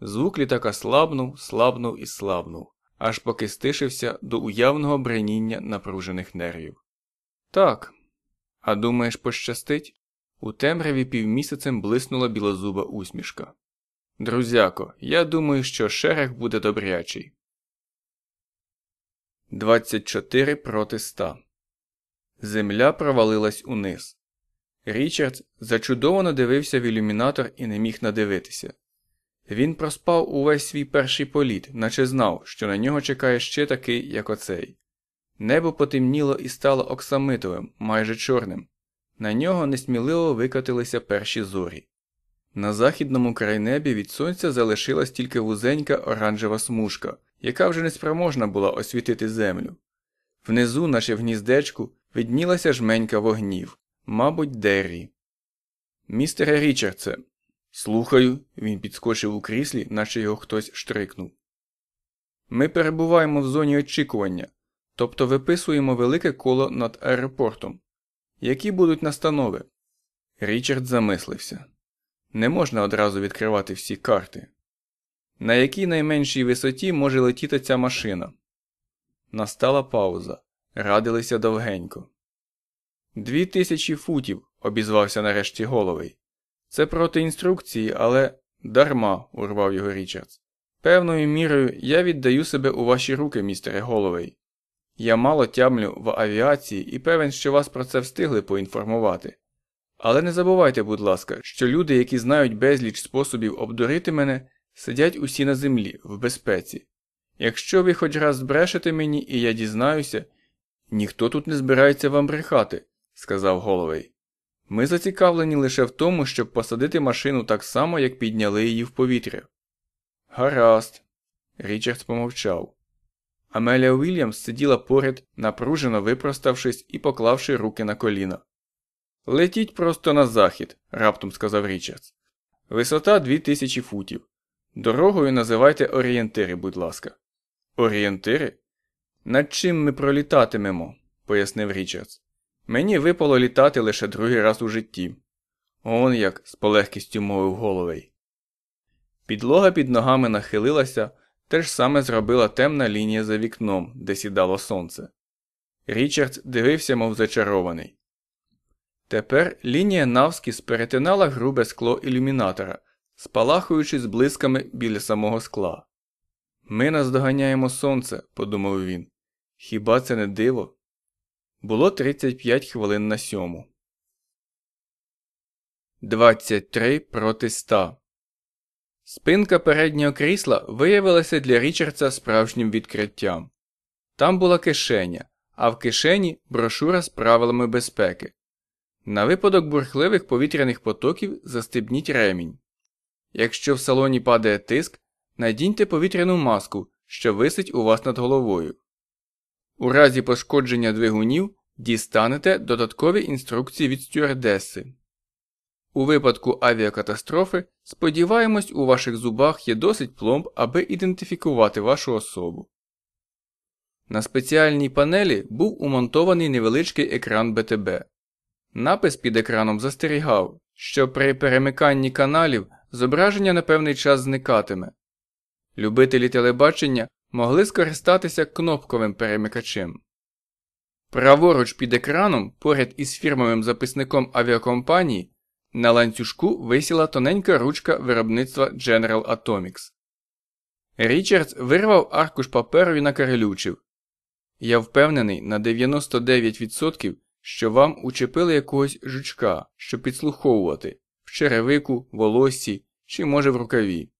Звук літака слабнув, слабнув і слабнув, аж поки стишився до уявного бреніння напружених нервів. Так. А думаєш, пощастить? У темряві півмісяцем блиснула білозуба усмішка. Друзяко, я думаю, що шерех буде добрячий. 24 проти 100 Земля провалилась униз. Річард зачудовано дивився в ілюмінатор і не міг надивитися. Він проспав увесь свій перший політ, наче знав, що на нього чекає ще такий, як оцей. Небо потемніло і стало оксамитовим, майже чорним. На нього несміливо викотилися перші зорі. На західному крайнебі від сонця залишилась тільки вузенька оранжева смужка, яка вже неспроможна була освітити землю. Внизу, наче в гніздечку, виднілася жменька вогнів, мабуть, Деррі. Містере Річардсе, Слухаю, він підскочив у кріслі, наче його хтось штрикнув. Ми перебуваємо в зоні очікування, тобто виписуємо велике коло над аеропортом. Які будуть настанови? Річард замислився. Не можна одразу відкривати всі карти. На якій найменшій висоті може летіти ця машина? Настала пауза. Радилися довгенько. Дві тисячі футів, обізвався нарешті головий. Це проти інструкції, але дарма, урвав його Річардс. Певною мірою я віддаю себе у ваші руки, містере Головей. Я мало тямлю в авіації і певен, що вас про це встигли поінформувати. Але не забувайте, будь ласка, що люди, які знають безліч способів обдурити мене, сидять усі на землі, в безпеці. Якщо ви хоч раз збрешете мені і я дізнаюся, ніхто тут не збирається вам брехати, сказав Головей. Ми зацікавлені лише в тому, щоб посадити машину так само, як підняли її в повітря. Гаразд. Річардс помовчав. Амелія Уільямс сиділа поряд, напружено випроставшись і поклавши руки на коліна. Летіть просто на захід, раптом сказав Річардс. Висота дві тисячі футів. Дорогою називайте орієнтири, будь ласка. Орієнтири? Над чим ми пролітатимемо, пояснив Річардс. Мені випало літати лише другий раз у житті. Он як, з полегкістю мовив головей. Підлога під ногами нахилилася, те ж саме зробила темна лінія за вікном, де сідало сонце. Річардс дивився, мов зачарований. Тепер лінія навскіз перетинала грубе скло ілюмінатора, спалахуючи з блисками біля самого скла. Ми наздоганяємо сонце, подумав він. Хіба це не диво? Було 35 хвилин на сьому. 23 проти 100 Спинка переднього крісла виявилася для Річардса справжнім відкриттям. Там була кишеня, а в кишені брошура з правилами безпеки. На випадок бурхливих повітряних потоків застебніть ремінь. Якщо в салоні падає тиск, надіньте повітряну маску, що висить у вас над головою. У разі пошкодження двигунів дістанете додаткові інструкції від стюардеси. У випадку авіакатастрофи, сподіваємось, у ваших зубах є досить пломб, аби ідентифікувати вашу особу. На спеціальній панелі був умонтований невеличкий екран БТБ. Напис під екраном застерігав, що при перемиканні каналів зображення на певний час зникатиме. Любителі телебачення могли скористатися кнопковим перемикачем. Праворуч під екраном, поряд із фірмовим записником авіакомпанії, на ланцюжку висіла тоненька ручка виробництва General Atomics. Річардс вирвав аркуш паперу і накарелючив. Я впевнений на 99%, що вам учепили якогось жучка, щоб підслуховувати в черевику, волоссі чи, може, в рукаві.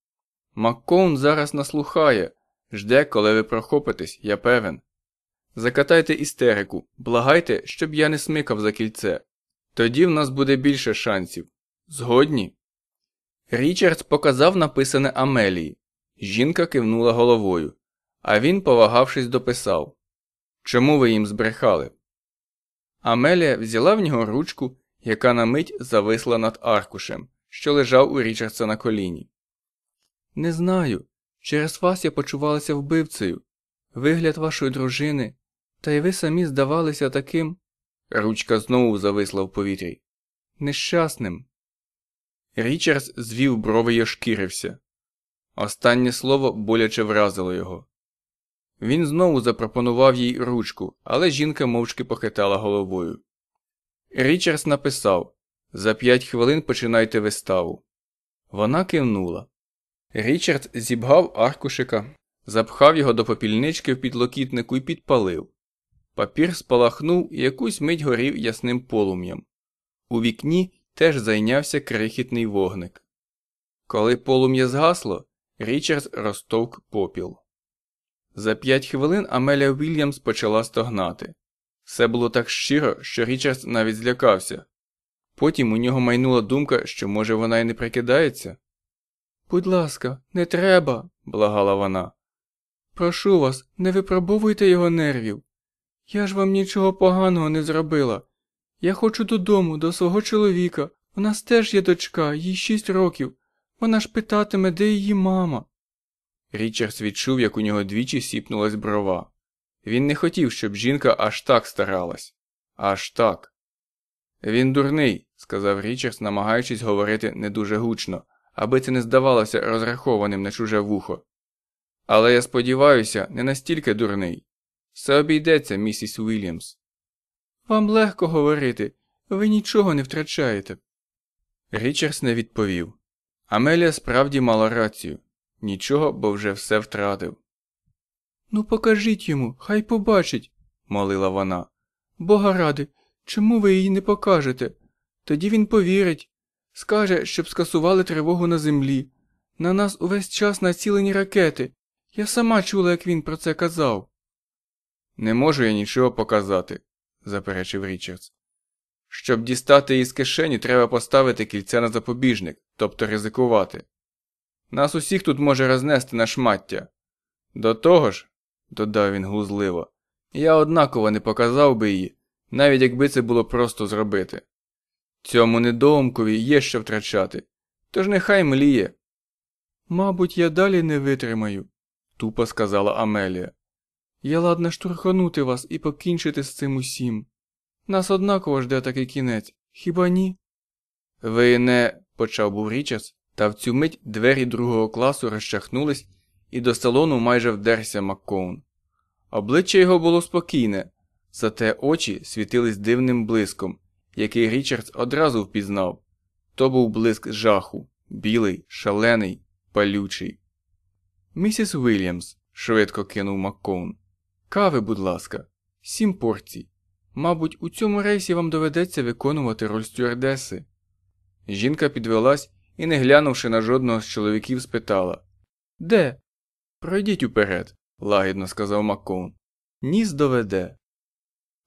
Маккоун зараз наслухає, жде, коли ви прохопитесь, я певен. Закатайте істерику, благайте, щоб я не смикав за кільце. Тоді в нас буде більше шансів. Згодні? Річардс показав написане Амелії. Жінка кивнула головою, а він, повагавшись, дописав Чому ви їм збрехали? Амелія взяла в нього ручку, яка на мить зависла над аркушем, що лежав у Річардса на коліні. Не знаю. Через вас я почувалася вбивцею. Вигляд вашої дружини, та й ви самі здавалися таким. Ручка знову зависла в повітрі. Нещасним. Річардс звів брови й ошкірився. Останнє слово боляче вразило його. Він знову запропонував їй ручку, але жінка мовчки похитала головою. Річардс написав За п'ять хвилин починайте виставу. Вона кивнула. Річард зібгав аркушика, запхав його до попільнички в підлокітнику і підпалив. Папір спалахнув і якусь мить горів ясним полум'ям. У вікні теж зайнявся крихітний вогник. Коли полум'я згасло, Річардс розтовк попіл. За п'ять хвилин Амелія Вільямс почала стогнати. Все було так щиро, що Річардс навіть злякався. Потім у нього майнула думка, що, може, вона й не прикидається. Будь ласка, не треба, благала вона. Прошу вас, не випробовуйте його нервів. Я ж вам нічого поганого не зробила. Я хочу додому, до свого чоловіка. У нас теж є дочка, їй шість років. Вона ж питатиме, де її мама. Річардс відчув, як у нього двічі сіпнулась брова. Він не хотів, щоб жінка аж так старалась. Аж так. Він дурний, сказав Річардс, намагаючись говорити не дуже гучно, аби це не здавалося розрахованим на чуже вухо. Але я сподіваюся, не настільки дурний. Все обійдеться, місіс Уільямс. Вам легко говорити, ви нічого не втрачаєте. Річардс не відповів. Амелія справді мала рацію. Нічого, бо вже все втратив. Ну, покажіть йому, хай побачить, молила вона. Бога ради, чому ви її не покажете? Тоді він повірить. Скаже, щоб скасували тривогу на землі. На нас увесь час націлені ракети. Я сама чула, як він про це казав. Не можу я нічого показати, заперечив Річардс. Щоб дістати її з кишені, треба поставити кільця на запобіжник, тобто ризикувати. Нас усіх тут може рознести на шмаття. До того ж, додав він глузливо, я однаково не показав би її, навіть якби це було просто зробити. Цьому недоумкові є що втрачати, тож нехай мліє. Мабуть, я далі не витримаю, тупо сказала Амелія. Я ладна штурханути вас і покінчити з цим усім. Нас однаково жде такий кінець, хіба ні? Ви не. почав був Річардс, та в цю мить двері другого класу розчахнулись, і до салону майже вдерся Маккоун. Обличчя його було спокійне, зате очі світились дивним блиском, який Річардс одразу впізнав. То був блиск жаху, білий, шалений, палючий. Місіс Вільямс, швидко кинув Маккоун. Кави, будь ласка, сім порцій. Мабуть, у цьому рейсі вам доведеться виконувати роль стюардеси. Жінка підвелась і, не глянувши на жодного з чоловіків, спитала Де? Пройдіть уперед, лагідно сказав Маккоун. Ніс доведе.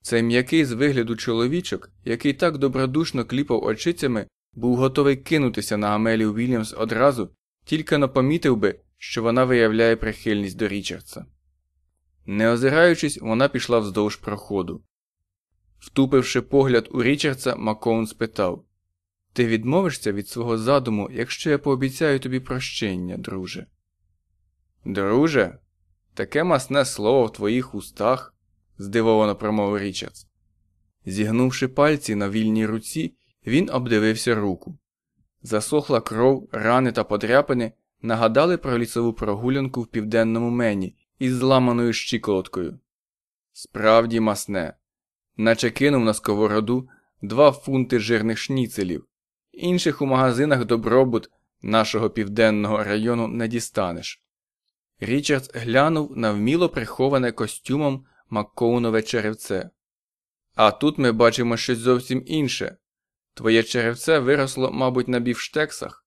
Цей м'який з вигляду чоловічок, який так добродушно кліпав очицями, був готовий кинутися на Амелію Вільямс одразу, тільки но помітив би, що вона виявляє прихильність до Річардса. Не озираючись, вона пішла вздовж проходу. Втупивши погляд у Річардса, Макоун спитав Ти відмовишся від свого задуму, якщо я пообіцяю тобі прощення, друже? Друже, таке масне слово в твоїх устах, здивовано промовив Річардс. Зігнувши пальці на вільній руці, він обдивився руку. Засохла кров, рани та подряпини нагадали про лісову прогулянку в південному мені із зламаною щиколоткою. Справді масне, наче кинув на сковороду два фунти жирних шніцелів. Інших у магазинах добробут нашого південного району не дістанеш. Річардс глянув на вміло приховане костюмом Маккоунове черевце. А тут ми бачимо щось зовсім інше. Твоє черевце виросло, мабуть, на бівштексах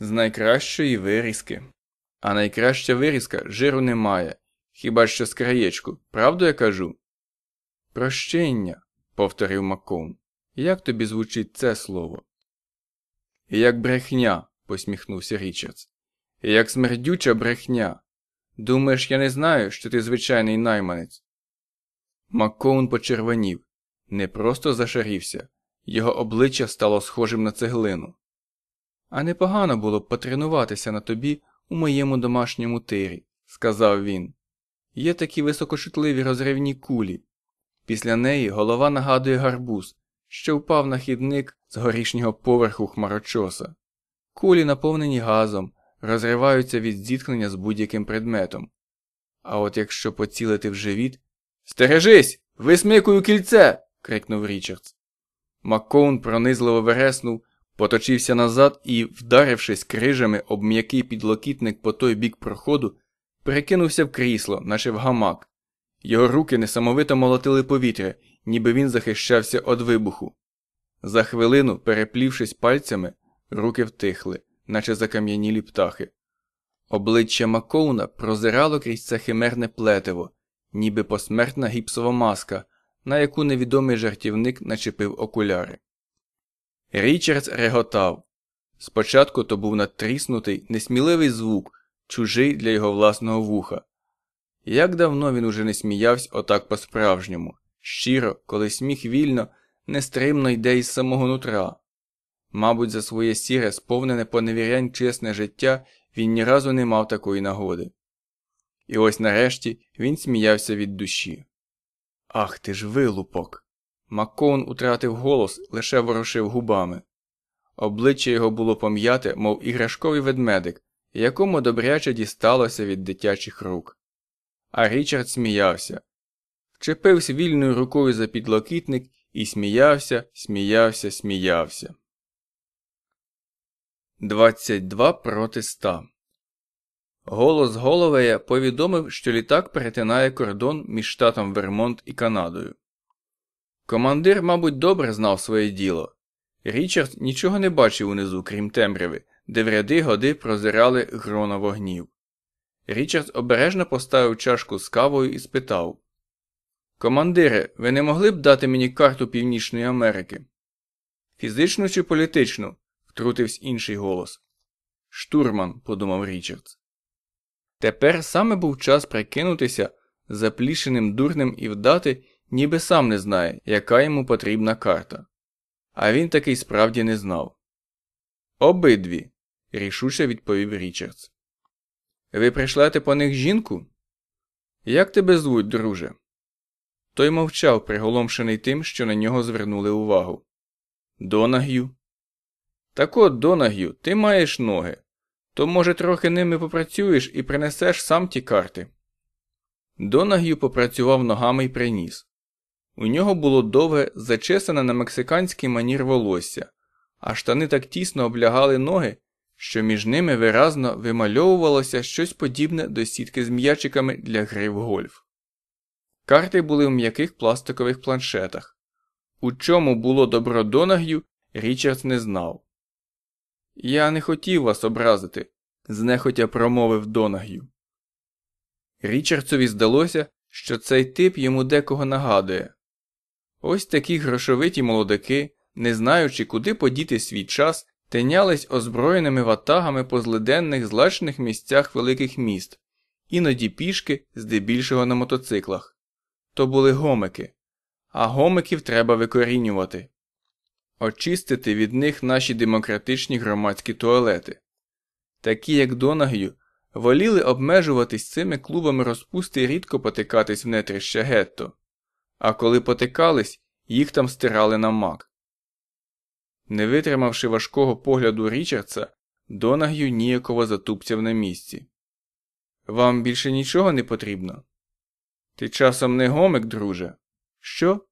з найкращої вирізки. А найкраща вирізка жиру немає, хіба що з краєчку, правду я кажу? Прощення, повторив Маккоун. Як тобі звучить це слово? Як брехня, посміхнувся Річардс. Як смердюча брехня. Думаєш, я не знаю, що ти звичайний найманець? Маккоун почервонів, не просто зашарівся, його обличчя стало схожим на цеглину. А непогано було б потренуватися на тобі у моєму домашньому тирі, сказав він. Є такі високочутливі розривні кулі. Після неї голова нагадує гарбуз, що впав на хідник з горішнього поверху хмарочоса. Кулі, наповнені газом, розриваються від зіткнення з будь-яким предметом. А от якщо поцілити в живіт. Стережись! Висмикую кільце. крикнув Річардс. Маккоун пронизливо вереснув, поточився назад і, вдарившись крижами об м'який підлокітник по той бік проходу, перекинувся в крісло, наче в гамак. Його руки несамовито молотили повітря, ніби він захищався від вибуху. За хвилину, переплівшись пальцями, руки втихли, наче закам'янілі птахи. Обличчя Макоуна прозирало крізь це химерне плетиво, ніби посмертна гіпсова маска, на яку невідомий жартівник начепив окуляри. Річардс реготав. Спочатку то був надтріснутий, несміливий звук, чужий для його власного вуха. Як давно він уже не сміявся отак по-справжньому, щиро, коли сміх вільно, нестримно йде із самого нутра. Мабуть, за своє сіре, сповнене поневірянь чесне життя він ні разу не мав такої нагоди. І ось нарешті він сміявся від душі. Ах ти ж вилупок! Маккоун утратив голос, лише ворушив губами. Обличчя його було пом'яте, мов іграшковий ведмедик, якому добряче дісталося від дитячих рук. А Річард сміявся. Вчепився вільною рукою за підлокітник і сміявся, сміявся, сміявся. 22 проти 100 Голос Головея повідомив, що літак перетинає кордон між штатом Вермонт і Канадою. Командир, мабуть, добре знав своє діло. Річард нічого не бачив унизу, крім темряви, де в ряди годи прозирали грона вогнів. Річард обережно поставив чашку з кавою і спитав Командире, ви не могли б дати мені карту Північної Америки? Фізичну чи політичну? втрутився інший голос. Штурман, подумав Річардс. Тепер саме був час прикинутися заплішеним дурним і вдати, ніби сам не знає, яка йому потрібна карта. А він таки справді не знав. Обидві, рішуче відповів Річардс. Ви прийшлете по них жінку? Як тебе звуть, друже? Той мовчав, приголомшений тим, що на нього звернули увагу. Донаг'ю. Так от, Донаг'ю, ти маєш ноги. То, може, трохи ними попрацюєш і принесеш сам ті карти. Донаг'ю попрацював ногами і приніс. У нього було довге, зачесане на мексиканський манір волосся, а штани так тісно облягали ноги, що між ними виразно вимальовувалося щось подібне до сітки з м'ячиками для гри в гольф. Карти були в м'яких пластикових планшетах. У чому було добро Донаг'ю, Річардс не знав. Я не хотів вас образити, знехотя промовив Донаг'ю. Річардсові здалося, що цей тип йому декого нагадує. Ось такі грошовиті молодики, не знаючи, куди подіти свій час, тинялись озброєними ватагами по злиденних злачних місцях великих міст, іноді пішки, здебільшого на мотоциклах. То були гомики, а гомиків треба викорінювати, очистити від них наші демократичні громадські туалети. Такі, як Донаг'ю, воліли обмежуватись цими клубами розпусти і рідко потикатись в нетрища гетто, а коли потикались, їх там стирали на мак. Не витримавши важкого погляду Річардса, Донаг'ю ніяково затупцяв на місці. Вам більше нічого не потрібно? Ти часом не гомик, друже? Що?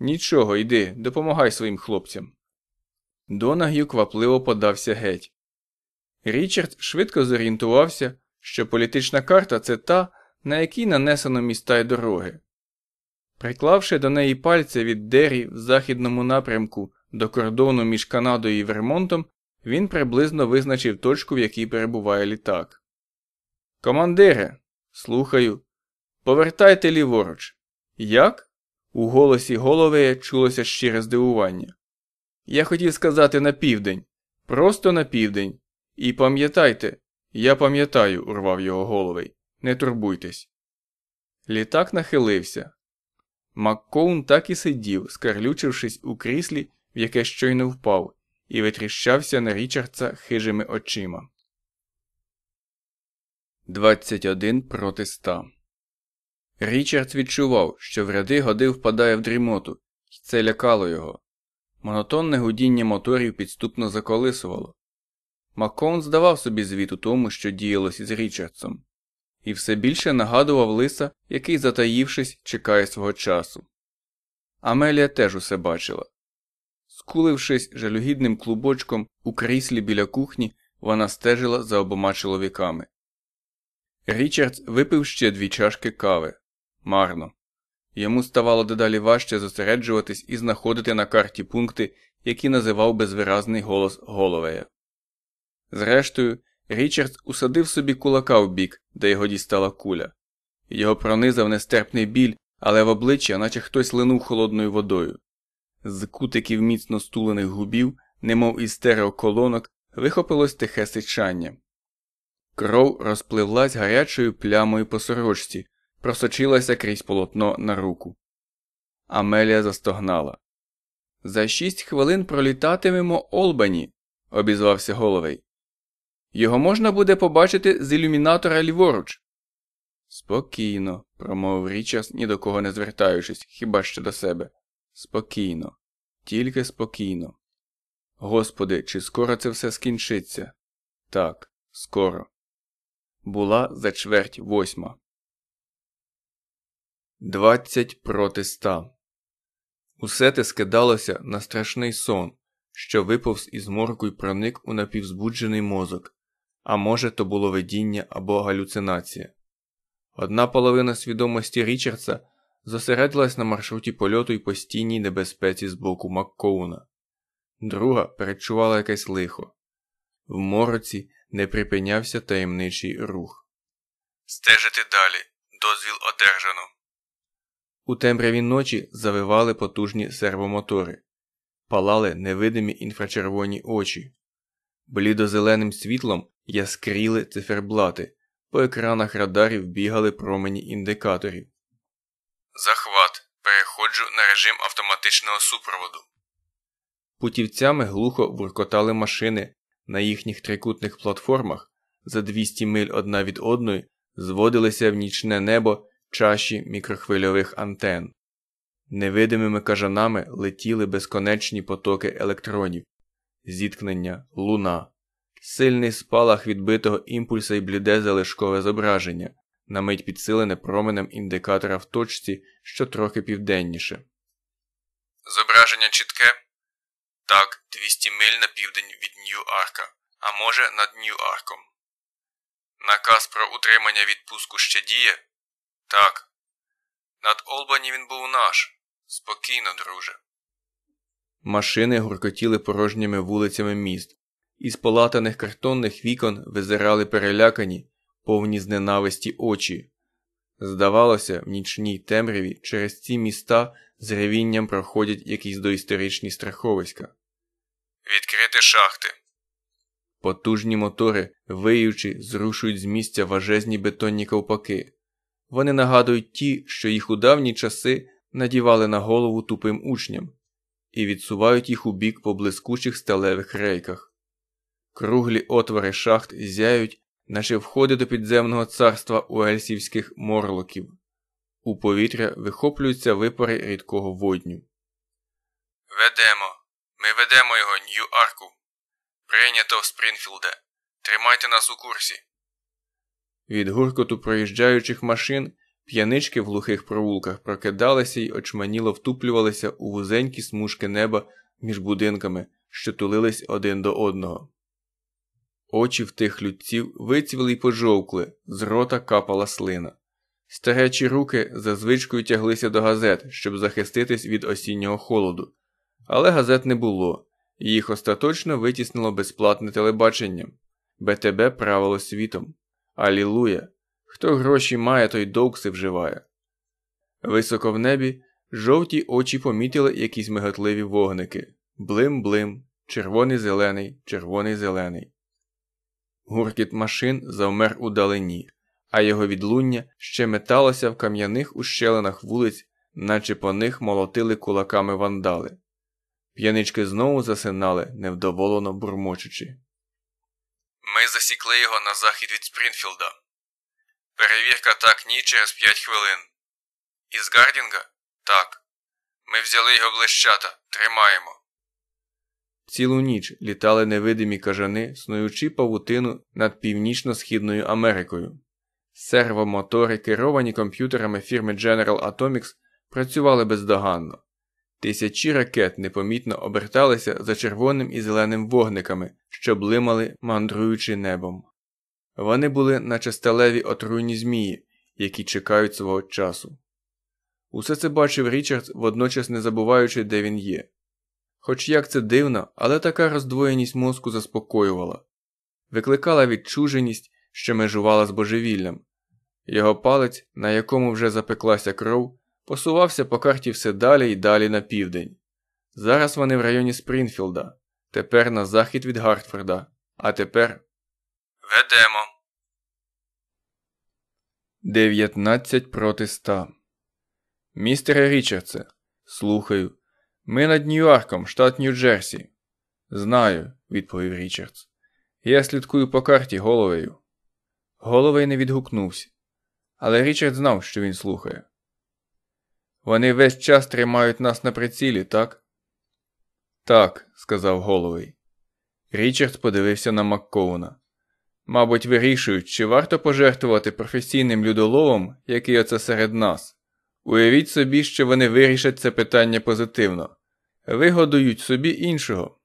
Нічого, йди, допомагай своїм хлопцям. Донаг'ю квапливо подався геть. Річард швидко зорієнтувався, що політична карта це та, на якій нанесено міста й дороги. Приклавши до неї пальця від Дері в західному напрямку до кордону між Канадою і Вермонтом, він приблизно визначив точку, в якій перебуває літак. Командире, слухаю, повертайте ліворуч. Як? У голосі голови чулося щире здивування. Я хотів сказати на південь, просто на південь. І пам'ятайте, я пам'ятаю, урвав його головий. Не турбуйтесь. Літак нахилився. Маккоун так і сидів, скарлючившись у кріслі, в яке щойно впав, і витріщався на Річардса хижими очима. 21 проти 100 Річардс відчував, що в ряди годи впадає в дрімоту, і це лякало його. Монотонне гудіння моторів підступно заколисувало. Маккоун здавав собі звіт у тому, що діялось із Річардсом, і все більше нагадував лиса, який, затаївшись, чекає свого часу. Амелія теж усе бачила. Скулившись жалюгідним клубочком у кріслі біля кухні, вона стежила за обома чоловіками. Річардс випив ще дві чашки кави. Марно. Йому ставало дедалі важче зосереджуватись і знаходити на карті пункти, які називав безвиразний голос Головея. Зрештою, Річардс усадив собі кулака в бік, де його дістала куля. Його пронизав нестерпний біль, але в обличчя, наче хтось линув холодною водою. З кутиків міцно стулених губів, немов із стереоколонок, вихопилось тихе сичання. Кров розпливлась гарячою плямою по сорочці, просочилася крізь полотно на руку. Амелія застогнала. За шість хвилин пролітатимемо Олбані, обізвався головий. Його можна буде побачити з ілюмінатора ліворуч. Спокійно, промовив Річард, ні до кого не звертаючись, хіба що до себе. Спокійно, тільки спокійно. Господи, чи скоро це все скінчиться? Так, скоро. Була за чверть восьма. Двадцять проти ста. Усе те скидалося на страшний сон, що виповз із морку й проник у напівзбуджений мозок, а може, то було видіння або галюцинація. Одна половина свідомості Річардса зосередилась на маршруті польоту і постійній небезпеці з боку Маккоуна, друга передчувала якесь лихо. В мороці не припинявся таємничий рух. Стежити далі. Дозвіл одержано. У темряві ночі завивали потужні сервомотори, палали невидимі інфрачервоні очі, блідозеленим світлом яскріли циферблати, по екранах радарів бігали промені індикаторів. Захват. Переходжу на режим автоматичного супроводу. Путівцями глухо буркотали машини на їхніх трикутних платформах за 200 миль одна від одної зводилися в нічне небо чаші мікрохвильових антен. Невидимими кажанами летіли безконечні потоки електронів, зіткнення, луна, сильний спалах відбитого імпульса і бліде залишкове зображення, на мить підсилене променем індикатора в точці, що трохи південніше. Зображення чітке? Так, 200 миль на південь від Нью-Арка, а може над Нью-Арком. Наказ про утримання відпуску ще діє? Так. Над Олбані він був наш. Спокійно, друже. Машини гуркотіли порожніми вулицями міст. Із полатаних картонних вікон визирали перелякані, повні з ненависті очі. Здавалося, в нічній темряві через ці міста з ревінням проходять якісь доісторичні страховиська. Відкрити шахти. Потужні мотори, виючи, зрушують з місця важезні бетонні ковпаки. Вони нагадують ті, що їх у давні часи надівали на голову тупим учням, і відсувають їх у бік по блискучих сталевих рейках. Круглі отвори шахт зяють, наче входи до підземного царства уельсівських морлоків. У повітря вихоплюються випари рідкого водню. Ведемо. Ми ведемо його Нью-Арку. Прийнято Спрінфілде. Тримайте нас у курсі. Від гуркоту проїжджаючих машин п'янички в глухих провулках прокидалися й очманіло втуплювалися у вузенькі смужки неба між будинками, що тулились один до одного. Очі в тих людців вицвіли й пожовкли, з рота капала слина. Старечі руки за звичкою тяглися до газет, щоб захиститись від осіннього холоду, але газет не було, їх остаточно витіснило безплатне телебачення. БТБ правило світом. Алілуя! Хто гроші має, той довкси вживає. Високо в небі жовті очі помітили якісь миготливі вогники блим-блим, червоний зелений, червоний зелений. Гуркіт машин завмер у далині, а його відлуння ще металося в кам'яних ущелинах вулиць, наче по них молотили кулаками вандали. П'янички знову засинали, невдоволено бурмочучи. Ми засікли його на захід від Спрінфілда. Перевірка так ні через п'ять хвилин. Із Гардінга? Так. Ми взяли його в лещата. Тримаємо. Цілу ніч літали невидимі кажани, снуючи павутину над північно-східною Америкою. Сервомотори, керовані комп'ютерами фірми General Atomics, працювали бездоганно. Тисячі ракет непомітно оберталися за червоним і зеленим вогниками, що блимали, мандруючи небом. Вони були наче сталеві отруйні змії, які чекають свого часу. Усе це бачив Річард, водночас не забуваючи, де він є. Хоч як це дивно, але така роздвоєність мозку заспокоювала, викликала відчуженість, що межувала з божевіллям. Його палець, на якому вже запеклася кров, посувався по карті все далі і далі на південь. Зараз вони в районі Спрінфілда, тепер на захід від Гартфорда, а тепер. Ведемо. 19 проти 100 Містере Річардсе, слухаю. Ми над Нью-Йорком, штат Нью-Джерсі. Знаю, відповів Річардс. Я слідкую по карті головею. Головей не відгукнувся, але Річард знав, що він слухає. Вони весь час тримають нас на прицілі, так? Так, сказав головий. Річард подивився на Маккоуна. Мабуть, вирішують, чи варто пожертвувати професійним людоловом, який оце серед нас. Уявіть собі, що вони вирішать це питання позитивно. Вигодують собі іншого.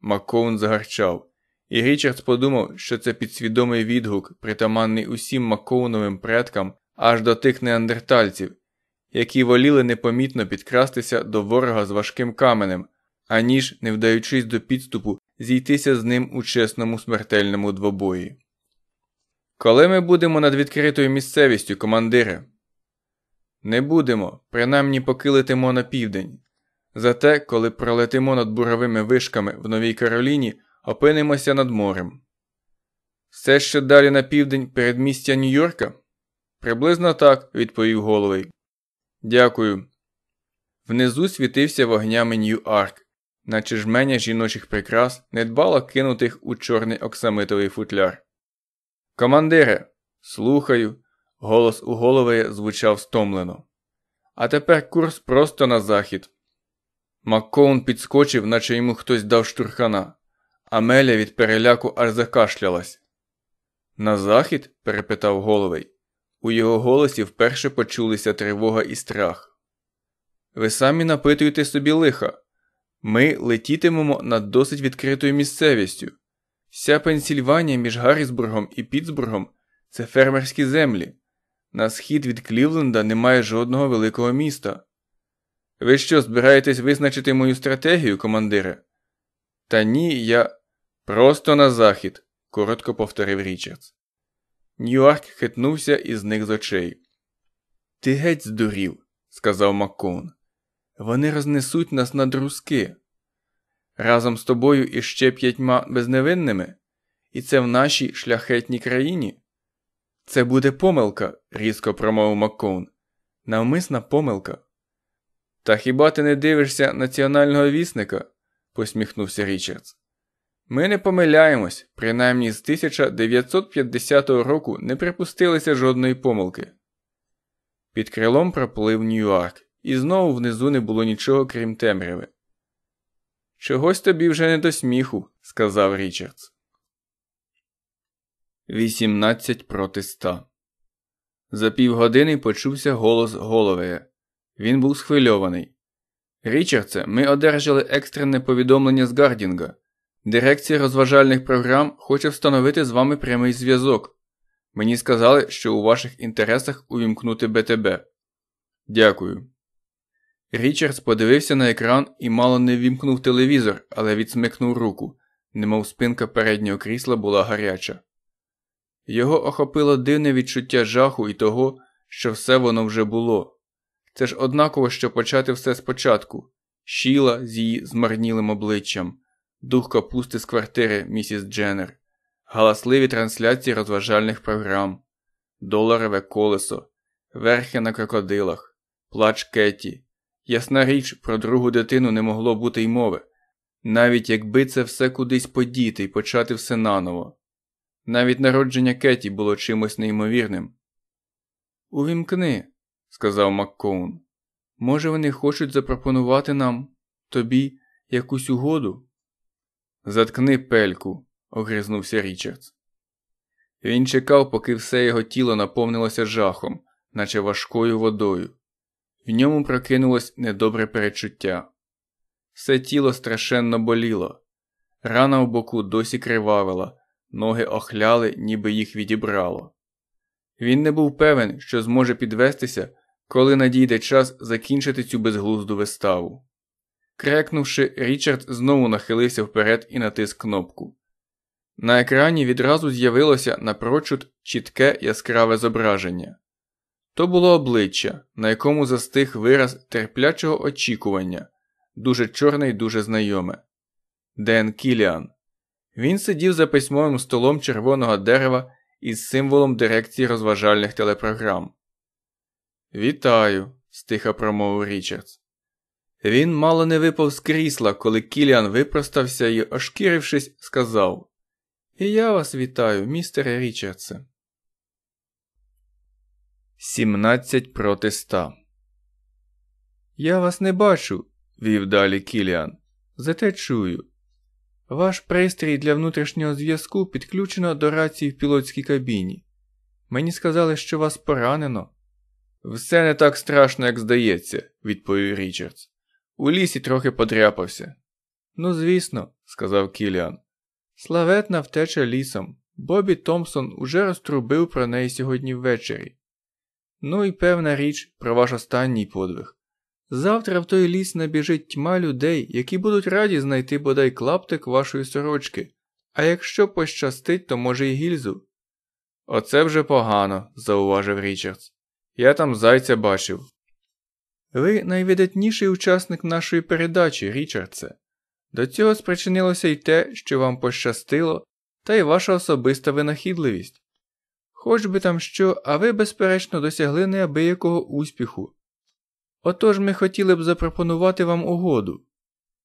Маккоун загарчав. і Річардс подумав, що це підсвідомий відгук, притаманний усім Маккоуновим предкам аж до тих неандертальців, які воліли непомітно підкрастися до ворога з важким каменем, аніж, не вдаючись до підступу, зійтися з ним у чесному смертельному двобої. Коли ми будемо над відкритою місцевістю, командире? Не будемо, принаймні поки летимо на південь. Зате, коли пролетимо над буровими вишками в Новій Кароліні, опинимося над морем. Все ще далі на південь передмістя Нью-Йорка? Приблизно так, відповів головий. Дякую. Внизу світився вогнями Нью-Арк, наче жменя жіночих прикрас недбало кинутих у чорний оксамитовий футляр. Командире, слухаю. Голос у голови звучав стомлено. А тепер курс просто на захід. Маккоун підскочив, наче йому хтось дав штурхана. Амеля від переляку аж закашлялась. На захід? перепитав головий. У його голосі вперше почулися тривога і страх. Ви самі напитуєте собі лиха. Ми летітимемо над досить відкритою місцевістю. Вся Пенсільванія між Гаррісбургом і Пітсбургом це фермерські землі. На схід від Клівленда немає жодного великого міста. Ви що, збираєтесь визначити мою стратегію, командире? Та ні, я просто на захід, коротко повторив Річардс. Ньюарк хитнувся і зник з очей. Ти геть здурів, сказав Маккоун. Вони рознесуть нас на друзки. Разом з тобою і ще п'ятьма безневинними, і це в нашій шляхетній країні. Це буде помилка, різко промовив Маккоун. Навмисна помилка. Та хіба ти не дивишся національного вісника? посміхнувся Річардс. Ми не помиляємось, принаймні з 1950 року не припустилися жодної помилки. Під крилом проплив Нью-Йорк, і знову внизу не було нічого крім темряви. Чогось тобі вже не до сміху, сказав Річардс. 18 проти 100 За півгодини почувся голос Головея. Він був схвильований. Річардсе, ми одержали екстрене повідомлення з Гардінга. Дирекція розважальних програм хоче встановити з вами прямий зв'язок. Мені сказали, що у ваших інтересах увімкнути БТБ. Дякую. Річардс подивився на екран і мало не вімкнув телевізор, але відсмикнув руку, немов спинка переднього крісла була гаряча. Його охопило дивне відчуття жаху і того, що все воно вже було. Це ж однаково, що почати все спочатку щіла з її змарнілим обличчям, дух капусти з квартири місіс Дженнер, галасливі трансляції розважальних програм, доларове колесо, верхи на крокодилах, плач Кеті. Ясна річ, про другу дитину не могло бути й мови, навіть якби це все кудись подіти і почати все наново. Навіть народження Кеті було чимось неймовірним. Увімкни, сказав Маккоун. Може, вони хочуть запропонувати нам тобі якусь угоду? Заткни пельку, огризнувся Річардс. Він чекав, поки все його тіло наповнилося жахом, наче важкою водою. В ньому прокинулось недобре перечуття. Все тіло страшенно боліло, рана в боку досі кривавила, ноги охляли, ніби їх відібрало. Він не був певен, що зможе підвестися, коли надійде час закінчити цю безглузду виставу. Крекнувши, Річард знову нахилився вперед і натиск кнопку. На екрані відразу з'явилося напрочуд чітке яскраве зображення. То було обличчя, на якому застиг вираз терплячого очікування, дуже чорне й дуже знайоме. Ден Кіліан. Він сидів за письмовим столом червоного дерева із символом дирекції розважальних телепрограм. Вітаю, стиха промовив Річардс. Він мало не випав з крісла, коли Кіліан випростався і, ошкірившись, сказав І я вас вітаю, містере Річардсе. 17 проти 100 Я вас не бачу, вів далі Кіліан. Зате чую. Ваш пристрій для внутрішнього зв'язку підключено до рації в пілотській кабіні. Мені сказали, що вас поранено. Все не так страшно, як здається, відповів Річардс. У лісі трохи подряпався. Ну, звісно, сказав Кіліан. Славетна втеча лісом. Бобі Томпсон уже розтрубив про неї сьогодні ввечері. Ну і певна річ про ваш останній подвиг. Завтра в той ліс набіжить тьма людей, які будуть раді знайти бодай клаптик вашої сорочки, а якщо пощастить, то може й гільзу. Оце вже погано, зауважив Річардс. Я там зайця бачив. Ви найвидатніший учасник нашої передачі, Річардсе. До цього спричинилося й те, що вам пощастило, та й ваша особиста винахідливість. Хоч би там що, а ви, безперечно, досягли неабиякого успіху. Отож ми хотіли б запропонувати вам угоду.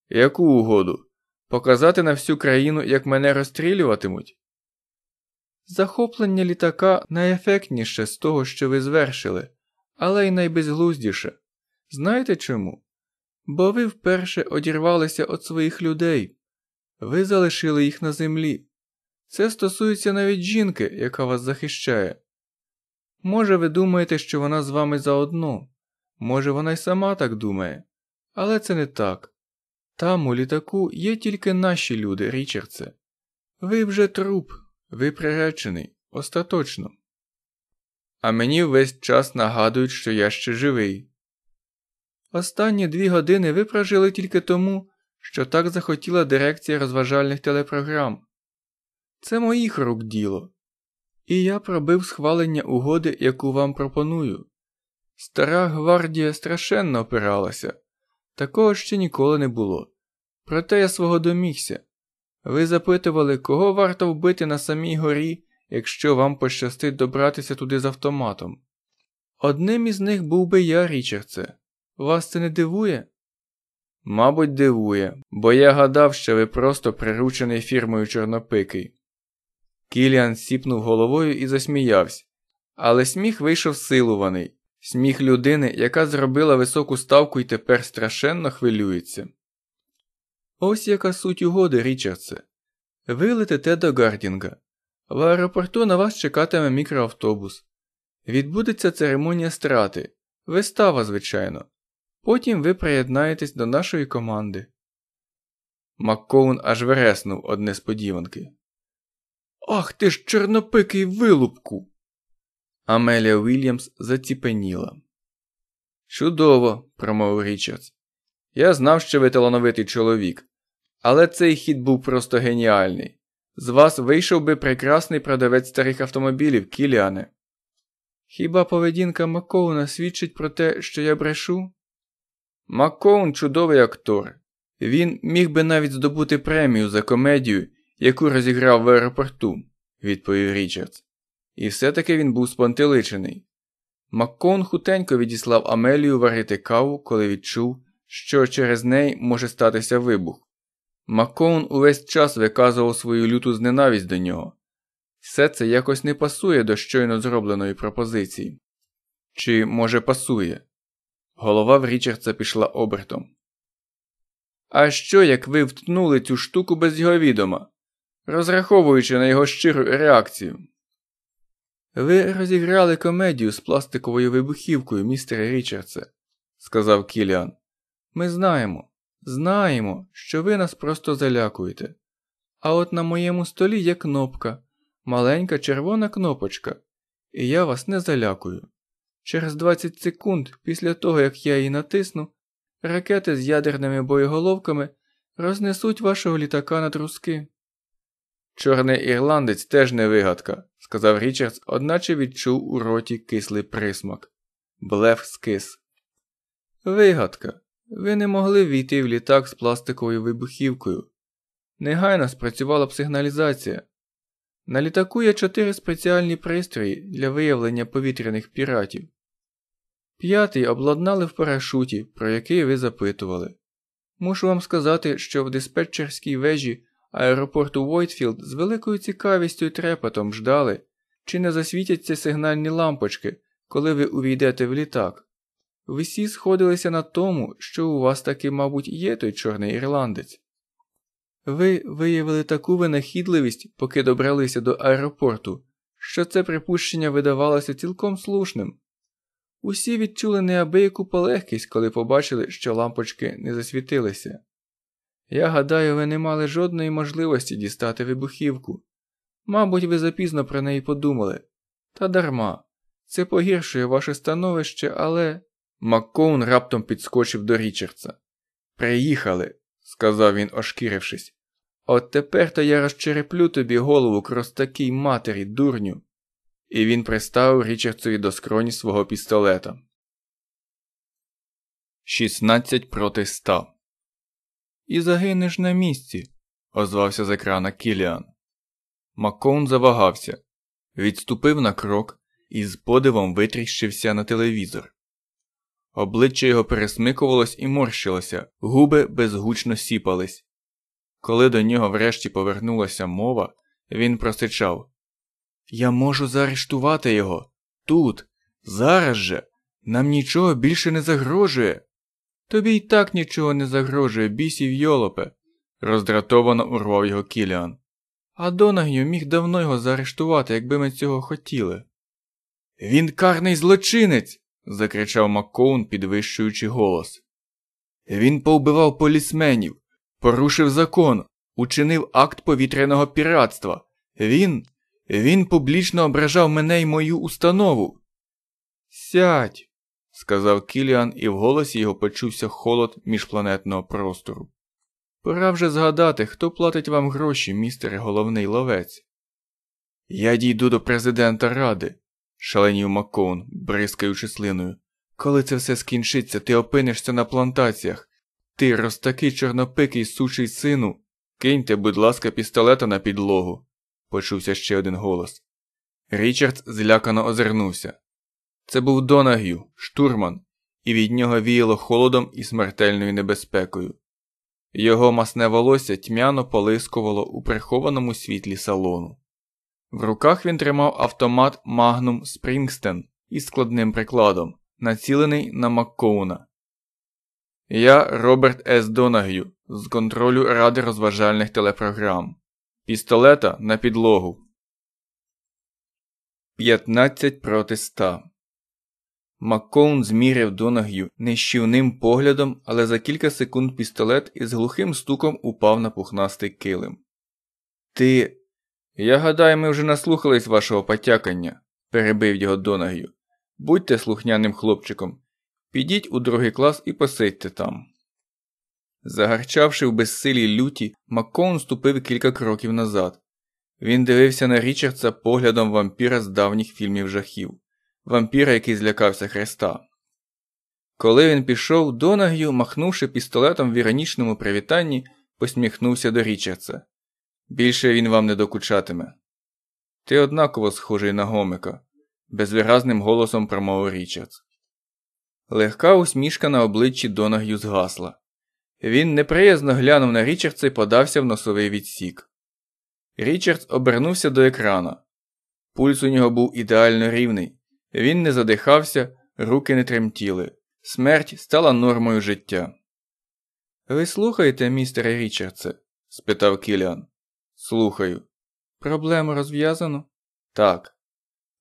Яку угоду? Показати на всю країну, як мене розстрілюватимуть? Захоплення літака найефектніше з того, що ви звершили, але й найбезглуздіше. Знаєте чому? Бо ви вперше одірвалися від своїх людей, ви залишили їх на землі. Це стосується навіть жінки, яка вас захищає. Може, ви думаєте, що вона з вами заодно, може, вона й сама так думає, але це не так. Там у літаку є тільки наші люди, Річардсе. Ви вже труп, ви приречений, остаточно. А мені весь час нагадують, що я ще живий. Останні дві години ви прожили тільки тому, що так захотіла дирекція розважальних телепрограм. Це моїх рук діло. І я пробив схвалення угоди, яку вам пропоную. Стара гвардія страшенно опиралася, такого ще ніколи не було. Проте я свого домігся. Ви запитували, кого варто вбити на самій горі, якщо вам пощастить добратися туди з автоматом. Одним із них був би я, Річардсе. Вас це не дивує? Мабуть, дивує, бо я гадав, що ви просто приручений фірмою Чорнопикий. Кіліан сіпнув головою і засміявся, але сміх вийшов силуваний, сміх людини, яка зробила високу ставку і тепер страшенно хвилюється. Ось яка суть угоди, Річардсе. Ви летите до Гардінга. В аеропорту на вас чекатиме мікроавтобус. Відбудеться церемонія страти, вистава, звичайно. Потім ви приєднаєтесь до нашої команди. Маккоун аж вереснув од несподіванки. Ах ти ж чорнопикий вилупку. Амелія Уільямс заціпеніла. Чудово, промовив Річардс. Я знав, що ви талановитий чоловік, але цей хід був просто геніальний. З вас вийшов би прекрасний продавець старих автомобілів, Кіліане. Хіба поведінка Маккоуна свідчить про те, що я брешу? Маккоун чудовий актор. Він міг би навіть здобути премію за комедію, яку розіграв в аеропорту, відповів Річардс. І все-таки він був спонтеличений. Маккоун хутенько відіслав Амелію варити каву, коли відчув, що через неї може статися вибух. Маккоун увесь час виказував свою люту зненависть до нього. Все це якось не пасує до щойно зробленої пропозиції. Чи, може, пасує? Голова в Річардса пішла обертом. А що, як ви вткнули цю штуку без його відома, розраховуючи на його щиру реакцію? Ви розіграли комедію з пластиковою вибухівкою, містере Річардсе, сказав Кіліан. Ми знаємо, знаємо, що ви нас просто залякуєте. А от на моєму столі є кнопка, маленька червона кнопочка, і я вас не залякую. Через 20 секунд після того, як я її натисну, ракети з ядерними боєголовками рознесуть вашого літака на друзки. Чорний ірландець теж не вигадка, сказав Річардс, одначе відчув у роті кислий присмак. Блеф скис. Вигадка. Ви не могли війти в літак з пластиковою вибухівкою. Негайно спрацювала б сигналізація. На літаку є чотири спеціальні пристрої для виявлення повітряних піратів. П'ятий обладнали в парашуті, про який ви запитували. Мушу вам сказати, що в диспетчерській вежі аеропорту Войтфілд з великою цікавістю і трепетом ждали, чи не засвітяться сигнальні лампочки, коли ви увійдете в літак. Ви Всі сходилися на тому, що у вас таки, мабуть, є той чорний ірландець. Ви виявили таку винахідливість, поки добралися до аеропорту, що це припущення видавалося цілком слушним. Усі відчули неабияку полегкість, коли побачили, що лампочки не засвітилися. Я гадаю, ви не мали жодної можливості дістати вибухівку. Мабуть, ви запізно про неї подумали. Та дарма. Це погіршує ваше становище, але. Маккоун раптом підскочив до Річардса. Приїхали, сказав він, ошкірившись. От тепер то я розчереплю тобі голову крос такій матері, дурню. І він приставив Річардсові до скроні свого пістолета. 16 проти 100 І загинеш на місці, озвався з екрана Кіліан. Маккоун завагався, відступив на крок і з подивом витріщився на телевізор. Обличчя його пересмикувалось і морщилося, губи безгучно сіпались. Коли до нього врешті повернулася мова, він просичав Я можу заарештувати його. Тут, зараз же, нам нічого більше не загрожує. Тобі й так нічого не загрожує, бісів йолопе, роздратовано урвав його Кіліан. А Донагню міг давно його заарештувати, якби ми цього хотіли. Він карний злочинець. закричав Маккоун, підвищуючи голос. Він повбивав полісменів, порушив закон, учинив акт повітряного піратства. Він. Він публічно ображав мене й мою установу. Сядь, сказав Кіліан, і в голосі його почувся холод міжпланетного простору. Пора вже згадати, хто платить вам гроші, містере головний ловець. Я дійду до президента ради, шаленів Маккоун, бризкаючи слиною. Коли це все скінчиться, ти опинишся на плантаціях. Ти, розтакий чорнопикий сучий сину, киньте, будь ласка, пістолета на підлогу, почувся ще один голос. Річард злякано озирнувся. Це був Донагю, штурман, і від нього віяло холодом і смертельною небезпекою. Його масне волосся тьмяно полискувало у прихованому світлі салону. В руках він тримав автомат Magnum Springsteen із складним прикладом, націлений на Маккоуна. Я Роберт С. Донагю з контролю Ради розважальних телепрограм. Пістолета на підлогу. 15 проти 100 Маккоун зміряв Донаг'ю нищівним поглядом, але за кілька секунд пістолет із глухим стуком упав на пухнастий килим. Ти. Я гадаю, ми вже наслухались вашого потякання, перебив його Донаг'ю. Будьте слухняним хлопчиком. Підіть у другий клас і посидьте там. Загарчавши в безсилій люті, Маккоун ступив кілька кроків назад. Він дивився на Річардса поглядом вампіра з давніх фільмів жахів вампіра, який злякався Христа. Коли він пішов, Донаг'ю, махнувши пістолетом в іронічному привітанні, посміхнувся до Річардса. Більше він вам не докучатиме. Ти однаково схожий на гомика, безвиразним голосом промовив Річардс. Легка усмішка на обличчі Донаг'ю згасла. Він неприязно глянув на Річардса і подався в носовий відсік. Річардс обернувся до екрана. Пульс у нього був ідеально рівний, він не задихався, руки не тремтіли. Смерть стала нормою життя. Ви слухаєте, містере Річардсе? спитав Кіліан. Слухаю. Проблему розв'язано? Так.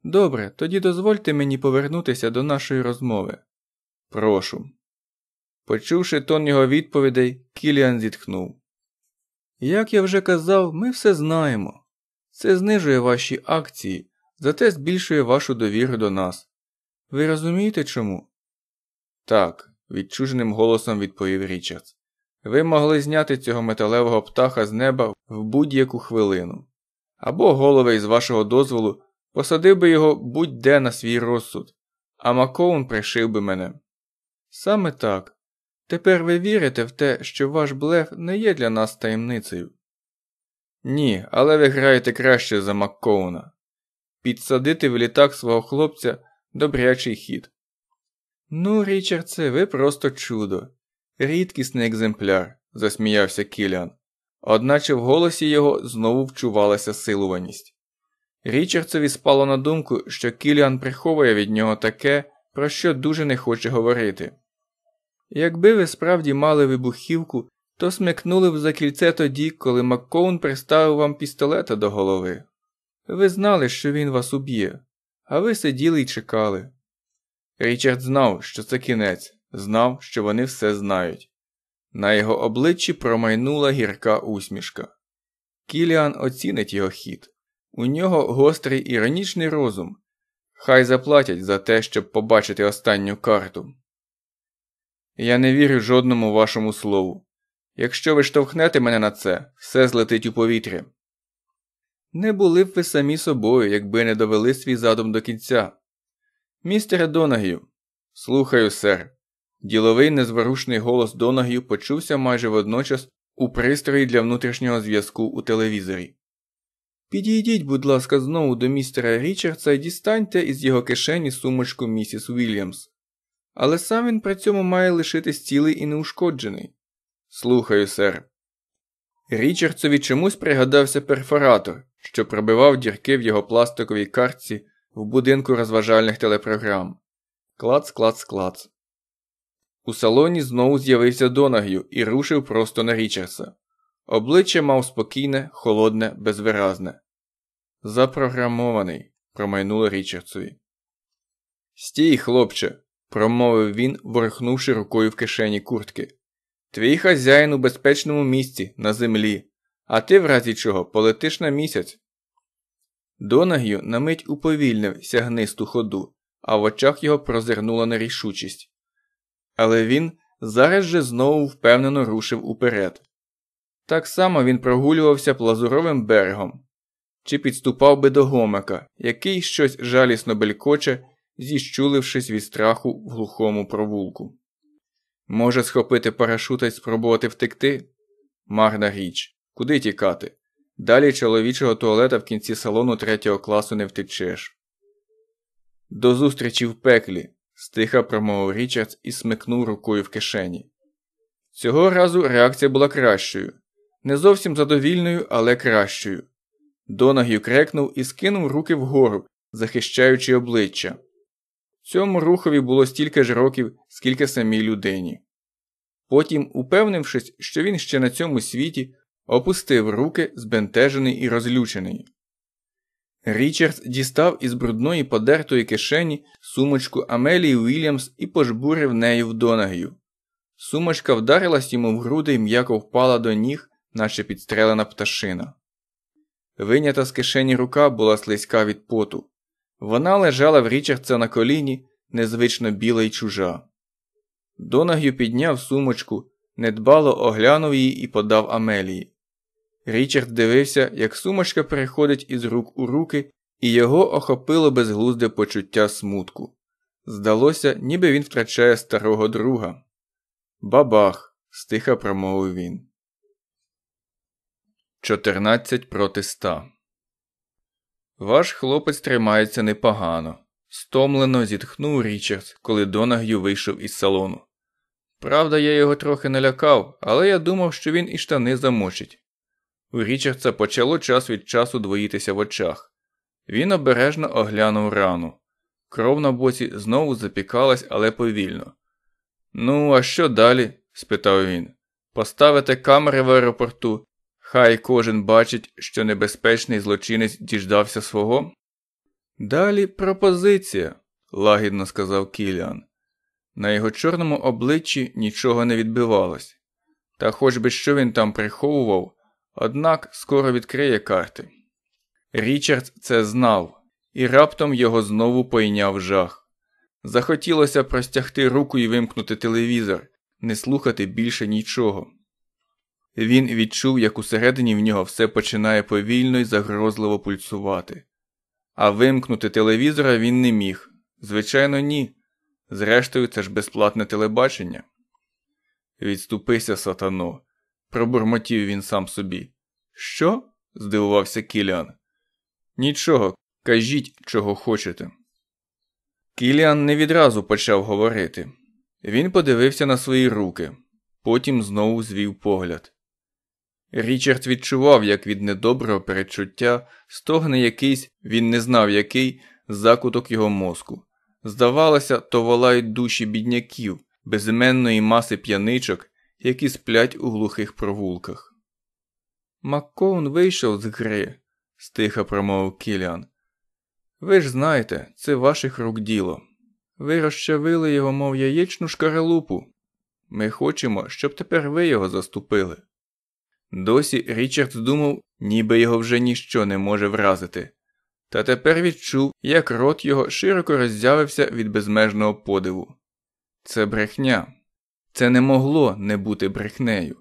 Добре, тоді дозвольте мені повернутися до нашої розмови. Прошу. Почувши тон його відповідей, Кіліан зітхнув. Як я вже казав, ми все знаємо. Це знижує ваші акції, зате збільшує вашу довіру до нас. Ви розумієте чому? Так, відчуженим голосом відповів Річардс. Ви могли зняти цього металевого птаха з неба в будь-яку хвилину. Або голови з вашого дозволу посадив би його будь-де на свій розсуд, а Макоун пришив би мене. Саме так. Тепер ви вірите в те, що ваш блеф не є для нас таємницею? Ні, але ви граєте краще за Маккоуна. Підсадити в літак свого хлопця добрячий хід. Ну, Річардсе, ви просто чудо. Рідкісний екземпляр, засміявся Кіліан, одначе в голосі його знову вчувалася силуваність. Річардсові спало на думку, що Кіліан приховує від нього таке, про що дуже не хоче говорити. Якби ви справді мали вибухівку, то смикнули б за кільце тоді, коли Маккоун приставив вам пістолета до голови. Ви знали, що він вас уб'є, а ви сиділи й чекали. Річард знав, що це кінець, знав, що вони все знають. На його обличчі промайнула гірка усмішка. Кіліан оцінить його хід. У нього гострий іронічний розум. Хай заплатять за те, щоб побачити останню карту. Я не вірю жодному вашому слову. Якщо ви штовхнете мене на це, все злетить у повітря. Не були б ви самі собою, якби не довели свій задум до кінця. Містере Донагію, слухаю, сер. Діловий незворушний голос Донагію почувся майже водночас у пристрої для внутрішнього зв'язку у телевізорі. Підійдіть, будь ласка, знову до містера Річардса і дістаньте із його кишені сумочку місіс Уільямс. Але сам він при цьому має лишитись цілий і неушкоджений. Слухаю, сер. Річардсові чомусь пригадався перфоратор, що пробивав дірки в його пластиковій картці в будинку розважальних телепрограм. Клац, клац, клац. У салоні знову з'явився Донаг'ю і рушив просто на Річардса. Обличчя мав спокійне, холодне, безвиразне. Запрограмований, промайнуло Річардсові. Стій, хлопче, промовив він, ворухнувши рукою в кишені куртки. Твій хазяїн у безпечному місці, на землі, а ти, в разі чого, полетиш на місяць. Донаг'ю на мить уповільнив сягнисту ходу, а в очах його прозирнула нерішучість. Але він зараз же знову впевнено рушив уперед. Так само він прогулювався плазуровим берегом, чи підступав би до гомика, який щось жалісно белькоче, зіщулившись від страху в глухому провулку. Може схопити парашута і спробувати втекти? Марна річ. Куди тікати? Далі чоловічого туалета в кінці салону третього класу не втечеш. До зустрічі в пеклі, стиха промовив Річардс і смикнув рукою в кишені. Цього разу реакція була кращою. Не зовсім задовільною, але кращою. Донагів крекнув і скинув руки вгору, захищаючи обличчя. Цьому рухові було стільки ж років, скільки самій людині. Потім, упевнившись, що він ще на цьому світі, опустив руки, збентежений і розлючений. Річардс дістав із брудної подертої кишені сумочку Амелії Уільямс і пожбурив нею в Донагію. Сумочка вдарилась йому в груди і м'яко впала до ніг, наче підстрелена пташина. Винята з кишені рука була слизька від поту. Вона лежала в Річардса на коліні, незвично біла й чужа. Донаг'ю підняв сумочку, недбало оглянув її і подав Амелії. Річард дивився, як сумочка переходить із рук у руки, і його охопило безглузде почуття смутку. Здалося, ніби він втрачає старого друга. Бабах, стиха промовив він. 14 проти 100 Ваш хлопець тримається непогано. Стомлено зітхнув Річардс, коли Донаг'ю вийшов із салону. Правда, я його трохи налякав, але я думав, що він і штани замочить. У Річардса почало час від часу двоїтися в очах. Він обережно оглянув рану. Кров на боці знову запікалась, але повільно. Ну, а що далі? спитав він. Поставите камери в аеропорту Хай кожен бачить, що небезпечний злочинець діждався свого. Далі пропозиція, лагідно сказав Кіліан. На його чорному обличчі нічого не відбивалось, та хоч би що він там приховував, однак скоро відкриє карти. Річард це знав, і раптом його знову пойняв жах. Захотілося простягти руку і вимкнути телевізор, не слухати більше нічого. Він відчув, як усередині в нього все починає повільно і загрозливо пульсувати. А вимкнути телевізора він не міг. Звичайно, ні. Зрештою, це ж безплатне телебачення. Відступися, сатано, пробурмотів він сам собі. Що? здивувався Кіліан. Нічого, кажіть, чого хочете. Кіліан не відразу почав говорити. Він подивився на свої руки, потім знову звів погляд. Річард відчував, як від недоброго перечуття стогне якийсь, він не знав який, закуток його мозку. Здавалося, то волають душі бідняків, безіменної маси п'яничок, які сплять у глухих провулках. Маккоун вийшов з гри, стиха промовив Кіліан. Ви ж знаєте, це ваших рук діло. Ви розчавили його, мов яєчну шкаралупу. Ми хочемо, щоб тепер ви його заступили. Досі Річард думав, ніби його вже ніщо не може вразити, та тепер відчув, як рот його широко роззявився від безмежного подиву. Це брехня. Це не могло не бути брехнею.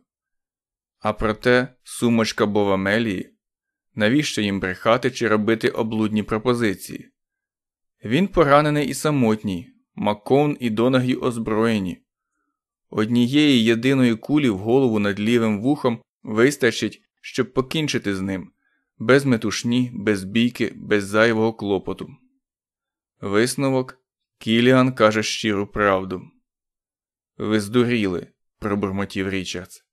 А проте сумочка Бовамелії навіщо їм брехати чи робити облудні пропозиції? Він поранений і самотній, Маккоун і Донагій озброєні. Однієї єдиної кулі в голову над лівим вухом вистачить, щоб покінчити з ним, без метушні, без бійки, без зайвого клопоту. Висновок Кіліан каже щиру правду. Ви здуріли, пробурмотів Річардс.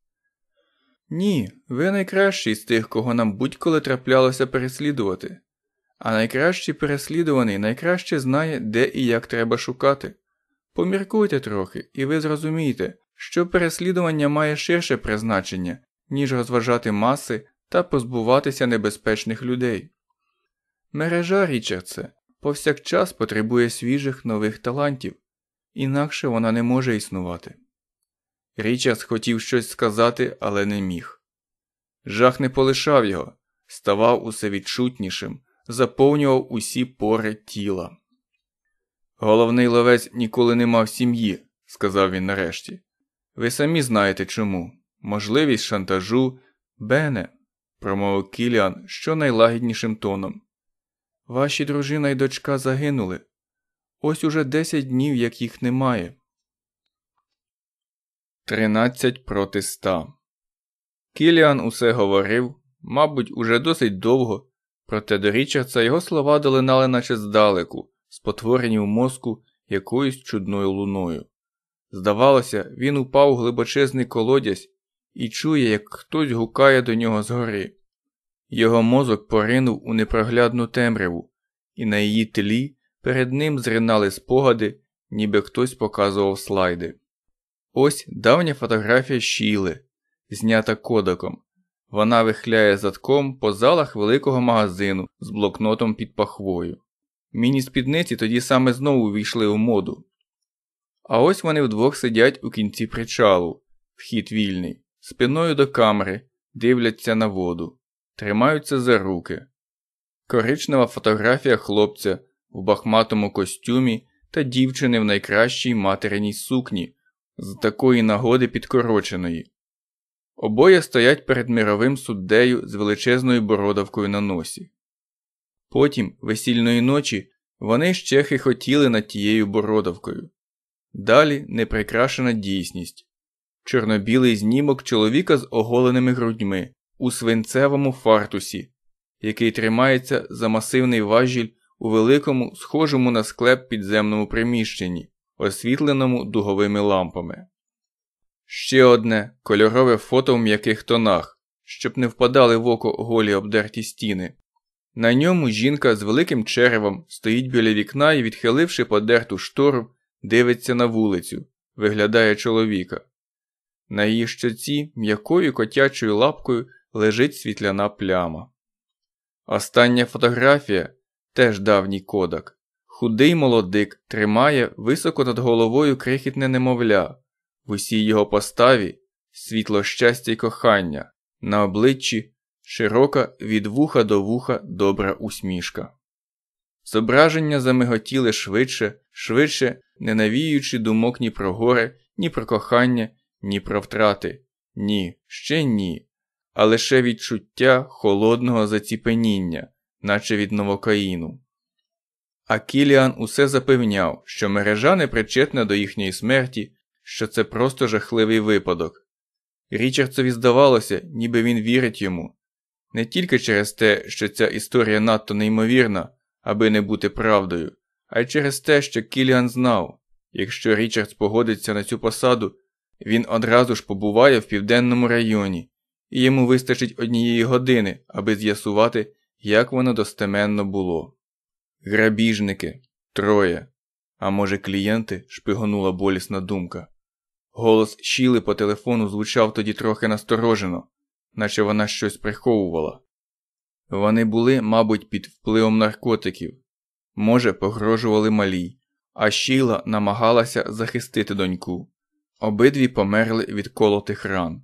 Ні, ви найкращий з тих, кого нам будь-коли траплялося переслідувати. А найкращий переслідуваний найкраще знає, де і як треба шукати. Поміркуйте трохи, і ви зрозумієте, що переслідування має ширше призначення, ніж розважати маси та позбуватися небезпечних людей. Мережа Річардсе повсякчас потребує свіжих нових талантів, інакше вона не може існувати. Річардс хотів щось сказати, але не міг. Жах не полишав його, ставав усе відчутнішим, заповнював усі пори тіла. Головний ловець ніколи не мав сім'ї, сказав він нарешті. Ви самі знаєте чому. Можливість шантажу, Бене, промовив Кіліан що найлагіднішим тоном. Ваші дружина і дочка загинули. Ось уже десять днів, як їх немає. Тринадцять проти ста. Кіліан усе говорив, мабуть, уже досить довго, проте до Річардса його слова долинали наче здалеку, спотворені в мозку якоюсь чудною луною. Здавалося, він упав у глибочезний колодязь і чує, як хтось гукає до нього згори. Його мозок поринув у непроглядну темряву, і на її тлі перед ним зринали спогади, ніби хтось показував слайди. Ось давня фотографія Шіли, знята кодаком. Вона вихляє задком по залах великого магазину з блокнотом під пахвою. Міні-спідниці тоді саме знову війшли у моду. А ось вони вдвох сидять у кінці причалу, вхід вільний, спиною до камери, дивляться на воду, тримаються за руки. Коричнева фотографія хлопця в бахматому костюмі та дівчини в найкращій материній сукні, з такої нагоди підкороченої. Обоє стоять перед мировим суддею з величезною бородавкою на носі. Потім, весільної ночі, вони ще хихотіли над тією бородавкою. Далі неприкрашена дійсність, чорнобілий знімок чоловіка з оголеними грудьми у свинцевому фартусі, який тримається за масивний важіль у великому, схожому на склеп підземному приміщенні, освітленому дуговими лампами. Ще одне кольорове фото в м'яких тонах, щоб не впадали в око голі обдерті стіни. На ньому жінка з великим черевом стоїть біля вікна і, відхиливши подерту штору, дивиться на вулицю, виглядає чоловіка. На її щоці м'якою котячою лапкою лежить світляна пляма. Остання фотографія теж давній кодак. Худий молодик тримає високо над головою крихітне немовля, в усій його поставі світло щастя й кохання, на обличчі широка від вуха до вуха добра усмішка. Зображення замиготіли швидше, швидше, не навіюючи думок ні про горе, ні про кохання, ні про втрати. Ні, ще ні, а лише відчуття холодного заціпеніння, наче від новокаїну. А Кіліан усе запевняв, що мережа не причетна до їхньої смерті, що це просто жахливий випадок. Річардсові здавалося, ніби він вірить йому, не тільки через те, що ця історія надто неймовірна, аби не бути правдою, а й через те, що Кіліан знав, якщо Річардс погодиться на цю посаду, він одразу ж побуває в південному районі, і йому вистачить однієї години, аби з'ясувати, як воно достеменно було. Грабіжники троє. А може, клієнти? шпигонула болісна думка. Голос Шіли по телефону звучав тоді трохи насторожено, наче вона щось приховувала. Вони були, мабуть, під впливом наркотиків, може, погрожували малій, а Шіла намагалася захистити доньку. Обидві померли від колотих ран.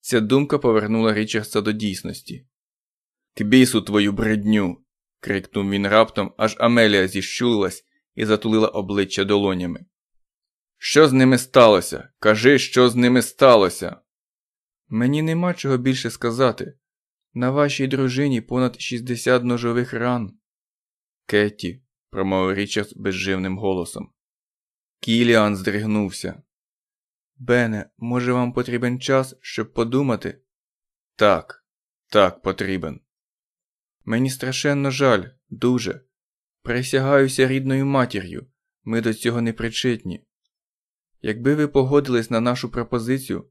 Ця думка повернула Річардса до дійсності. К бісу твою бредню. крикнув він раптом, аж Амелія зіщулилась і затулила обличчя долонями. Що з ними сталося? Кажи, що з ними сталося. Мені нема чого більше сказати. На вашій дружині понад 60 ножових ран. Кетті, промовив Річард безживним голосом. Кіліан здригнувся. Бене, може, вам потрібен час, щоб подумати? Так, так, потрібен. Мені страшенно жаль, дуже. Присягаюся рідною матір'ю, ми до цього не причетні. Якби ви погодились на нашу пропозицію,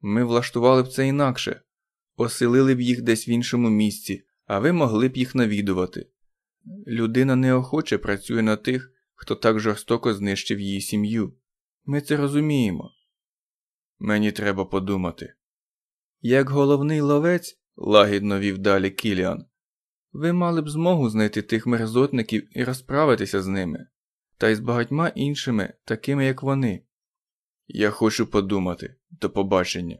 ми влаштували б це інакше, оселили б їх десь в іншому місці, а ви могли б їх навідувати. Людина неохоче працює на тих, хто так жорстоко знищив її сім'ю. Ми це розуміємо. Мені треба подумати. Як головний ловець, лагідно вів далі Кіліан, ви мали б змогу знайти тих мерзотників і розправитися з ними, та й з багатьма іншими, такими як вони. Я хочу подумати до побачення.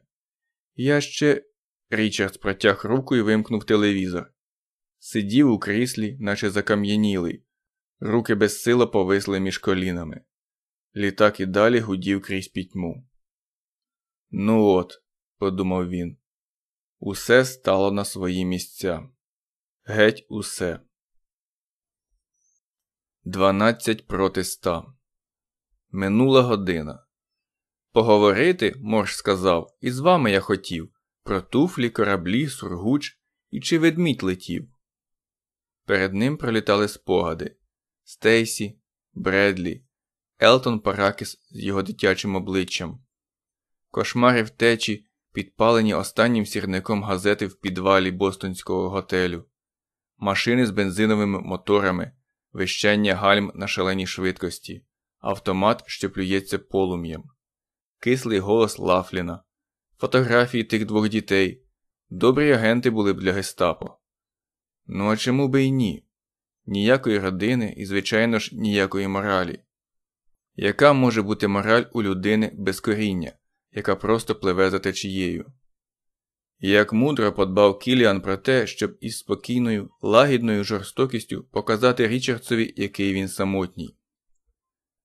Я ще. Річард протяг руку і вимкнув телевізор. Сидів у кріслі, наче закам'янілий, руки безсило повисли між колінами. Літак і далі гудів крізь пітьму. Ну от, подумав він, усе стало на свої місця. Геть усе. Дванадцять проти ста. Минула година. Поговорити, морж сказав, і з вами я хотів про туфлі, кораблі, сургуч і чи ведмідь летів. Перед ним пролітали спогади Стейсі, Бредлі, Елтон Паракіс з його дитячим обличчям, кошмари втечі, підпалені останнім сірником газети в підвалі Бостонського готелю, машини з бензиновими моторами, вищання гальм на шаленій швидкості, автомат, що плюється полум'ям кислий голос Лафліна, фотографії тих двох дітей. Добрі агенти були б для гестапо. Ну а чому би й ні? Ніякої родини і, звичайно ж, ніякої моралі. Яка може бути мораль у людини без коріння, яка просто пливе за течією? як мудро подбав Кіліан про те, щоб із спокійною, лагідною жорстокістю показати Річардсові, який він самотній.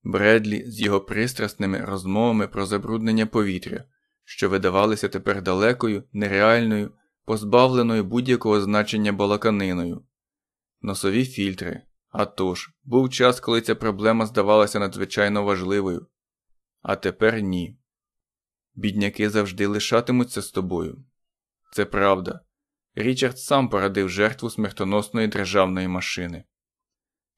Бредлі з його пристрасними розмовами про забруднення повітря, що видавалися тепер далекою, нереальною, позбавленою будь-якого значення балаканиною, носові фільтри. А тож, був час, коли ця проблема здавалася надзвичайно важливою. А тепер ні. Бідняки завжди лишатимуться з тобою. Це правда. Річард сам порадив жертву смертоносної державної машини.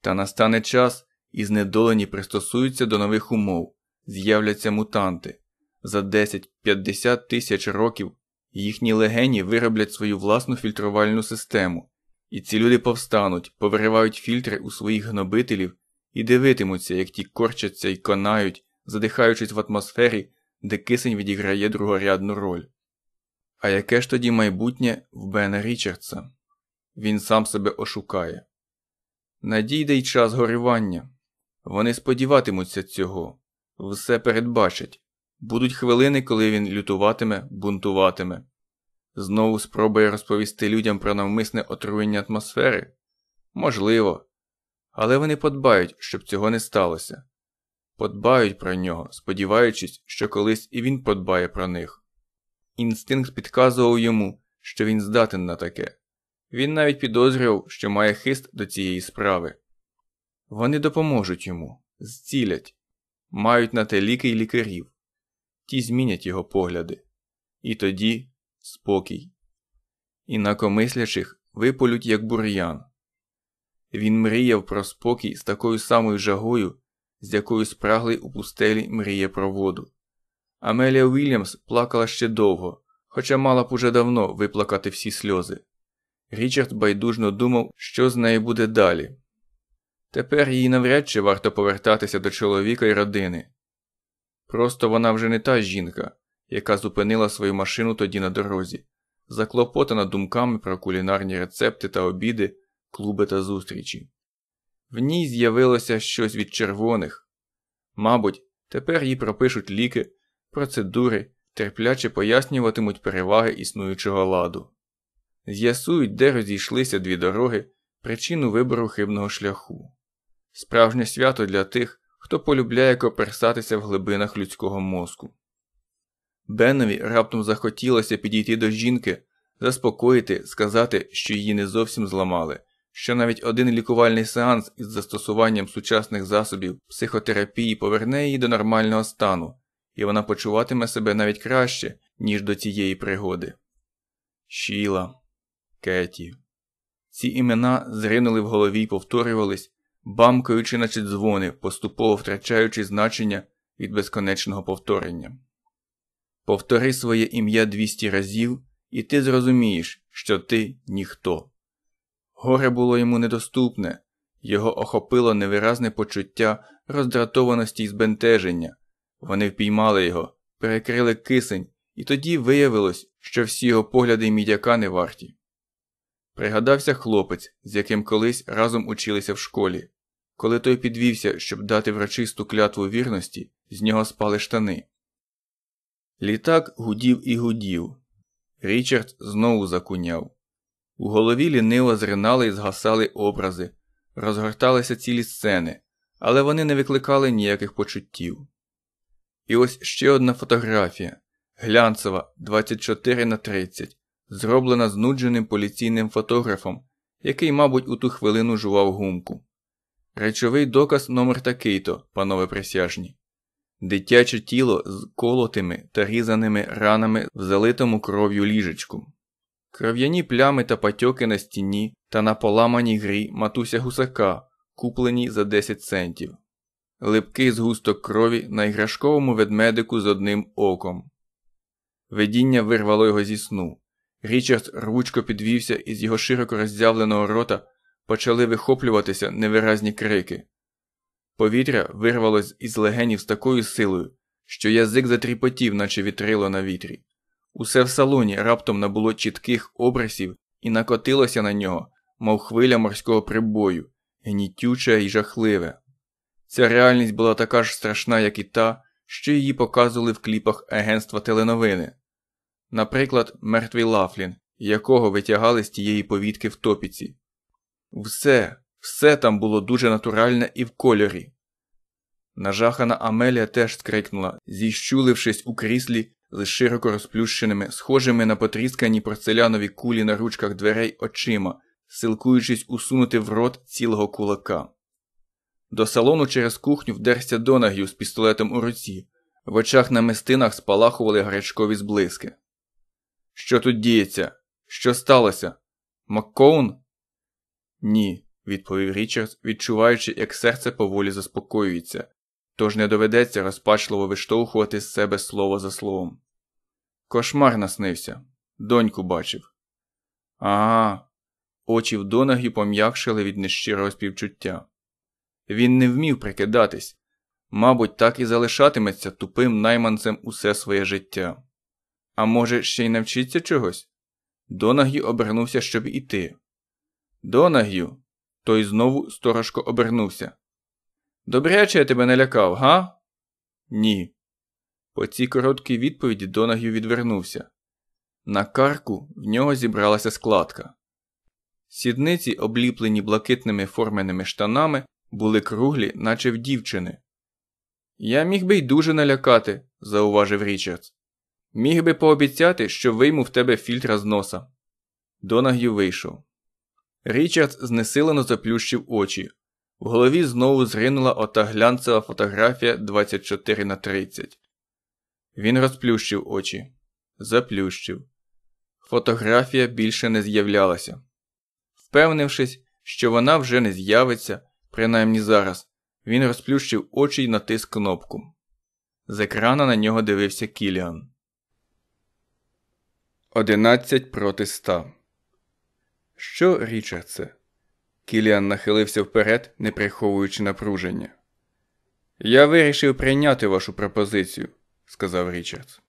Та настане час і знедолені пристосуються до нових умов, з'являться мутанти. За 10-50 тисяч років їхні легені вироблять свою власну фільтрувальну систему, і ці люди повстануть, повиривають фільтри у своїх гнобителів і дивитимуться, як ті корчаться і конають, задихаючись в атмосфері, де кисень відіграє другорядну роль. А яке ж тоді майбутнє в Бена Річардса? Він сам себе ошукає. Надійде й час горювання. Вони сподіватимуться цього, все передбачать. Будуть хвилини, коли він лютуватиме, бунтуватиме. Знову спробує розповісти людям про навмисне отруєння атмосфери? Можливо. Але вони подбають, щоб цього не сталося. Подбають про нього, сподіваючись, що колись і він подбає про них. Інстинкт підказував йому, що він здатен на таке. Він навіть підозрював, що має хист до цієї справи. Вони допоможуть йому, зцілять, мають на те ліки й лікарів, ті змінять його погляди. І тоді спокій. Інакомислячих виполють, як бур'ян. Він мріяв про спокій з такою самою жагою, з якою спраглий у пустелі мріє про воду. Амелія Уільямс плакала ще довго, хоча мала б уже давно виплакати всі сльози. Річард байдужно думав, що з нею буде далі. Тепер їй навряд чи варто повертатися до чоловіка і родини. Просто вона вже не та жінка, яка зупинила свою машину тоді на дорозі, заклопотана думками про кулінарні рецепти та обіди, клуби та зустрічі. В ній з'явилося щось від червоних. Мабуть, тепер їй пропишуть ліки, процедури, терпляче пояснюватимуть переваги існуючого ладу. З'ясують, де розійшлися дві дороги, причину вибору хибного шляху. Справжнє свято для тих, хто полюбляє коперсатися в глибинах людського мозку. Бенові раптом захотілося підійти до жінки, заспокоїти, сказати, що її не зовсім зламали, що навіть один лікувальний сеанс із застосуванням сучасних засобів психотерапії поверне її до нормального стану, і вона почуватиме себе навіть краще, ніж до цієї пригоди. Шіла, Кеті. Ці імена зринули в голові й повторювались, бамкаючи, наче дзвони, поступово втрачаючи значення від безконечного повторення. Повтори своє ім'я 200 разів, і ти зрозумієш, що ти ніхто. Горе було йому недоступне, його охопило невиразне почуття роздратованості й збентеження. Вони впіймали його, перекрили кисень, і тоді виявилось, що всі його погляди й мідяка не варті. Пригадався хлопець, з яким колись разом училися в школі. Коли той підвівся, щоб дати врочисту клятву вірності, з нього спали штани. Літак гудів і гудів. Річард знову закуняв. У голові ліниво зринали і згасали образи, розгорталися цілі сцени, але вони не викликали ніяких почуттів. І ось ще одна фотографія глянцева 24 на 30, зроблена знудженим поліційним фотографом, який, мабуть, у ту хвилину жував гумку. Речовий доказ номер такий-то, панове присяжні. Дитяче тіло з колотими та різаними ранами в залитому кров'ю ліжечку. Кров'яні плями та патьоки на стіні та на поламаній грі матуся гусака, куплені за 10 центів, липкий згусток крові на іграшковому ведмедику з одним оком. Видіння вирвало його зі сну. Річард рвучко підвівся і з його широко роззявленого рота почали вихоплюватися невиразні крики. Повітря вирвалось із легенів з такою силою, що язик затріпотів, наче вітрило на вітрі. Усе в салоні раптом набуло чітких образів і накотилося на нього, мов хвиля морського прибою, гнітюче і жахливе. Ця реальність була така ж страшна, як і та, що її показували в кліпах агентства теленовини. Наприклад, мертвий Лафлін, якого витягали з тієї повітки в топіці. Все, все там було дуже натуральне і в кольорі. Нажахана Амелія теж скрикнула, зіщулившись у кріслі з широко розплющеними, схожими на потріскані порцелянові кулі на ручках дверей очима, силкуючись усунути в рот цілого кулака. До салону через кухню вдерся Донагів з пістолетом у руці, в очах на мистинах спалахували гарячкові зблиски. Що тут діється? Що сталося? Маккоун? Ні, відповів Річард, відчуваючи, як серце поволі заспокоюється, тож не доведеться розпачливо виштовхувати з себе слово за словом. Кошмар наснився, доньку бачив. Ага. Очі в Донагі пом'якшили від нещирого співчуття. Він не вмів прикидатись, мабуть, так і залишатиметься тупим найманцем усе своє життя. А може, ще й навчиться чогось? Донаг'ю обернувся, щоб іти. Донаг'ю. Той знову сторожко обернувся. Добряче я тебе не лякав, га? Ні. По цій короткій відповіді Донаг'ю відвернувся. На карку в нього зібралася складка. Сідниці, обліплені блакитними форменими штанами, були круглі, наче в дівчини. Я міг би й дуже налякати, зауважив Річардс. Міг би пообіцяти, що вийму в тебе фільтра з носа. Донаг'ю вийшов. Річард знесилено заплющив очі. В голові знову зринула ота глянцева фотографія 24 на 30. Він розплющив очі. Заплющив. Фотографія більше не з'являлася. Впевнившись, що вона вже не з'явиться, принаймні зараз, він розплющив очі й натис кнопку. З екрана на нього дивився Кіліан. 11 проти 100 Що, Річардсе? Кіліан нахилився вперед, не приховуючи напруження. Я вирішив прийняти вашу пропозицію, сказав Річардс.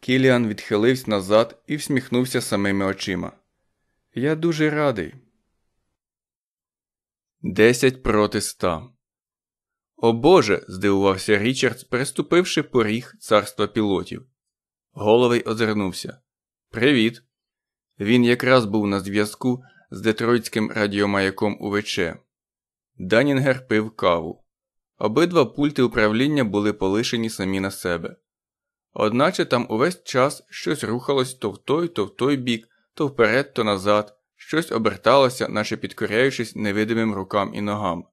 Кіліан відхилився назад і всміхнувся самими очима. Я дуже радий. Десять проти ста. О Боже. здивувався Річардс, переступивши поріг царства пілотів. Головий озирнувся. Привіт. Він якраз був на зв'язку з детройтським радіомаяком УВЧ. Данінгер пив каву. Обидва пульти управління були полишені самі на себе. Одначе там увесь час щось рухалось то в той, то в той бік, то вперед, то назад, щось оберталося, наче підкоряючись невидимим рукам і ногам.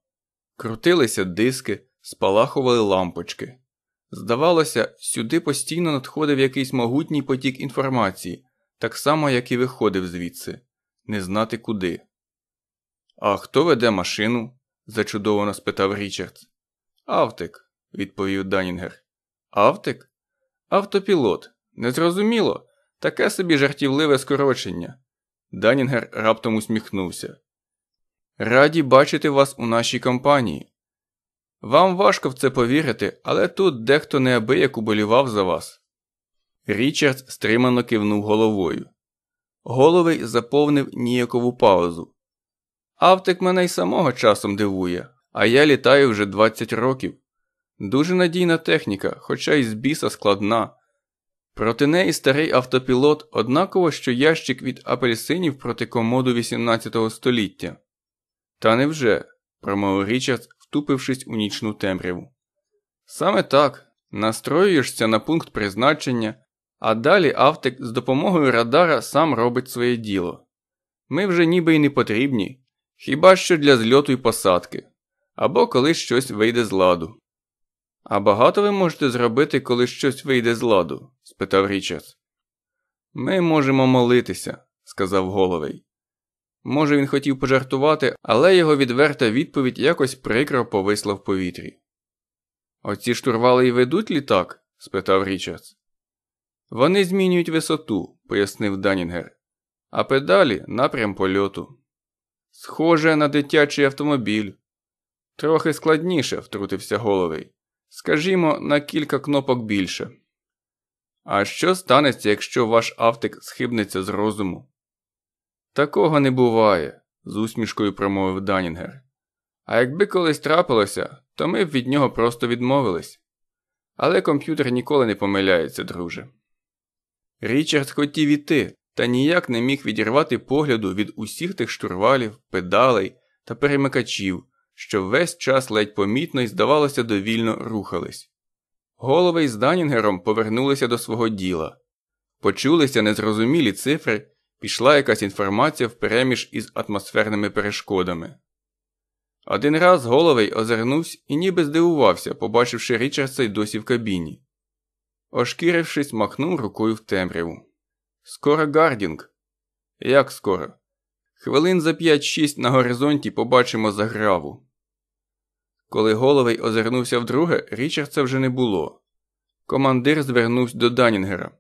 Крутилися диски, спалахували лампочки. Здавалося, сюди постійно надходив якийсь могутній потік інформації, так само, як і виходив звідси, не знати куди. А хто веде машину? зачудовано спитав Річардс. Автик, відповів Данінгер. Автик? Автопілот. Незрозуміло. Таке собі жартівливе скорочення. Данінгер раптом усміхнувся. Раді бачити вас у нашій компанії. Вам важко в це повірити, але тут дехто неабияк уболівав за вас. Річард стримано кивнув головою. Головий заповнив ніякову паузу. Автик мене й самого часом дивує, а я літаю вже 20 років. Дуже надійна техніка, хоча й з біса складна. Проти неї старий автопілот однаково, що ящик від апельсинів проти комоду 18 століття. Та невже, промовив Річард, втупившись у нічну темряву. Саме так, настроюєшся на пункт призначення, а далі автик з допомогою радара сам робить своє діло. Ми вже ніби й не потрібні, хіба що для зльоту й посадки, або коли щось вийде з ладу. А багато ви можете зробити, коли щось вийде з ладу? спитав Річард. Ми можемо молитися, сказав головий. Може, він хотів пожартувати, але його відверта відповідь якось прикро повисла в повітрі. Оці штурвали й ведуть літак? спитав Річардс. Вони змінюють висоту, пояснив Данінгер, а педалі напрям польоту. Схоже на дитячий автомобіль. Трохи складніше, втрутився головий. Скажімо, на кілька кнопок більше. А що станеться, якщо ваш автик схибнеться з розуму? Такого не буває, з усмішкою промовив Данінгер. А якби колись трапилося, то ми б від нього просто відмовились. Але комп'ютер ніколи не помиляється, друже. Річард хотів іти, та ніяк не міг відірвати погляду від усіх тих штурвалів, педалей та перемикачів, що весь час ледь помітно і, здавалося, довільно рухались. Голови з Данінгером повернулися до свого діла. Почулися незрозумілі цифри, пішла якась інформація впереміж із атмосферними перешкодами. Один раз головий озирнувся і ніби здивувався, побачивши Річардса й досі в кабіні. Ошкірившись, махнув рукою в темряву. Скоро Гардінг. Як скоро? Хвилин за 5-6 на горизонті побачимо заграву. Коли головий озирнувся вдруге, Річардса вже не було. Командир звернувся до Данінгера.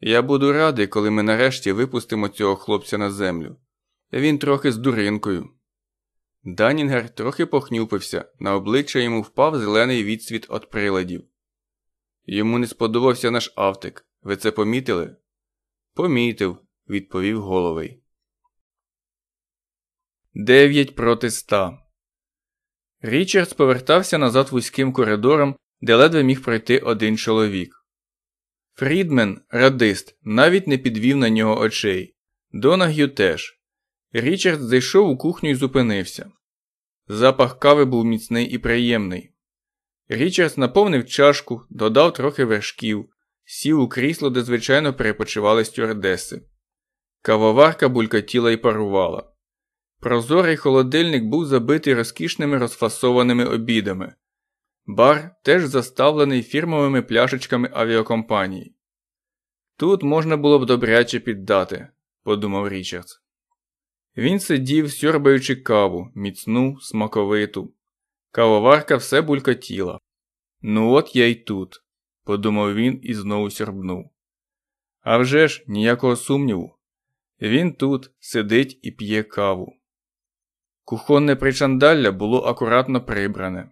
Я буду радий, коли ми нарешті випустимо цього хлопця на землю. Він трохи з дуринкою. Данінгер трохи похнюпився, на обличчя йому впав зелений відсвіт від приладів. Йому не сподобався наш автик. Ви це помітили? Помітив, відповів головий. Дев'ять проти ста. Річардс повертався назад вузьким коридором, де ледве міг пройти один чоловік. Фрідмен, радист, навіть не підвів на нього очей. Донаг'ю теж. Річард зайшов у кухню і зупинився. Запах кави був міцний і приємний. Річардс наповнив чашку, додав трохи вершків, сів у крісло, де звичайно перепочивали стюардеси. Кавоварка булькотіла і парувала. Прозорий холодильник був забитий розкішними розфасованими обідами. Бар теж заставлений фірмовими пляшечками авіакомпанії. Тут можна було б добряче піддати, подумав Річардс. Він сидів, сьорбаючи каву, міцну, смаковиту. Кавоварка все булькотіла. Ну от я й тут, подумав він і знову сьорбнув. А вже ж ніякого сумніву. Він тут сидить і п'є каву. Кухонне причандалля було акуратно прибране.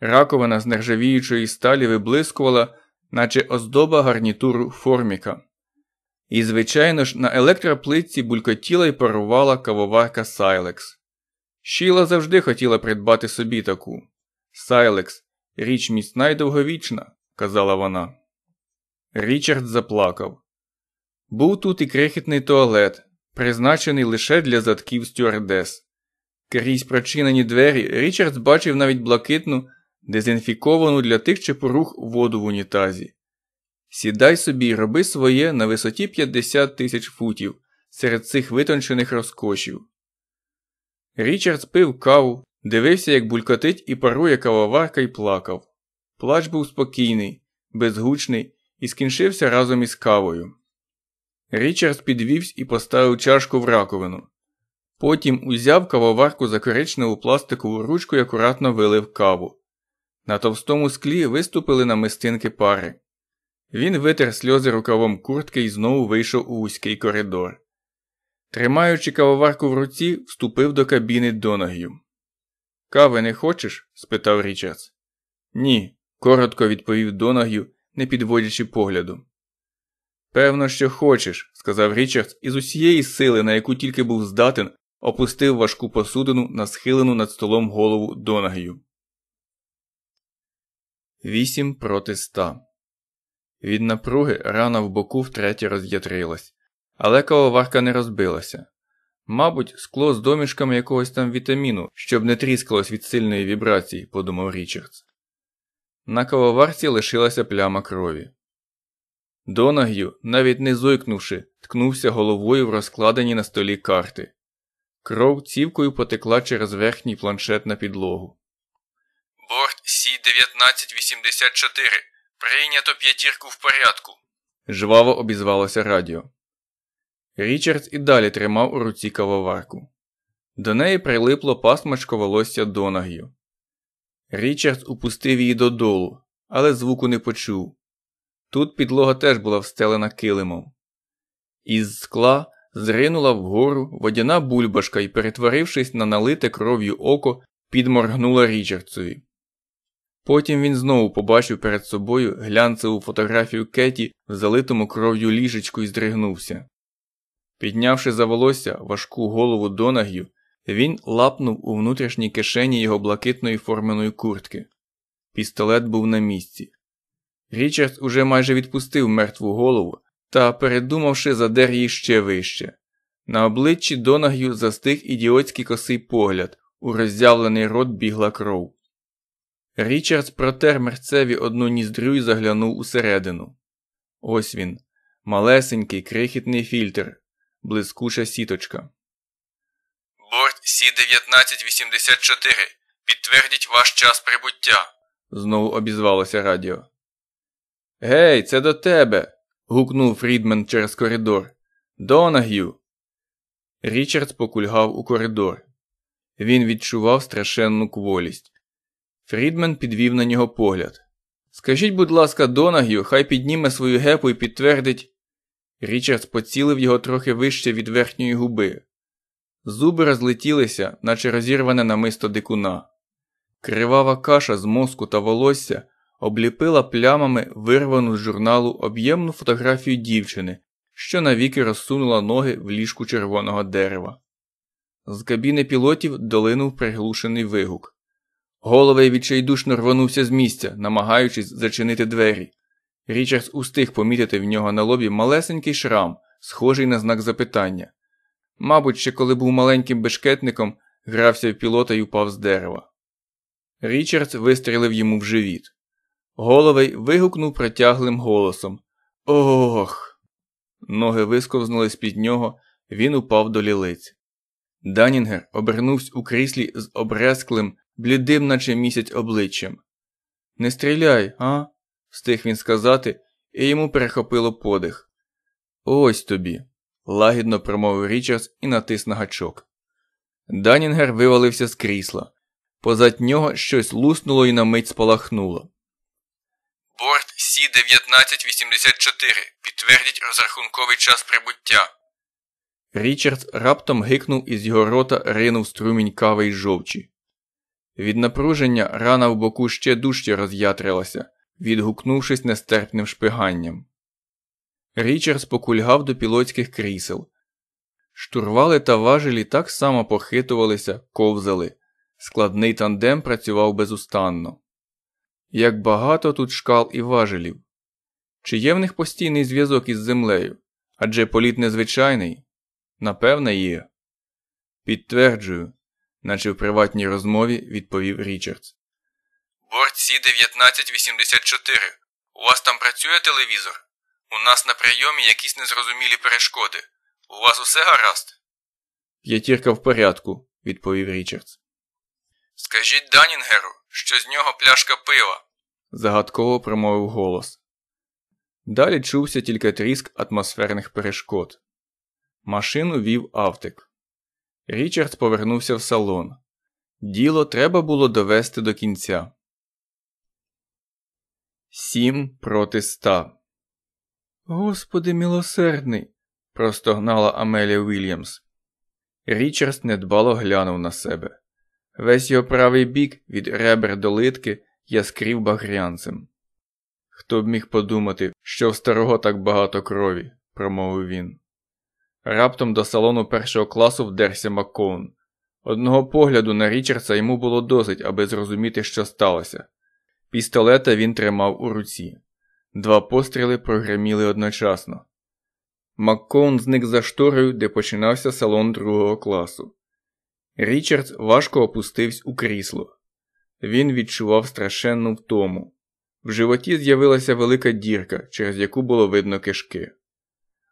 Раковина з нержавіючої сталі виблискувала, наче оздоба гарнітуру форміка. І, звичайно ж, на електроплитці булькотіла і парувала кавоварка Сайлекс. Шіла завжди хотіла придбати собі таку. Сайлекс, річ міцна й довговічна, казала вона. Річард заплакав. Був тут і крихітний туалет, призначений лише для задків стюардес. Крізь прочинені двері Річард бачив навіть блакитну, дезінфіковану для тих чепорух воду в унітазі. Сідай собі й роби своє на висоті 50 тисяч футів серед цих витончених розкошів. Річард пив каву, дивився, як булькотить і парує кавоварка й плакав. Плач був спокійний, безгучний і скінчився разом із кавою. Річард підвівся і поставив чашку в раковину. Потім узяв кавоварку за коричневу пластикову ручку і акуратно вилив каву. На товстому склі виступили намистинки пари. Він витер сльози рукавом куртки і знову вийшов у вузький коридор. Тримаючи кавоварку в руці, вступив до кабіни Донаг'ю. Кави не хочеш? спитав Річардс. Ні, коротко відповів Донаг'ю, не підводячи погляду. Певно, що хочеш, сказав Річардс і з усієї сили, на яку тільки був здатен, опустив важку посудину на схилену над столом голову Донаг'ю. Вісім проти ста. Від напруги рана в боку втретє роз'ятрилась, але кавоварка не розбилася. Мабуть, скло з домішками якогось там вітаміну, щоб не тріскалось від сильної вібрації, подумав Річардс. На кавоварці лишилася пляма крові. Донаг'ю, навіть не зойкнувши, ткнувся головою в розкладені на столі карти. Кров цівкою потекла через верхній планшет на підлогу. Борт Сі 1984. Прийнято п'ятірку в порядку. жваво обізвалося радіо. Річардс і далі тримав у руці кавоварку. До неї прилипло пасмачко волосся Донаг'ю. Річардс упустив її додолу, але звуку не почув. Тут підлога теж була встелена килимом. Із скла зринула вгору водяна бульбашка і, перетворившись на налите кров'ю око, підморгнула Річардсові. Потім він знову побачив перед собою глянцеву фотографію Кеті в залитому кров'ю ліжечку і здригнувся. Піднявши за волосся важку голову Донаг'ю, він лапнув у внутрішній кишені його блакитної форменої куртки. Пістолет був на місці. Річард уже майже відпустив мертву голову та, передумавши, задер її ще вище. На обличчі Донаг'ю застиг ідіотський косий погляд, у роззявлений рот бігла кров. Річардс протер мерцеві одну ніздрю і заглянув усередину. Ось він, малесенький крихітний фільтр, блискуча сіточка. Борт Сі 1984. Підтвердіть ваш час прибуття. знову обізвалося радіо. Гей, це до тебе. гукнув Фрідмен через коридор. Донаг'ю. Річардс покульгав у коридор. Він відчував страшенну кволість. Фрідмен підвів на нього погляд. Скажіть, будь ласка, Донаг'ю, хай підніме свою гепу і підтвердить. Річардс поцілив його трохи вище від верхньої губи. Зуби розлетілися, наче розірване намисто дикуна. Кривава каша з мозку та волосся обліпила плямами вирвану з журналу об'ємну фотографію дівчини, що навіки розсунула ноги в ліжку червоного дерева. З кабіни пілотів долинув приглушений вигук. Головий відчайдушно рванувся з місця, намагаючись зачинити двері. Річардс устиг помітити в нього на лобі малесенький шрам, схожий на знак запитання. Мабуть, ще коли був маленьким бешкетником, грався в пілота й упав з дерева. Річардс вистрілив йому в живіт. Головий вигукнув протяглим голосом Ох. Ноги висковзнули з під нього, він упав до лілиць. Данінгер обернувся у кріслі з обрезклим, блідим, наче місяць обличчям. Не стріляй, а? Встиг він сказати, і йому перехопило подих. Ось тобі, лагідно промовив Річардс і натис на гачок. Данінгер вивалився з крісла. Позад нього щось луснуло і на мить спалахнуло. Борт Сі 1984. Підтвердіть розрахунковий час прибуття. Річардс раптом гикнув із його рота ринув струмінь кави й жовчі. Від напруження рана в боку ще дужче роз'ятрилася, відгукнувшись нестерпним шпиганням. Річардс покульгав до пілотських крісел. Штурвали та важелі так само похитувалися, ковзали. Складний тандем працював безустанно. Як багато тут шкал і важелів. Чи є в них постійний зв'язок із землею? Адже політ незвичайний? Напевне, є. Підтверджую, наче в приватній розмові відповів Річардс. Борт Сі 1984. У вас там працює телевізор? У нас на прийомі якісь незрозумілі перешкоди. У вас усе гаразд? П'ятірка в порядку, відповів Річардс. Скажіть Данінгеру, що з нього пляшка пива, загадково промовив голос. Далі чувся тільки тріск атмосферних перешкод. Машину вів Автик. Річардс повернувся в салон. Діло треба було довести до кінця. Сім проти ста. Господи милосердний. простогнала Амелія Вільямс. Річардс недбало глянув на себе. Весь його правий бік від ребер до литки яскрів багрянцем. Хто б міг подумати, що в старого так багато крові, промовив він. Раптом до салону першого класу вдерся Маккоун. Одного погляду на Річардса йому було досить, аби зрозуміти, що сталося. Пістолета він тримав у руці. Два постріли прогреміли одночасно. Маккоун зник за шторою, де починався салон другого класу. Річардс важко опустився у крісло. Він відчував страшенну втому. В животі з'явилася велика дірка, через яку було видно кишки.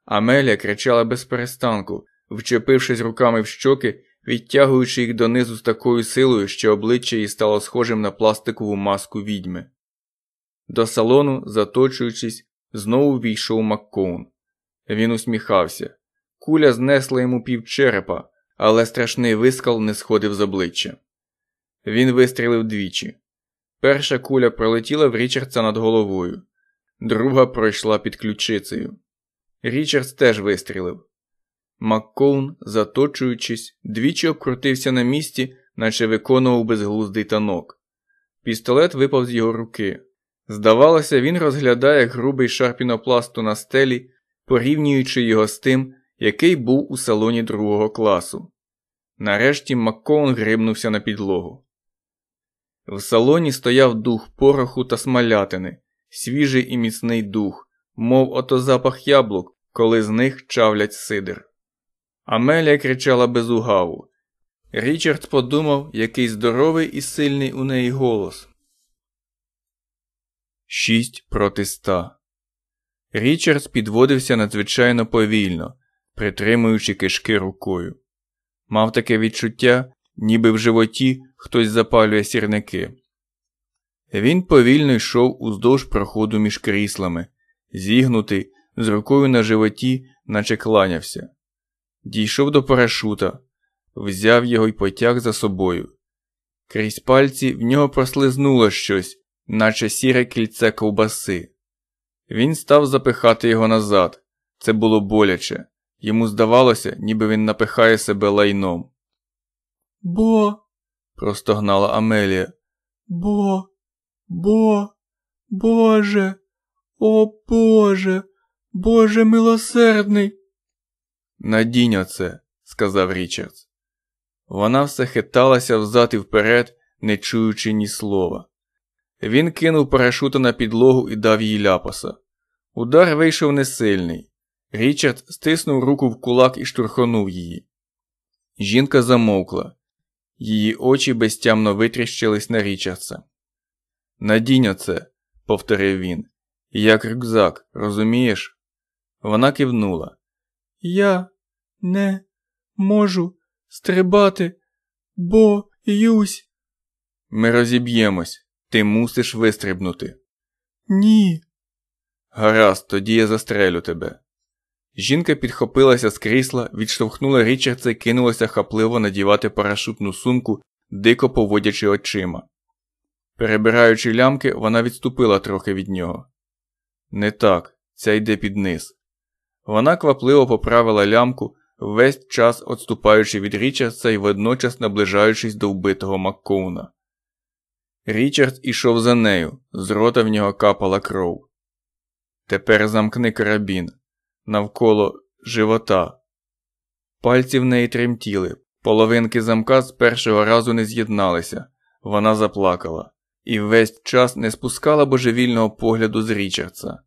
Амелія кричала без перестанку, вчепившись руками в щоки, відтягуючи їх донизу з такою силою, що обличчя її стало схожим на пластикову маску відьми. До салону, заточуючись, знову війшов Маккоун. Він усміхався. Куля знесла йому півчерепа, але страшний вискал не сходив з обличчя. Він вистрілив двічі. Перша куля пролетіла в Річардса над головою, друга пройшла під ключицею. Річардс теж вистрілив. Маккоун, заточуючись, двічі обкрутився на місці, наче виконував безглуздий танок. Пістолет випав з його руки. Здавалося, він розглядає грубий шар пінопласту на стелі, порівнюючи його з тим, який був у салоні другого класу. Нарешті Маккоун грибнувся на підлогу. В салоні стояв дух пороху та смалятини, свіжий і міцний дух, мов ото запах яблук, коли з них чавлять сидир. Амелія кричала без угаву. Річард подумав, який здоровий і сильний у неї голос. Шість проти ста. Річардс підводився надзвичайно повільно, притримуючи кишки рукою. Мав таке відчуття, ніби в животі хтось запалює сірники. Він повільно йшов уздовж проходу між кріслами, зігнутий, з рукою на животі, наче кланявся. Дійшов до парашута, взяв його й потяг за собою. Крізь пальці в нього прослизнуло щось, наче сіре кільце ковбаси. Він став запихати його назад. Це було боляче. Йому здавалося, ніби він напихає себе лайном. Бо. простогнала Амелія. Бо, бо, Боже, о Боже, Боже милосердний. Надінь оце, сказав Річардс. Вона все хиталася взад і вперед, не чуючи ні слова. Він кинув парашута на підлогу і дав їй ляпаса. Удар вийшов несильний. Річард стиснув руку в кулак і штурхонув її. Жінка замовкла. Її очі безтямно витріщились на Річардса. Надінь оце, повторив він, як рюкзак, розумієш? Вона кивнула. Я не можу стрибати, бо юсь. Ми розіб'ємось. Ти мусиш вистрибнути. Ні. Гаразд, тоді я застрелю тебе. Жінка підхопилася з крісла, відштовхнула Річардса і кинулася хапливо надівати парашутну сумку, дико поводячи очима. Перебираючи лямки, вона відступила трохи від нього. Не так, ця йде під низ. Вона квапливо поправила лямку, весь час відступаючи від Річардса і водночас наближаючись до вбитого Маккоуна. Річард ішов за нею, з рота в нього капала кров. Тепер замкни карабін навколо живота. Пальці в неї тремтіли, Половинки замка з першого разу не з'єдналися, вона заплакала і весь час не спускала божевільного погляду з Річардса.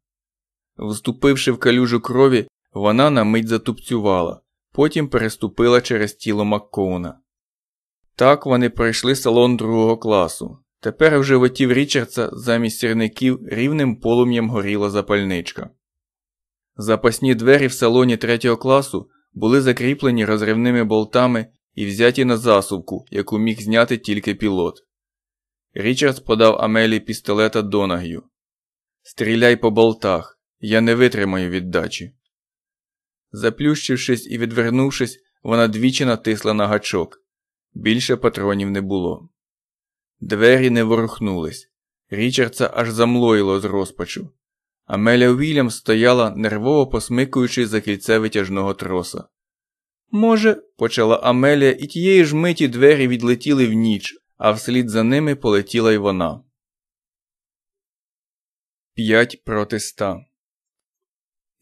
Вступивши в калюжу крові, вона на мить затупцювала, потім переступила через тіло Маккоуна. Так вони пройшли салон другого класу. Тепер в животі Річардса замість сірників рівним полум'ям горіла запальничка. Запасні двері в салоні третього класу були закріплені розривними болтами і взяті на засувку, яку міг зняти тільки пілот. Річардс подав Амелі пістолета Донаг'ю. Стріляй по болтах, я не витримаю віддачі. Заплющившись і відвернувшись, вона двічі натисла на гачок. Більше патронів не було. Двері не ворухнулись. Річардса аж замлоїло з розпачу. Амеля Уільямс стояла, нервово посмикуючи за кільце витяжного троса. Може, почала Амелія, і тієї ж миті двері відлетіли в ніч, а вслід за ними полетіла й вона. П'ять проти ста.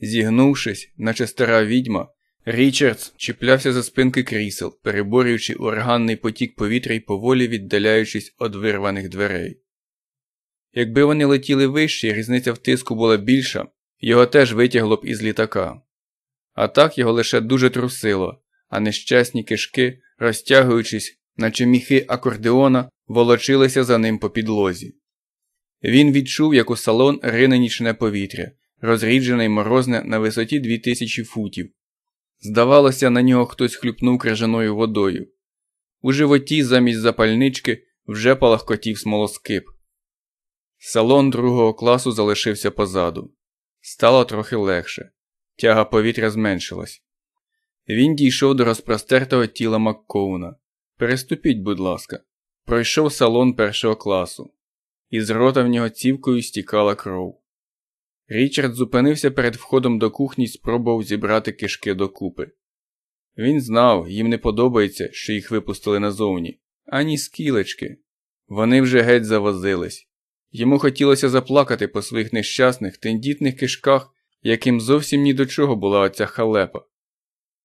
Зігнувшись, наче стара відьма, Річардс чіплявся за спинки крісел, переборюючи ураганний потік повітря й поволі віддаляючись від вирваних дверей. Якби вони летіли вище різниця в тиску була більша, його теж витягло б із літака. А так його лише дуже трусило, а нещасні кишки, розтягуючись, наче міхи акордеона, волочилися за ним по підлозі. Він відчув, як у салон рине нічне повітря, розріджене й морозне на висоті 2000 футів. Здавалося, на нього хтось хлюпнув крижаною водою. У животі замість запальнички вже палахкотів смолоскип. Салон другого класу залишився позаду. Стало трохи легше. Тяга повітря зменшилась. Він дійшов до розпростертого тіла Маккоуна. Переступіть, будь ласка, пройшов салон першого класу. Із рота в нього цівкою стікала кров. Річард зупинився перед входом до кухні і спробував зібрати кишки докупи. Він знав, їм не подобається, що їх випустили назовні, ані скілечки. Вони вже геть завозились. Йому хотілося заплакати по своїх нещасних, тендітних кишках, яким зовсім ні до чого була оця халепа.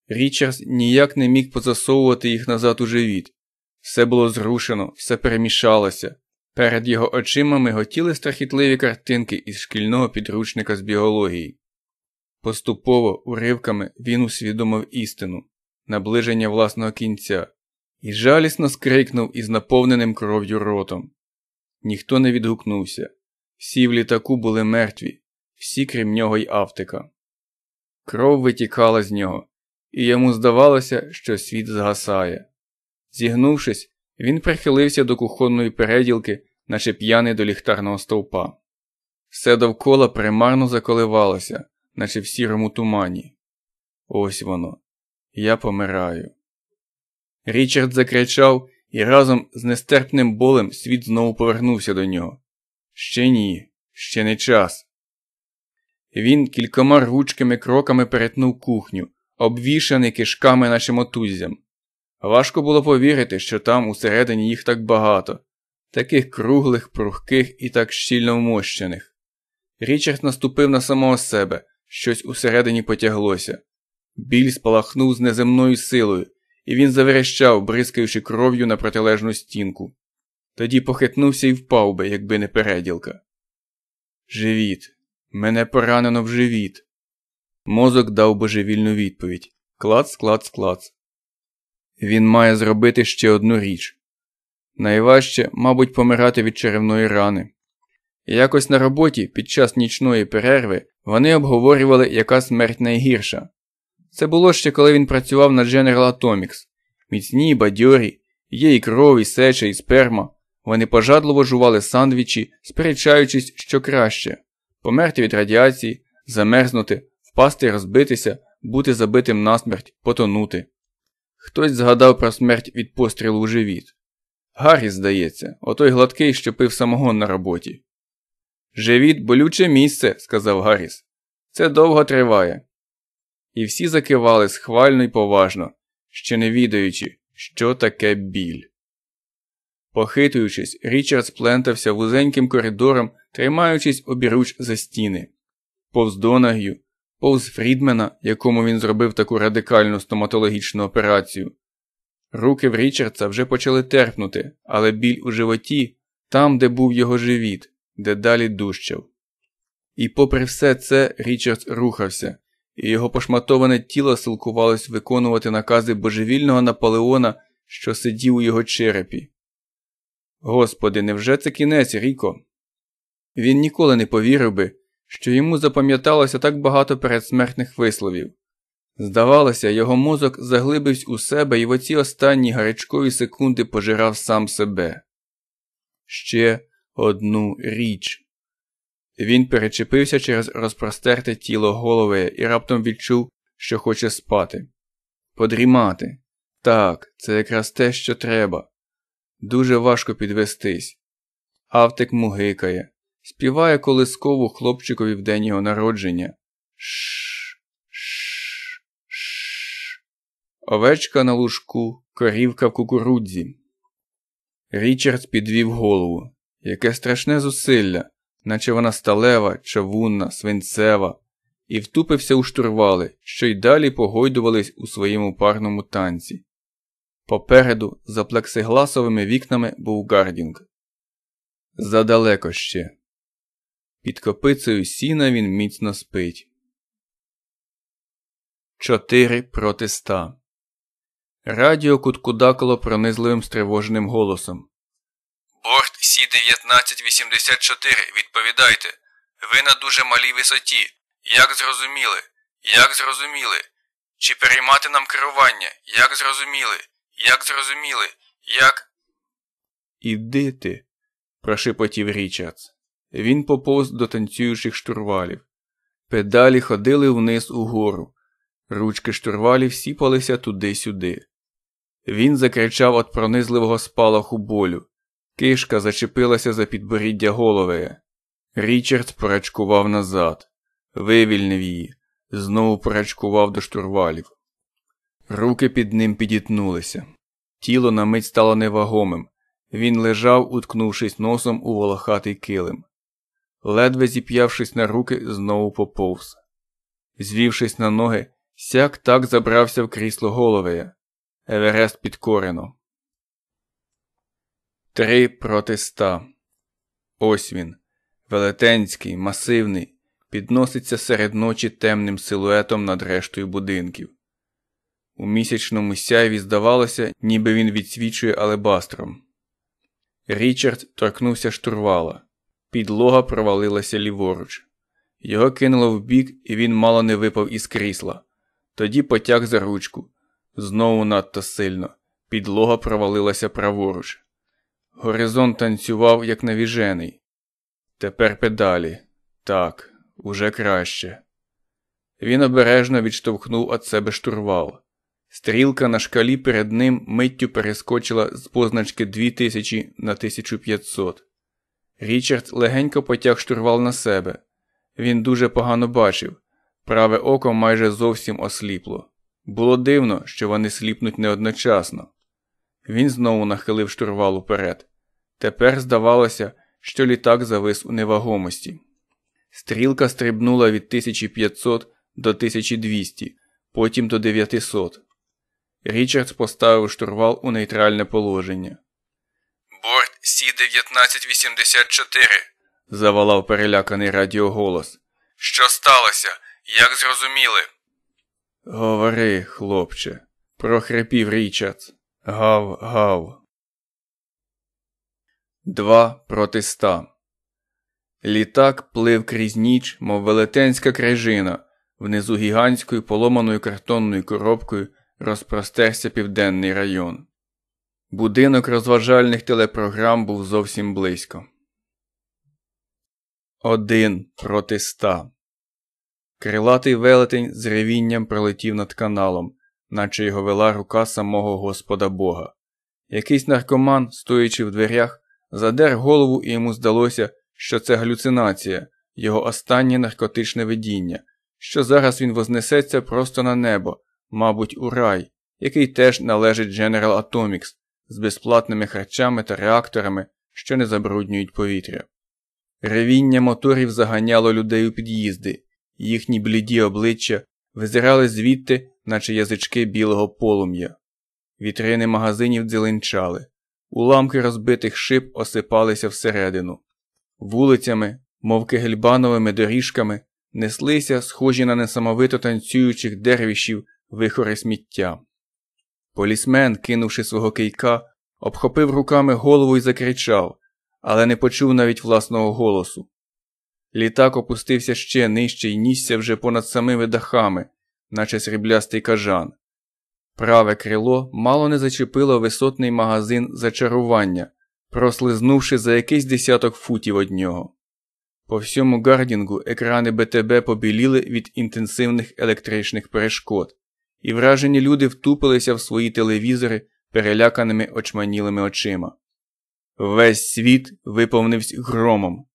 Річардс ніяк не міг позасовувати їх назад у живіт. Все було зрушено, все перемішалося. Перед його очима миготіли страхітливі картинки із шкільного підручника з біології. Поступово, уривками, він усвідомив істину, наближення власного кінця, і жалісно скрикнув із наповненим кров'ю ротом. Ніхто не відгукнувся. Всі в літаку були мертві, всі крім нього й Автика. Кров витікала з нього, і йому здавалося, що світ згасає. Зігнувшись, він прихилився до кухонної переділки, наче п'яний до ліхтарного стовпа. Все довкола примарно заколивалося, наче в сірому тумані. Ось воно. Я помираю. Річард закричав, і разом з нестерпним болем світ знову повернувся до нього. Ще ні, ще не час. Він кількома ручкими кроками перетнув кухню, обвішаний кишками нашим мотуззям. Важко було повірити, що там усередині їх так багато, таких круглих, прухких і так щільно вмощених. Річард наступив на самого себе, щось усередині потяглося. Біль спалахнув з неземною силою, і він заверещав, бризкаючи кров'ю на протилежну стінку. Тоді похитнувся і впав би, якби не переділка. Живіт. Мене поранено в живіт. Мозок дав божевільну відповідь клац, клац, клац. Він має зробити ще одну річ. Найважче, мабуть, помирати від черевної рани. Якось на роботі під час нічної перерви вони обговорювали, яка смерть найгірша. Це було ще коли він працював на General Atomics. Міцні, бадьорі, є і кров, і сеча, і сперма. Вони пожадливо жували сандвічі, сперечаючись, що краще померти від радіації, замерзнути, впасти і розбитися, бути забитим насмерть, потонути. Хтось згадав про смерть від пострілу у живіт. Гаррі, здається, отой гладкий, що пив самогон на роботі. Живіт болюче місце, сказав Гарріс. Це довго триває. І всі закивали схвально й поважно, ще не відаючи, що таке біль. Похитуючись, Річард сплентався вузеньким коридором, тримаючись обіруч за стіни, повз Донаг'ю, повз Фрідмена, якому він зробив таку радикальну стоматологічну операцію, Руки в Річардса вже почали терпнути, але біль у животі, там, де був його живіт, дедалі дужчав. І попри все це Річардс рухався, і його пошматоване тіло силкувалось виконувати накази божевільного Наполеона, що сидів у його черепі. Господи, невже це кінець, Ріко? Він ніколи не повірив би, що йому запам'яталося так багато передсмертних висловів. Здавалося, його мозок заглибився у себе і в оці останні гарячкові секунди пожирав сам себе. Ще одну річ. Він перечепився через розпростерте тіло голови і раптом відчув, що хоче спати. Подрімати. Так, це якраз те, що треба. Дуже важко підвестись. Автик мугикає, співає колискову хлопчикові в день його народження. Шш, шш. Овечка на лужку, корівка в кукурудзі. Річардс підвів голову. Яке страшне зусилля, наче вона сталева, чавунна, свинцева, і втупився у штурвали, що й далі погойдувались у своєму парному танці. Попереду, за плексигласовими вікнами, був Гардінг. Задалеко ще. Під копицею сіна він міцно спить. Чотири проти ста. Радіо куткудакало пронизливим стривоженим голосом. Борт Сі 1984. Відповідайте. Ви на дуже малій висоті. Як зрозуміли? Як зрозуміли? Чи переймати нам керування? Як зрозуміли? Як зрозуміли? Як. Іди ти. прошепотів Річардс. Він поповз до танцюючих штурвалів. Педалі ходили вниз угору. Ручки штурвалів сіпалися туди-сюди. Він закричав від пронизливого спалаху болю. Кишка зачепилася за підборіддя голови. Річард порачкував назад, вивільнив її, знову порачкував до штурвалів. Руки під ним підітнулися. Тіло на мить стало невагомим. Він лежав, уткнувшись носом у волохатий килим. Ледве зіп'явшись на руки, знову поповз. Звівшись на ноги, сяк так забрався в крісло головея. Еверест підкорено. Три проти ста. Ось він. Велетенський, масивний, підноситься серед ночі темним силуетом над рештою будинків. У місячному сяйві здавалося, ніби він відсвічує алебастром. Річард торкнувся штурвала. Підлога провалилася ліворуч. Його кинуло вбік, і він мало не випав із крісла. Тоді потяг за ручку. Знову надто сильно. Підлога провалилася праворуч. Горизонт танцював, як навіжений. Тепер педалі. Так, уже краще. Він обережно відштовхнув від себе штурвал. Стрілка на шкалі перед ним миттю перескочила з позначки 2000 на 1500. Річард легенько потяг штурвал на себе. Він дуже погано бачив. Праве око майже зовсім осліпло. Було дивно, що вони сліпнуть не одночасно. Він знову нахилив штурвал уперед. Тепер здавалося, що літак завис у невагомості. Стрілка стрибнула від 1500 до 1200, потім до 900. Річардс поставив штурвал у нейтральне положення. Борт Сі 1984, завалав переляканий радіоголос. Що сталося? Як зрозуміли? Говори, хлопче, прохрипів Річардс. Гав, гав. Два проти ста. Літак плив крізь ніч, мов велетенська крижина. Внизу гігантською поломаною картонною коробкою розпростерся південний район. Будинок розважальних телепрограм був зовсім близько. Один проти ста. Крилатий велетень з ревінням пролетів над каналом, наче його вела рука самого Господа Бога. Якийсь наркоман, стоячи в дверях, задер голову і йому здалося, що це галюцинація, його останнє наркотичне видіння, що зараз він вознесеться просто на небо, мабуть, у рай, який теж належить General Atomics з безплатними харчами та реакторами, що не забруднюють повітря. Ревіння моторів заганяло людей у під'їзди, їхні бліді обличчя визирали звідти, наче язички білого полум'я. Вітрини магазинів дзеленчали, уламки розбитих шиб осипалися всередину. Вулицями, мов кегельбановими доріжками, неслися, схожі на несамовито танцюючих дервішів, вихори сміття. Полісмен, кинувши свого кийка, обхопив руками голову і закричав, але не почув навіть власного голосу. Літак опустився ще нижче і нісся вже понад самими дахами, наче сріблястий кажан. Праве крило мало не зачепило висотний магазин зачарування, прослизнувши за якийсь десяток футів од нього. По всьому гардінгу екрани БТБ побіліли від інтенсивних електричних перешкод, і вражені люди втупилися в свої телевізори переляканими очманілими очима. Весь світ виповнився громом.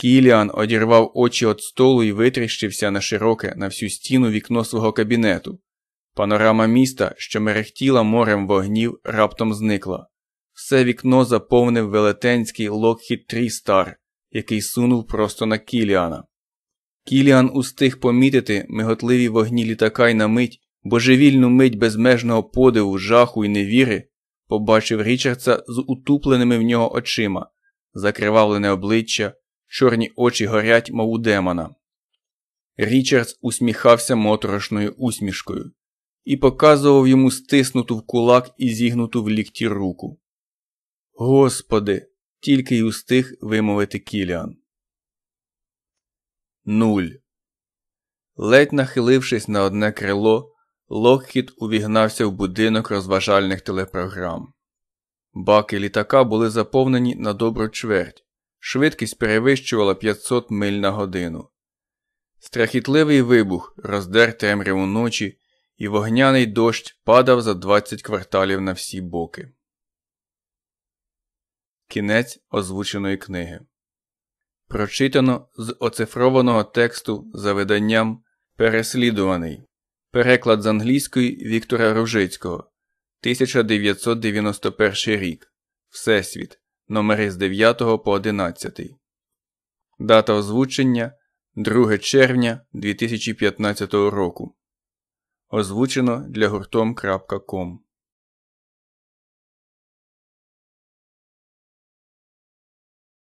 Кіліан одірвав очі від столу і витріщився на широке на всю стіну вікно свого кабінету. Панорама міста, що мерехтіла морем вогнів, раптом зникла. Все вікно заповнив велетенський Локхід Трістар, який сунув просто на Кіліана. Кіліан устиг помітити миготливі вогні літака й на мить, божевільну мить безмежного подиву, жаху й невіри, побачив Річардса з утупленими в нього очима, закривавлене обличчя, чорні очі горять, мов у демона. Річардс усміхався моторошною усмішкою і показував йому стиснуту в кулак і зігнуту в лікті руку. Господи, тільки й устиг вимовити Кіліан. Нуль. Ледь нахилившись на одне крило, Локхід увігнався в будинок розважальних телепрограм. Баки літака були заповнені на добру чверть, швидкість перевищувала 500 миль на годину. Страхітливий вибух роздер темряву ночі, і вогняний дощ падав за 20 кварталів на всі боки. Кінець озвученої книги. Прочитано з оцифрованого тексту за виданням Переслідуваний. Переклад з англійської Віктора Ружицького 1991 рік. Всесвіт. Номери з 9 по 11. Дата озвучення 2 червня 2015 року. Озвучено для гуртом.ком